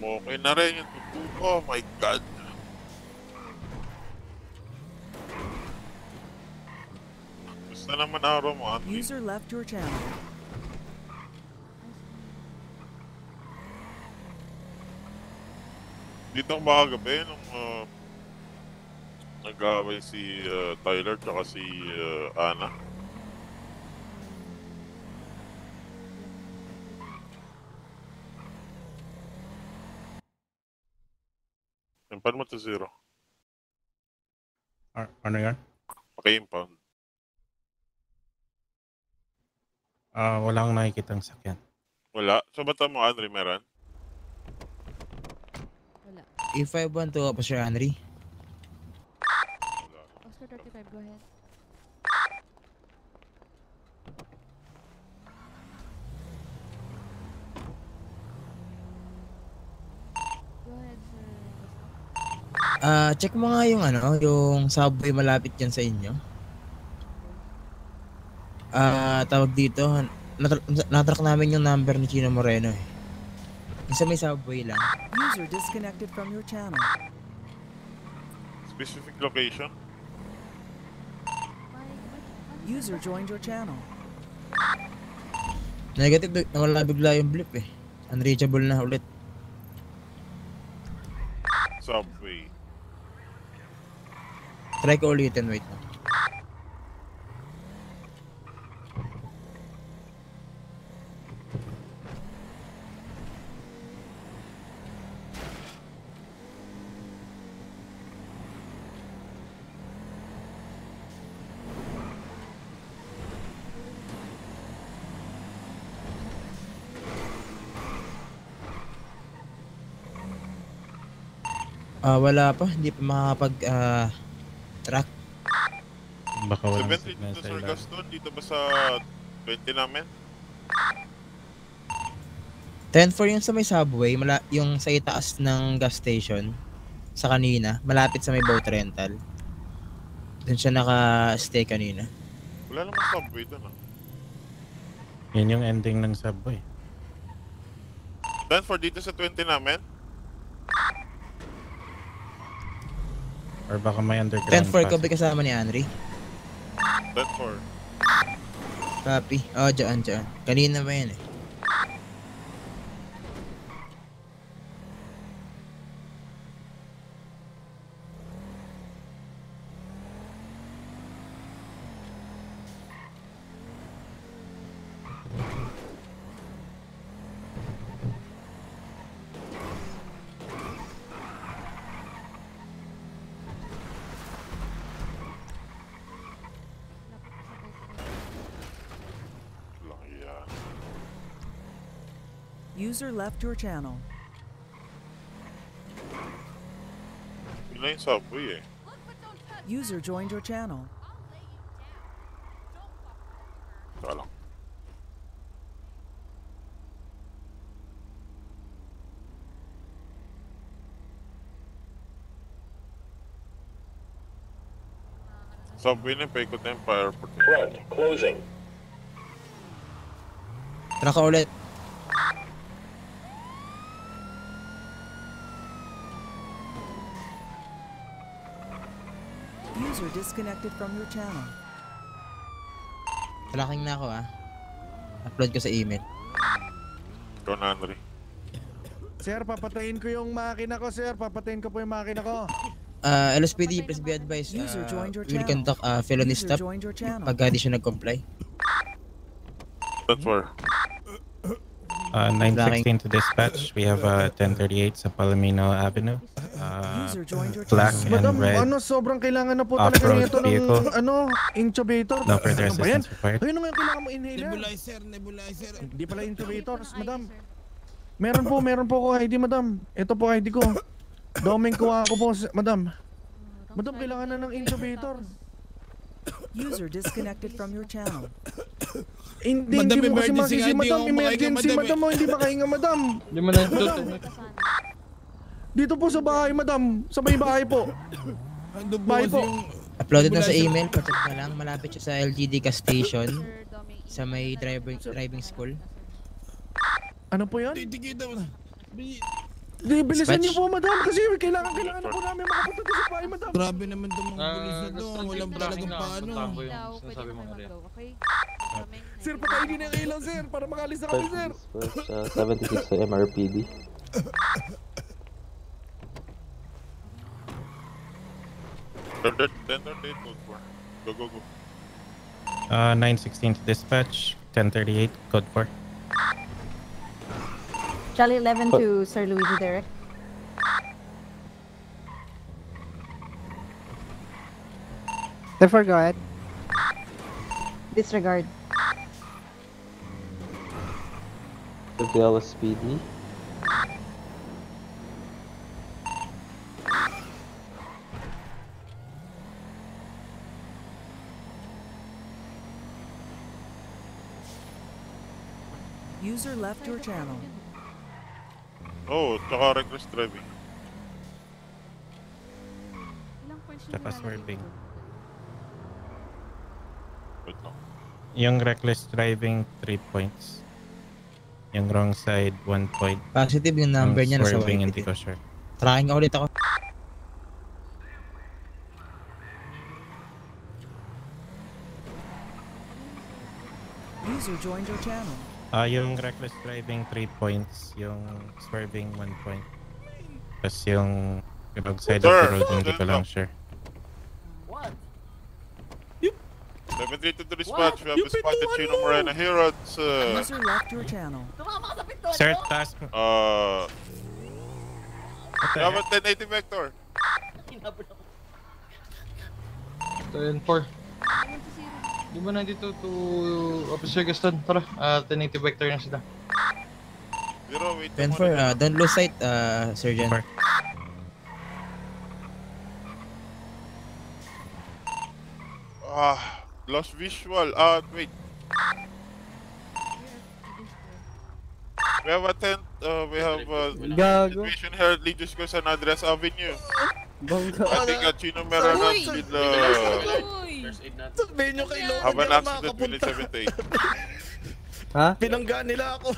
Okay na rin yung tutu. Oh my God. Gusto naman araw mo, Andy. User left your channel. Dito ang mga gabi, nung uh, nag-aaway si uh, Tyler tsaka si uh, Ana. Impound mo to zero. Ar- ano yan? Paki-impound. Ah, wala akong nakikitang sakyan. Wala. Sa bata mo, Andre, meron? Wala. E512 pa Sir Henry. Oscar 35, go ahead. Go ahead, sir. Ah, check mo nga yung ano, yung subway malapit yan sa inyo. Ah, tawag dito, natrack, natrack namin yung number ni Chino Moreno eh. Yung sa may subway lang. User disconnected from your channel. Specific location? User joined your channel. Negative, nawala bigla yung blip eh. Unreachable na ulit. Subway. Try ko ulitin, wait lang. Ah, wala pa. Hindi pa makakapag ah, track. Baka walang 70 signal sa Sir. Gaston, dito ba sa 20 namin? 10 for yung sa may subway, mala yung sa itaas ng gas station sa kanina, malapit sa may boat rental. Doon siya naka-stay kanina. Wala namang subway doon ah. Yun yung ending ng subway. Then for dito sa 20 namin? Or baka may underground 10 for pass. kabi kasama ni Henry. Then for Copy. Oh, dyan, dyan. Kanina ba yan eh. lang yan. User left your channel. Yun lang yung subway eh. User joined your channel. Saka lang. Subway na yung paikot na yung airport. Front, closing. Track ka ulit. User disconnected from your channel. Tracking na ako ah. Upload ko sa email. Ikaw na, Andre. Sir, papatayin ko yung makina ko, sir. Papatayin ko po yung makina ko. Ah, LSPD, please be advised. User Uh, joined your we'll channel. conduct uh, felony User stop joined your channel. pag hindi siya nag-comply. That's for Uh, 916 to dispatch. We have uh, 1038 sa Palomino Avenue. Black and Madam, red. ano, sobrang kailangan na po talaga nito ng, ano, intubator. No further Ano ba yan? assistance required. Ayun nga yung kailangan mo inhaler. Nebulizer, nebulizer. Hindi pala intubators, madam. Meron po, meron po ko ID, madam. Ito po ID ko. Doming kuha ko po, madam. Madam, kailangan na ng intubator. User disconnected from your channel. Hindi, Madam, hindi mo kasi masisi, madam. Emergency, madam, madam. oh, Hindi makahinga, madam. Hindi mo na. Dito po sa bahay, madam. Sa may bahay po. Ando po Bahay po. yung... Uploaded na sa email, pacheck na lang. Malapit siya sa LGD gas station. Sa may driving driving school. Ano po yan? Titikita mo na. Di, bilisan niyo po, madam. Kasi kailangan, kailangan po namin makapunta sa bahay, madam. Grabe naman itong mga Ah, pulis na to. Walang talagang paano. sinasabi na mo, mag-go, okay? Sir, patayin na yung ilaw, sir. Para makalis na kami, sir. Dispatch, uh, 76 sa MRPD. Ten thirty-eight code four. Go go go. Uh, 916 to dispatch. 1038 code 4. Charlie 11 to Sir Luigi Derek. Therefore, go ahead. Disregard. The To the LSPD. User left your channel. Oh, tsaka reckless driving. Ilang points yung Tsaka swerving. Wait lang. Yung reckless driving, 3 points. Yung wrong side, 1 point. Positive yung number Yung niya nasa swerving, hindi ko sure. Tracking ulit ako. User joined your channel. Ah, yung reckless driving, 3 points. Yung swerving, 1 point. Tapos yung wrong side of Sir, the road, hindi ko lang sure. Seven three to the dispatch. We have spotted Chino Morena here at uh, User left your channel. Sir, task mo. uh we have a 1080 vector. Ten four. Di ba nandito to Officer Gaston? Tara, uh, 1080 vector na sila. Zero, wait. 10 for, uh, don't lose sight, uh, Surgeon. Ah, lost visual. Ah, wait. We have a tent. Uh, we have a Gago. situation here at Legis Go San Andres Avenue. I think at Chino Morena Uy! with First aid natin. Sabihin nyo kay Logan have an na accident with 78. Ha? Pinangga nila ako.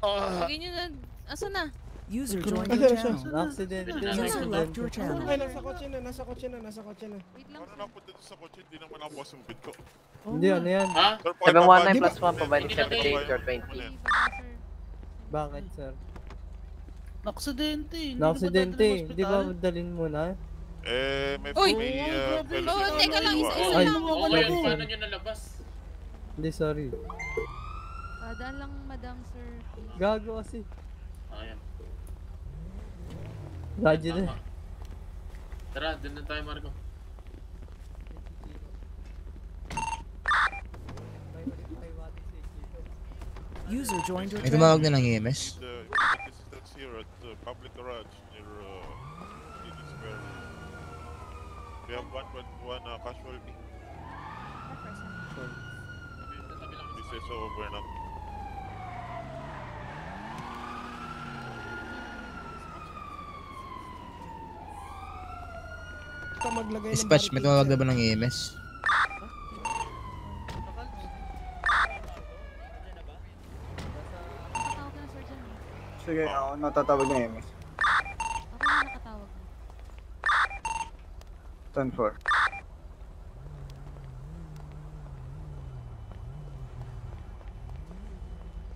Ah. Lagay nyo na, asa na? User joined your channel. Accident. User left your channel. Okay, nasa kotse na, nasa kotse na, nasa kotse na. Wait lang. Ano napunta doon sa kotse? Hindi naman ako sumbit ko. Hindi, ano yan? Ha? Sir, pakipabalik 719 plus mo 1 providing Hindi na kayo 78 or kayo. 20. Bakit, sir? Naksidente. hindi Na-aksidente. na ba Di ba dalhin mo na? Eh, may Uy! may uh, fellow Oh, teka lang, isa-isa Ay. lang. Okay, yun, paano nyo nalabas? Hindi, sorry. Padaan lang, madam, sir. Gago kasi. Ayan. Radyo na. Tara, dun na tayo, Marco. User joined your May tumawag na ng EMS. Immediate assistance here at the public garage near uh, City Square. We have one, one, one uh, casualty. This is over now. Ka maglagay ng Dispatch, may tumawag na ba ng EMS? Sige, ako natatawag na MS. Ako na nakatawag. 10-4.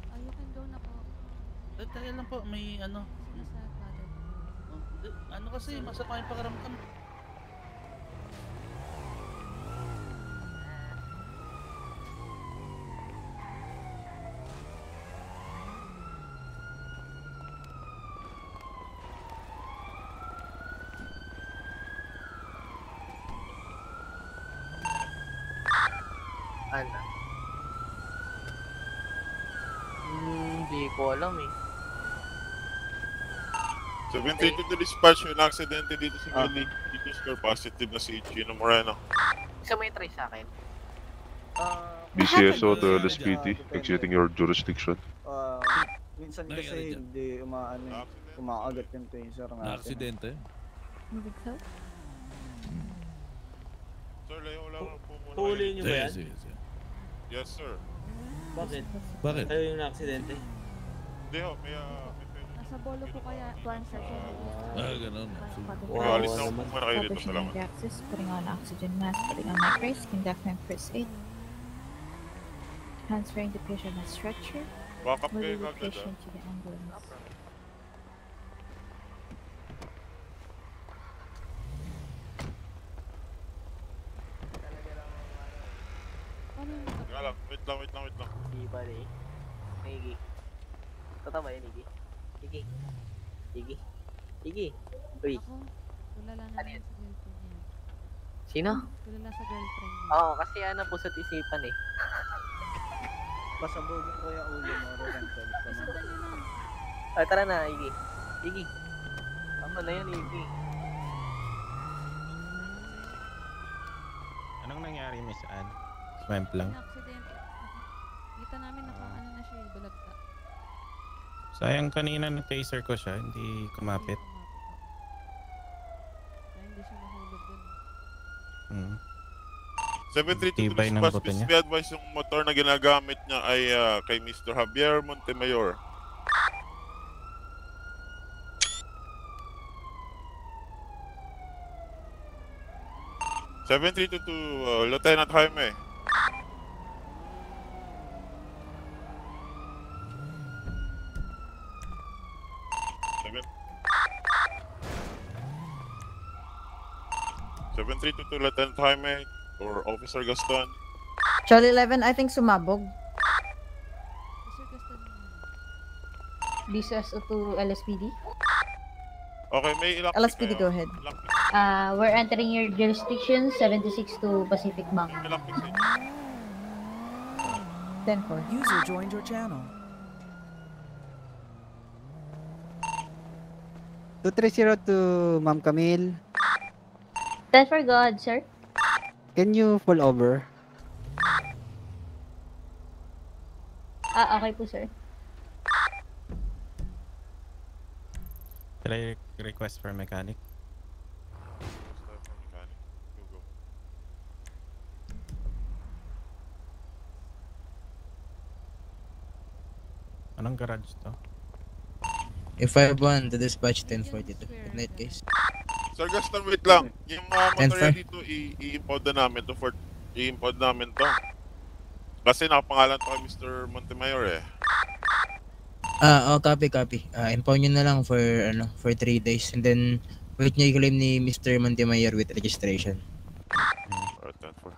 Ah, you can go na po. Eh, Teka lang po, may ano. Sino sa platter? oh, di- Ano kasi, masama yung pakiramdam. Ko alam eh. 732 to dispatch, may aksidente dito sa Ah. Gully. Dito score positive na si Chino Moreno. Isa may try sa akin. BCSO to LSPD, exiting your jurisdiction. Ah, minsan kasi hindi umaano, eh, umaagat yung taser natin. Na-aksidente? Sir, layo lang po muna. Huhulihin niyo ba yan? Yes, sir. Bakit? Bakit? Kayo yung na-aksidente? Hindi ho, may ah, may pwede. Nasa bolo po kaya tuwan sa Ah, ganun. Wow, alis na po muna kayo dito. Salamat. access, putting on oxygen mask, putting on night race, conducting first aid. Transferring the patient on stretcher. Baka Moving pega the agad, ah. patient to the ambulance. Wait lang, wait lang, wait lang. Hindi ba rin? Nigi. Totoo ba yun, Nigi? Nigi. Nigi. Nigi. Uy. Tulala na lang sa girlfriend niya. Sino? Tulala sa girlfriend niya. Oo, kasi ano po sa isipan eh. Pasabugin ko yung ulo mo, Rorental. Ah, tara na, Iggy. Iggy. Tama na yan, Iggy. Anong nangyari, Miss Anne? Swamp lang. Aksidente. Kita namin naka ano na siya, eh, balagta. Sayang kanina na taser ko siya, hindi kumapit. Kaya hindi siya nahulog dun. Hmm. 732 Tibay ng dispatch, buto niya. be advised yung motor na ginagamit niya ay ah, kay Mr. Javier Montemayor. Seven three two two, uh, Lieutenant Jaime. Seven. Two two, Lieutenant Jaime or Officer Gaston. Charlie 11, I think sumabog. BCSO to LSPD. Okay, may ilang LSPD, go ahead. Uh, we're entering your jurisdiction, 76 to Pacific Bank. 10 4. User joined your channel. 230 to Ma'am Camille. 10 for God, sir. Can you pull over? Ah, okay po, sir. Should I request for mechanic? Anong garage to? If I want the dispatch 1042. Good night, guys. Sir Gaston, wait lang. Yung mga motor dito, i-impod na namin to for i-impod namin to. Kasi nakapangalan to kay Mr. Montemayor eh. Ah, oh, copy, copy. Ah, impound nyo na lang for, ano, for 3 days. And then, wait nyo i-claim ni Mr. Montemayor with registration. Alright, 10 for.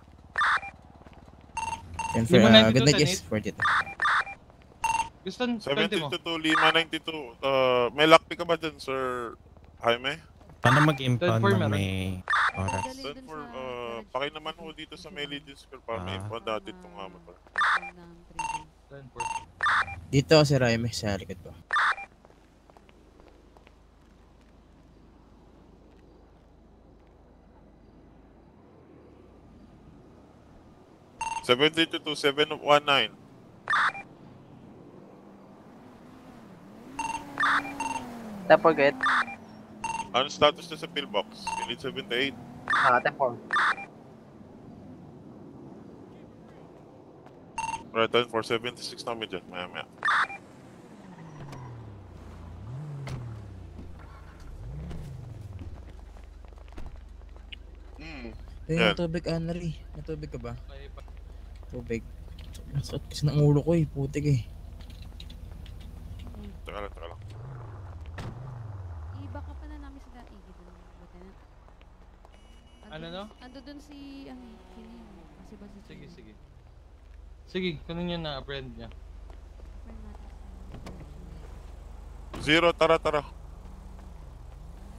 Then for, Lima ah, 92, good night, guys. 42. Piston, 20 mo. 722 to 592. Uh, may lockpick ka ba dyan, Sir Jaime? Paano mag-impound for ng meron. may oras? Then for, uh, paki naman ho dito sa may Legion Square para may Ah. impod natin itong uh, motor. 10 for. Dito ako si Raime sa likod ko. Seven three two two seven one nine. Don't forget. Ano status na sa pillbox? Need 78. Ah, 10 for. Right, 10 for 76 namin dyan. Maya maya. Hmm. Eh, Yan. yung tubig, Annery. May tubig ka ba? Tubig. Ang sakit kasi ng ulo ko eh. Putik eh. Teka lang, teka lang. I-back up na namin sila Iggy dun, Lieutenant. Ano, no? Ando dun si, ano, si Ning. Kasi ba si Sige, sige. Sige, kunin niya na friend niya. Zero, tara, tara.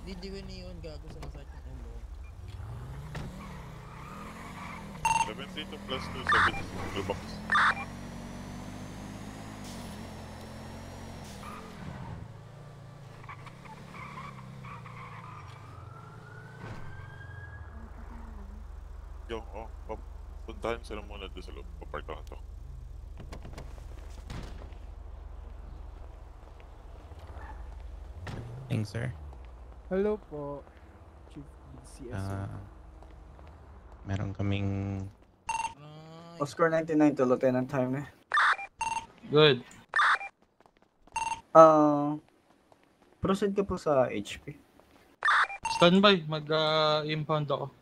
Hindi, di ko iniwan gago sa masakit ng ulo. 22 plus 2, 76 blue box. Yo, oh, pap puntahan sila muna doon sa loob. Papark lang to. Thanks, sir. Hello po, Chief BCS. Ah, meron kaming Oscar 99 to Lieutenant Jaime. Good. Ah, proceed ka po sa HP. Standby, mag-impound ako.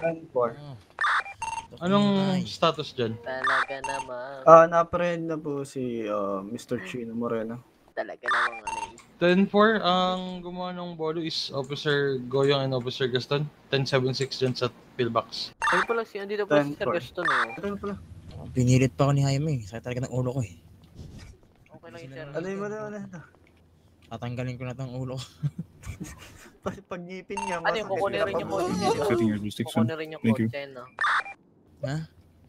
10-4. Anong status dyan? Talaga naman. Ah, na-apprehend na po si ah, Mr. Chino Moreno. Talaga namang ano eh. 10-4, ang gumawa ng bolo is Officer Goyong and Officer Gaston. 10-7-6 dyan sa pillbox. Ay pala si andito pala si Sir 10-4. Gaston eh. Ito pala. Pinilit pa ako ni Jaime. Sakit talaga ng ulo ko eh. Okay lang yung Sir. Ano yung ano ano ito? Tatanggalin ko na tong ulo ko. Pag pag ngipin niya, Ano yung kukunin rin yung kotse niya, di. Kukunin rin yung Thank you. kotse, no? Ha?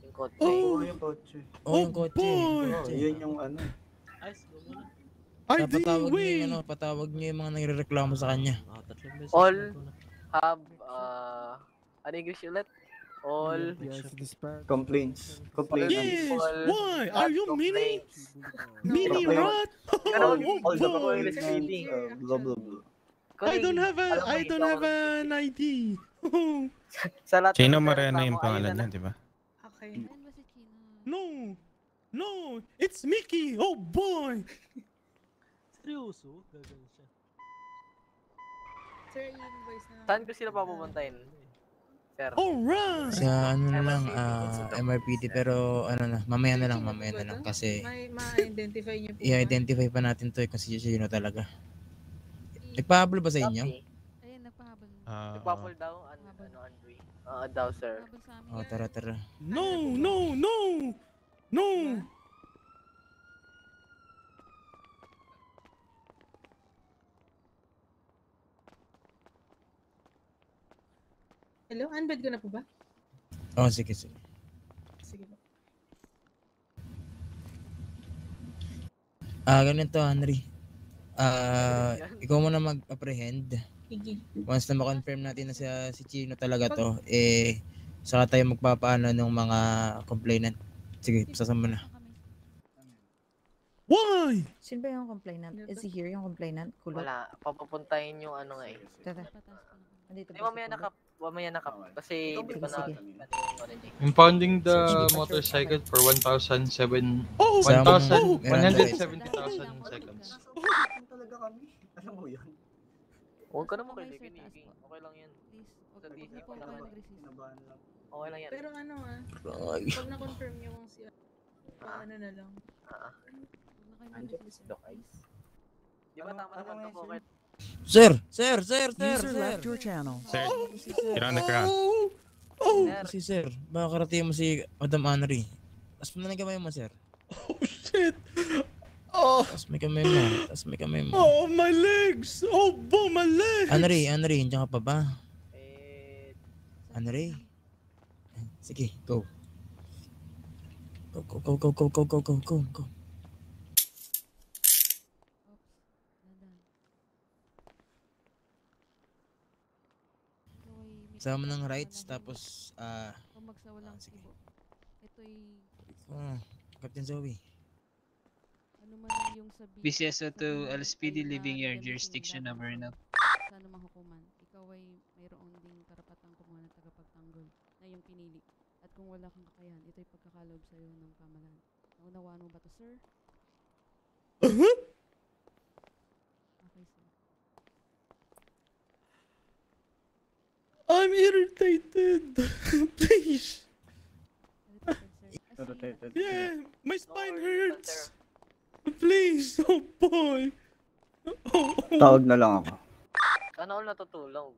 Yung kotse. Oo, yung kotse. Oh, yung kotse. Oo, kotse. yun yung ano. Dapat patawag niyo yung ano, patawag niyo yung mga nagrereklamo sa kanya. All have, uh, ano yung English ulit? All Complaints. Complaints. Yes, All- why? Are you mini? Mini rat? Oh, all the boy. complaints and uh, blah blah blah. I don't have a, I don't have an ID. Sa lahat Chino Moreno yung pangalan niya, di ba? Okay. No! No! It's Mickey! Oh boy! Seryoso? Gagawin siya. Sir, i-invoice na. Saan ko sila papupuntahin? Sir. Alright! Sa ano na lang, ah, MRPD pero ano na, mamaya na lang, mamaya na lang kasi May ma-identify niyo po. i-identify pa natin to eh kung si sino talaga. Nagpahabol ba sa inyo? Ayun, nagpahabol. Ah, Nagpapol daw, ano, ano, Andre? Oo daw, sir. Oh, tara, tara. No! No! No! No! Hello, unbed ko na po ba? Oh, sige, sige. Sige po. Ah, ganito, Henry. Ah, ikaw muna mag-apprehend. Sige. Once na ma-confirm natin na si, si Chino talaga to, eh, saka tayo magpapaano ng mga complainant. Sige, sasama na. Why? Sino ba yung complainant? Is he here yung complainant? Kulot? Wala, papapuntahin yung ano nga eh. Tara. Andito Hindi, ba si mamaya Kulot? Mamaya nakap. Kasi hindi pa na, ano ano. Impounding the motorcycle for 1,007 Oh, 1,000 Meron 170,000 seconds. talaga kami. Alam mo yun. Huwag ka naman kiligin, Iggy. Okay lang yan. Sa DC pa naman. Okay lang yan. Pero ano ah, pag na-confirm niyo kung si paano na lang. Ah. Si Doc Ice. Di ba tama naman to, Pocket? Sir! Sir! Sir! Sir! User Sir! left your channel. Sir, Si Sir. you're on the ground. Si Sir. Baka karating mo si Madam Henry. Tapos mo na kamay mo, Sir. Oh! Tapos may kamay mo. Tapos may kamay mo. Oh, my legs! Oh, boy, my legs! Henry, Henry, nandiyan ka pa ba? Henry? Sige, go. Go, go, go, go, go, go, go, go, go, go. Sama ng rights, tapos, ah, Kung magsawalang ibo. Ito'y ah, Captain Zoe. ano man yung sabi. BCSO to LSPD leaving your jurisdiction na burnout. Sa anumang hukuman, ikaw ay mayroon ding karapatang kumuha ng tagapagtanggol na iyong pinili. At kung wala kang kakayahan, ito'y pagkakalob sa iyo ng pamalan. Naunawaan mo ba to, sir? Okay, sir. I'm irritated. Please. Irritated. Yeah, my spine hurts. Please, oh boy. Oh, oh. Tawag na lang ako. Sana all natutulog.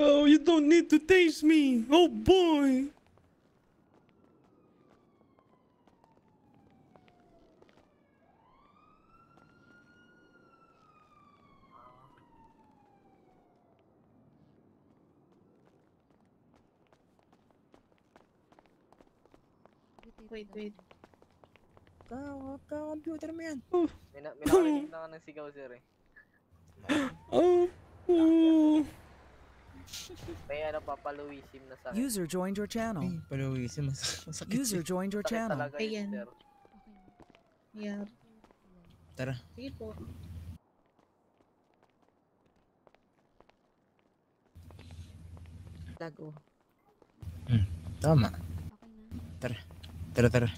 oh, you don't need to taste me. Oh boy. Wait, wait. Ka-computer mo yan. May, na, may nakarinig na ako ng sigaw, sir eh. Oh. oh. May ano, papaluisim na sa akin. User joined your channel. Paluwisin, mas masakit User joined your Sakit channel. talaga yun, Ayan. sir. Yeah. Tara. Sige po. Lago. Tama. Tara. Tara, tara.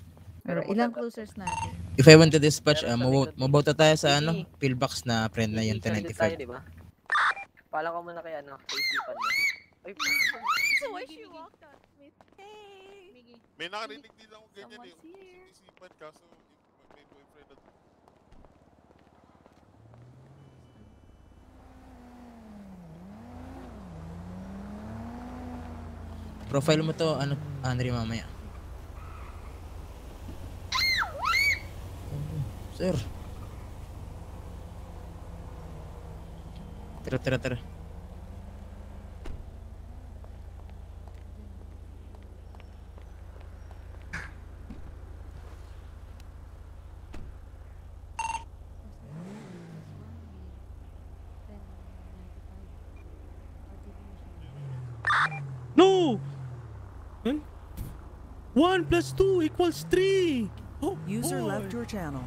Pero ilang closers natin? If I want to dispatch, uh, mabo- mabota tayo sa ano, pillbox na friend na yung Saglit tayo, 1095. di ba? Pala ko muna kay ano, sa isipan mo. Ay, So why she walked out with, hey! May nakarinig din ako ganyan eh. Isipan kaso may boyfriend at Profile mo to, ano, Andre, mamaya. Sir. Tara, tara, tara. No! Huh? One plus two equals three. Oh, User boy. left your channel.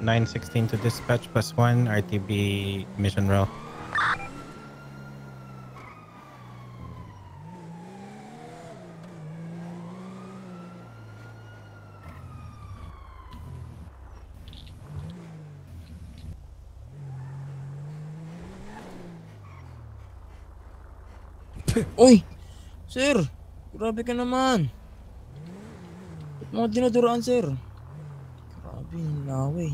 Nine sixteen to dispatch plus one RTB mission row. Uy! Sir! Grabe ka naman. Ba't mo ako dinuduraan, sir? Grabe, laway.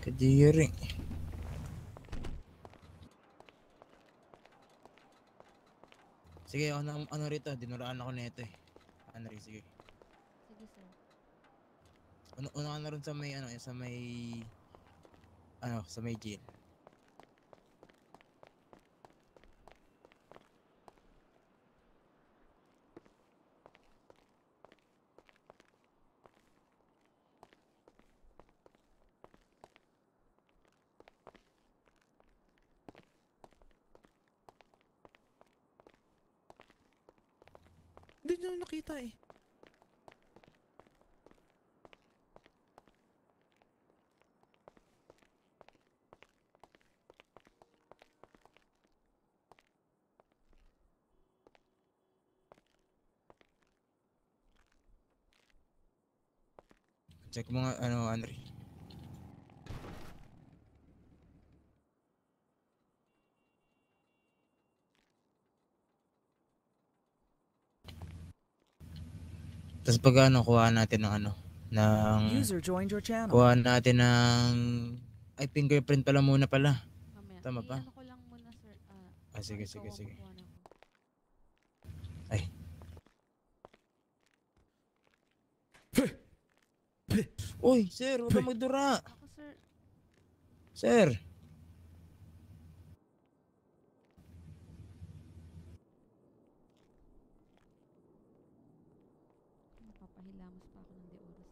Kadiri. Sige, ano, ano rito? Dinuraan ako nito eh. Ano rin, sige. Sige, sir. Ano, ano ka na rin sa may, ano, sa may, ano, sa may jail. Hindi eh. Check mo nga, ano, Andre. Tapos pag ano, kuha natin ng ano, ng... User joined your channel. Kuha natin ng... Ay, fingerprint pala muna pala. Mamaya. Tama ba? I-ano ko lang muna, sir. Ah, Ah, sige, sige, sige. Ay. Uy, sir, huwag ka magdura. Ako, sir. Sir. Napapahilamos pa ako ng di oras.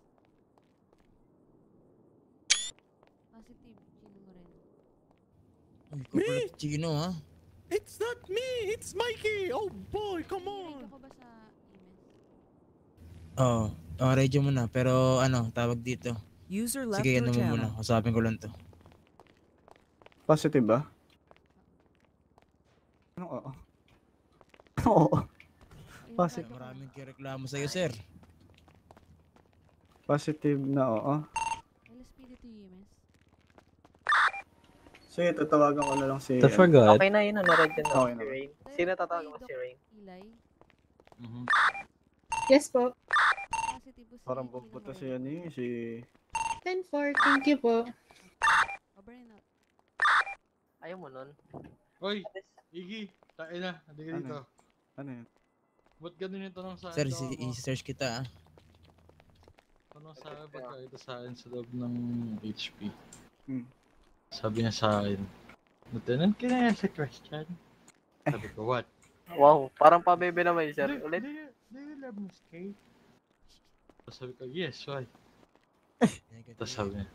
Positive, Chino Moreno. Pala Chino, ha? It's not me! It's Mikey! Oh boy, come on! ako ba sa? Oo. Oh, radio mo na. Pero ano, tawag dito. User left Sige, your ano mo muna. Usapin ko lang to. Positive ba? Ano oo? Oo. Positive. Maraming kireklamo sa'yo, sir. Positive na oo. LSPD to EMS. Sige, tatawagan ko na lang si... I forgot. Okay na yun, ano, red din Okay si na. Rain. Sino tatawag mo si Rain? Eli. Yes po. Si Parang Moreno. si ano eh, si... 10-4, thank you po. Out. Ayaw mo nun? Hoy, Iggy, tayo na. Hindi ka Ano dito. Ano yun? Ba't ganun yung tanong sa akin? Sir, si- i-search kita, ah. Tanong sa akin pagka ito sa akin sa loob ng HP. Hmm. Sabi niya sa akin, Lieutenant, can I ask a question? Sabi ko, what? Wow, parang pabebe naman yun, sir. Do, Ulit. do you, do you love Miss Kate? Tapos sabi ko, yes, why? Tapos sabi niya,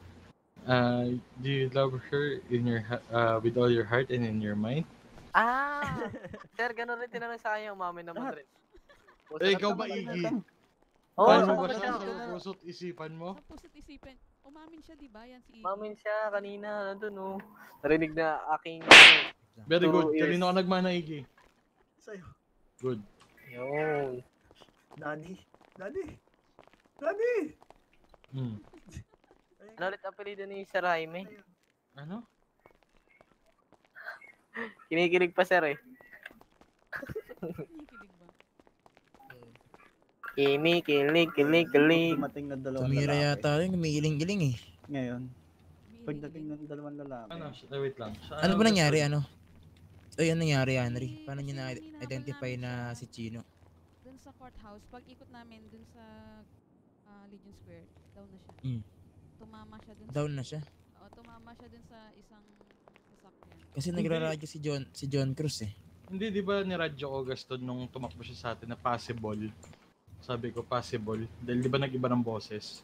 uh, do you love her in your uh, with all your heart and in your mind? Ah! sir, ganun rin tinanong sa akin yung mami naman rin. Eh, ikaw ba, Iggy? Oo, Paano oh, ba ba siya sa puso't isipan mo? Sa puso't isipin. Umamin siya, di ba? Yan si Iggy. Mamin siya kanina, nandun oh. Narinig na aking... Very Two good. ears. Kanino ka nagmana, Iggy? Sa'yo. Good. Yun. Daddy. Daddy. Daddy. Hmm. Ano ulit apelido ni Sir Jaime? Ano? Kinikilig pa, sir eh. Kinikilig, kilig, kilig. Dumating na dalawang Tumira lalaki. yata yun, umiiling-iling eh. Ngayon, pagdating ng dalawang lalaki. Ano? Wait lang. Sa- Ano ba ano nangyari, ano? Ay, ano nangyari, Henry? Paano niyo na-identify na si Chino? Dun sa courthouse, pag ikot namin dun sa ah, Legion Square, down na siya. Mm. Tumama siya dun Down na siya? Oo, tumama siya dun sa isang sasakyan. Kasi Hindi. nagraradyo si John si John Cruz eh. Hindi, di ba ni Radyo Auguston nung tumakbo siya sa atin na possible? Sabi ko, possible. Dahil di ba nag-iba ng boses?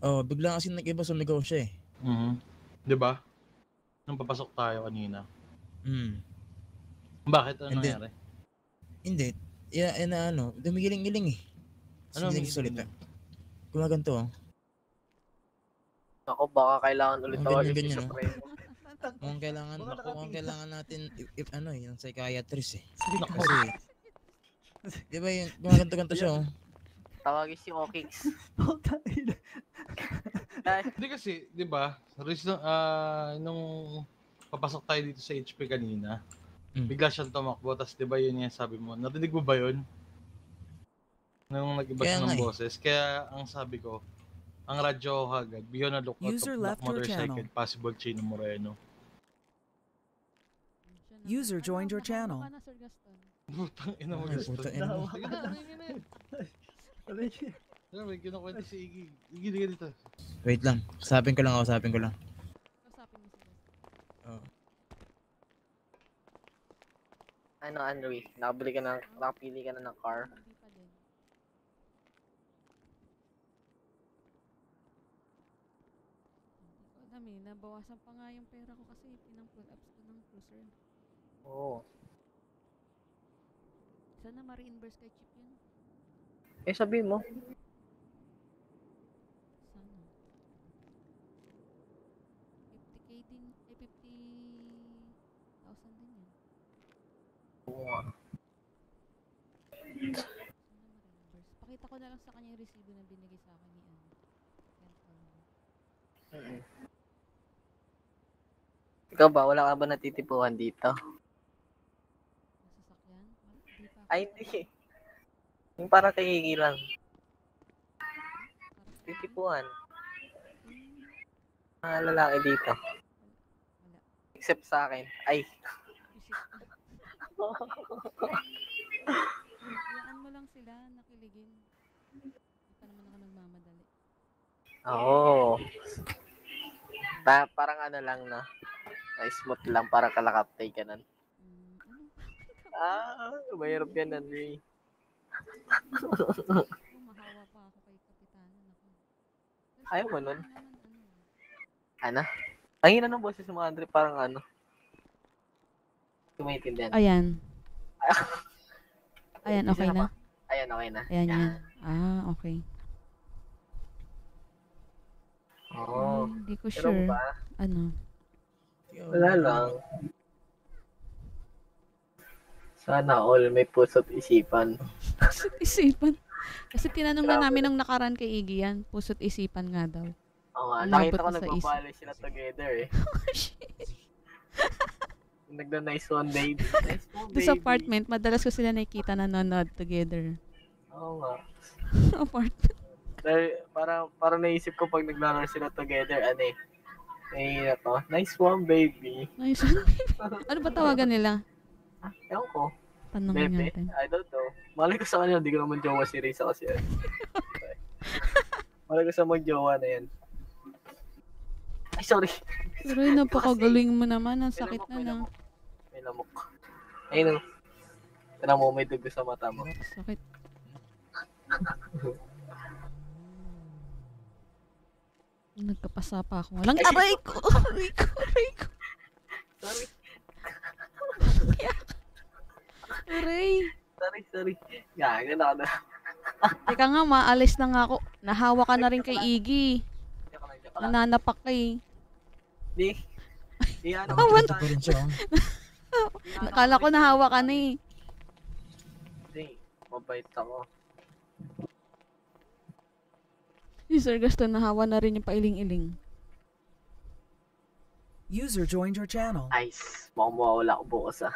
Oh, bigla kasi nag-iba sumigaw siya eh. Mhm. Di ba? Nung papasok tayo kanina. Mm. Bakit? Ano And then- nangyari? Hindi. Yeah, na ano, dumigiling-giling eh. Ano ang salita? Gumaganto oh. Ako, baka kailangan ulit Ang tawagin si no? Supremo. Kung kailangan, Baka kung kailangan natin if, if ano eh, yung psychiatrist eh. Kasi, di ba yung gumaganto-ganto siya oh. Tawagin si Okix. Hindi kasi, di ba, reason, ah, nung papasok tayo dito sa HP kanina, Mm. bigla siyang tumakbo, tapos di ba yun yung sabi mo, narinig mo ba yun? Nung nag-iba siya ng eh. boses, kaya ang sabi ko, ang radyo ko agad, beyond a lookout User of left motorcycle, channel. possible Chino Moreno. User joined your channel. Putang ina mo gusto. puta ina mo. Sige na. Sige, may kinukwento si Iggy. Iggy, liga dito. Wait lang. Usapin ko lang, usapin ko lang. Kausapin mo si Gaston. Oh. Ano, Andre? Nakabili ka na, nakapili ka na ng car? Hindi pa din. Hindi ko alam eh. Nabawasan pa nga yung pera ko kasi pinang-pull ups ko ng cruiser. Oo. Sana ma-reimburse kay Chip yun. Eh, sabi mo. Sana. 50k din. 50,000 din yun. Oo nga. Sana ma-reimburse. Pakita ko na lang sa kanya yung resibo na binigay sa akin ni ano. Lang. Mm-mm. Ikaw ba, wala ka ba natitipuhan dito? Ay, hindi. Yung parang kay Iggy lang. Titipuhan. Mga lalaki dito. Except sa akin. Ay. Hayaan mo lang sila, nakiligin. Hindi pa naman ako nagmamadali. Oo. Pa parang ano lang na. Na smooth lang, parang kalakaptay ka nun. Mm, ano? Ah, mahirap yan, Andre. Ako, Ayaw mo nun? ano? Ang hina ng boses mo, Andre, parang ano. Hindi ko maintindihan. Ayan. Ayan, okay na? Ayan, okay na. Ayan, yan. Ah, okay. Oo. Hmm, Hindi ko sure. ba? Ano? Wala lang. Sana all may puso't isipan. Puso't isipan. Kasi tinanong na namin nung nakaraan kay Iggy yan. Puso't isipan nga daw. Oo nga, nakita ko na sa isip. nagbabali sila together eh. Oh, shit. Nagda nice one baby. Nice one Doon sa baby. apartment, madalas ko sila nakikita na nanonood together. Oo nga. apartment. Dahil parang, parang naisip ko pag naglaro sila together, ano eh. Eh, ako, nice one baby. Nice one. ano ba tawagan nila? Ewan ko. Tanongin Bebe? natin. I don't know. Malay ko sa kanila, hindi ko naman jowa si Risa kasi yan. Malay ko sa mag-jowa na yan. Ay, sorry. Aray, napakagaling mo naman. Ang sakit na na. May lamok. Ayun o. Tara mo, may dugo sa mata mo. Sakit. Nagkapasa pa ako. Walang aray ko! Aray ko! Aray ko! Sorry. Aray! Sorry, sorry. Gaga na ako na. Teka nga, maalis na nga ako. Nahawa ka na rin kay Iggy. Nananapak ka eh. Di. Di ano ko rin siya. Nakala ko nahawa ka na eh. Di. Mabait ako. Si Sir Gaston nahawa na rin yung pailing-iling. User joined your channel. Nice. Mukhang mawawala ko bukas ah.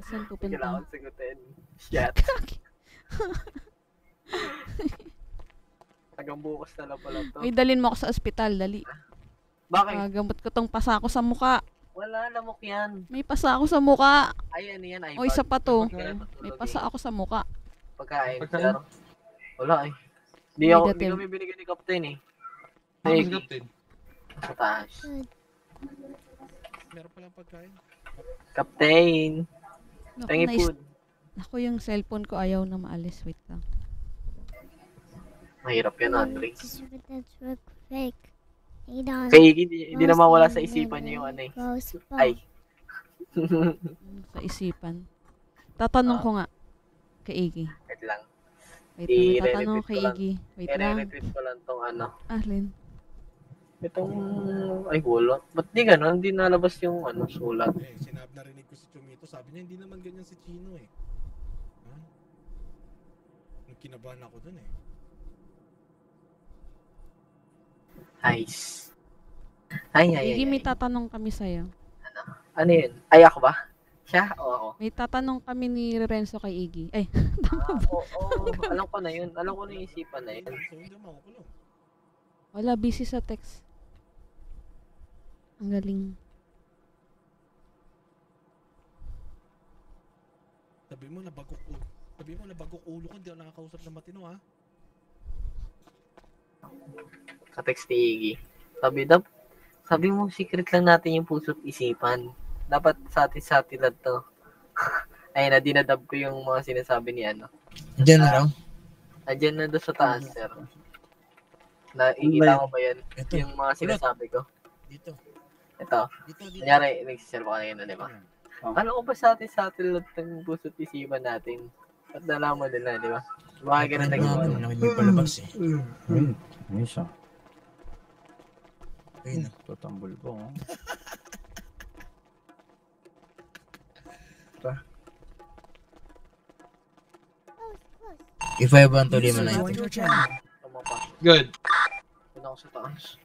Saan Kailangan pupunta? sagutin. Shit. Hanggang bukas na lang pala to. May dalin mo ako sa ospital, dali. Bakit? Ah, gamot ko tong pasa ko sa muka. Wala, lamok yan. May pasa ako sa muka. Ay, ano yan? O isa pa to. May pasa ako sa muka. Pagkain. Pagkain? sir. Wala eh. Di ako, di Negative. kami binigyan ni Captain eh. Ano Hey, si Captain? Sa taas. Meron palang pagkain. Captain. Naku, Tangi nais- food. Ako yung cellphone ko ayaw na maalis. Wait lang. Mahirap yan, Andre. That's work fake. Eight on- Kay Iggy, hindi, hindi na mawala sa isipan niya yung ano eh. Close Ay. Sa isipan. Tatanong ko nga. Kay Iggy. Wait lang. Wait lang, tatanong ko kay lang. Iggy. Wait lang. I-retweet ko lang tong ano. Alin? Itong, ay wala. Ba't di ganun? Hindi nalabas yung ano, sulat. Eh, sinab narinig ko si Chumito. Sabi niya, hindi naman ganyan si Chino eh. Ha? Nung kinabahan ako dun eh. Nice. Ay, ay, ay. Ay. may tatanong kami sa'yo. Ano yun? Ay, ako ba? Siya o ako? May tatanong kami ni Renzo kay Iggy. Ay, Ah, oo, oo. alam ko na yun. Alam ko na yung isipan na yun. Wala. Busy sa text. Ang galing. Sabi mo, nabagok ulo. Sabi mo, nabagok ulo ko. Hindi ako nakakausap ng matino ha. Sa text ni Iggy. Sabi daw, sabi mo, secret lang natin yung puso't isipan. Dapat sa atin sa atin lang to. Ayun na, dinadab ko yung mga sinasabi ni ano. Diyan na raw. Nandiyan na doon sa taas, sir. Nakikita mo ba yan? Ito. Yung mga sinasabi ko. Dito. Ito. Kunyari, nagsiserve ka kanina, di ba? Ano ko ba sa atin sa atin lang ng puso't isipan natin? At nalaman nila, di ba? Mga ganun na ginawa. mga hindi palabas eh. Ayun. Ayun siya. Ayun na. Tutambol po. oh. If I want to live channel. Tumapa. Good. Doon ako sa taas.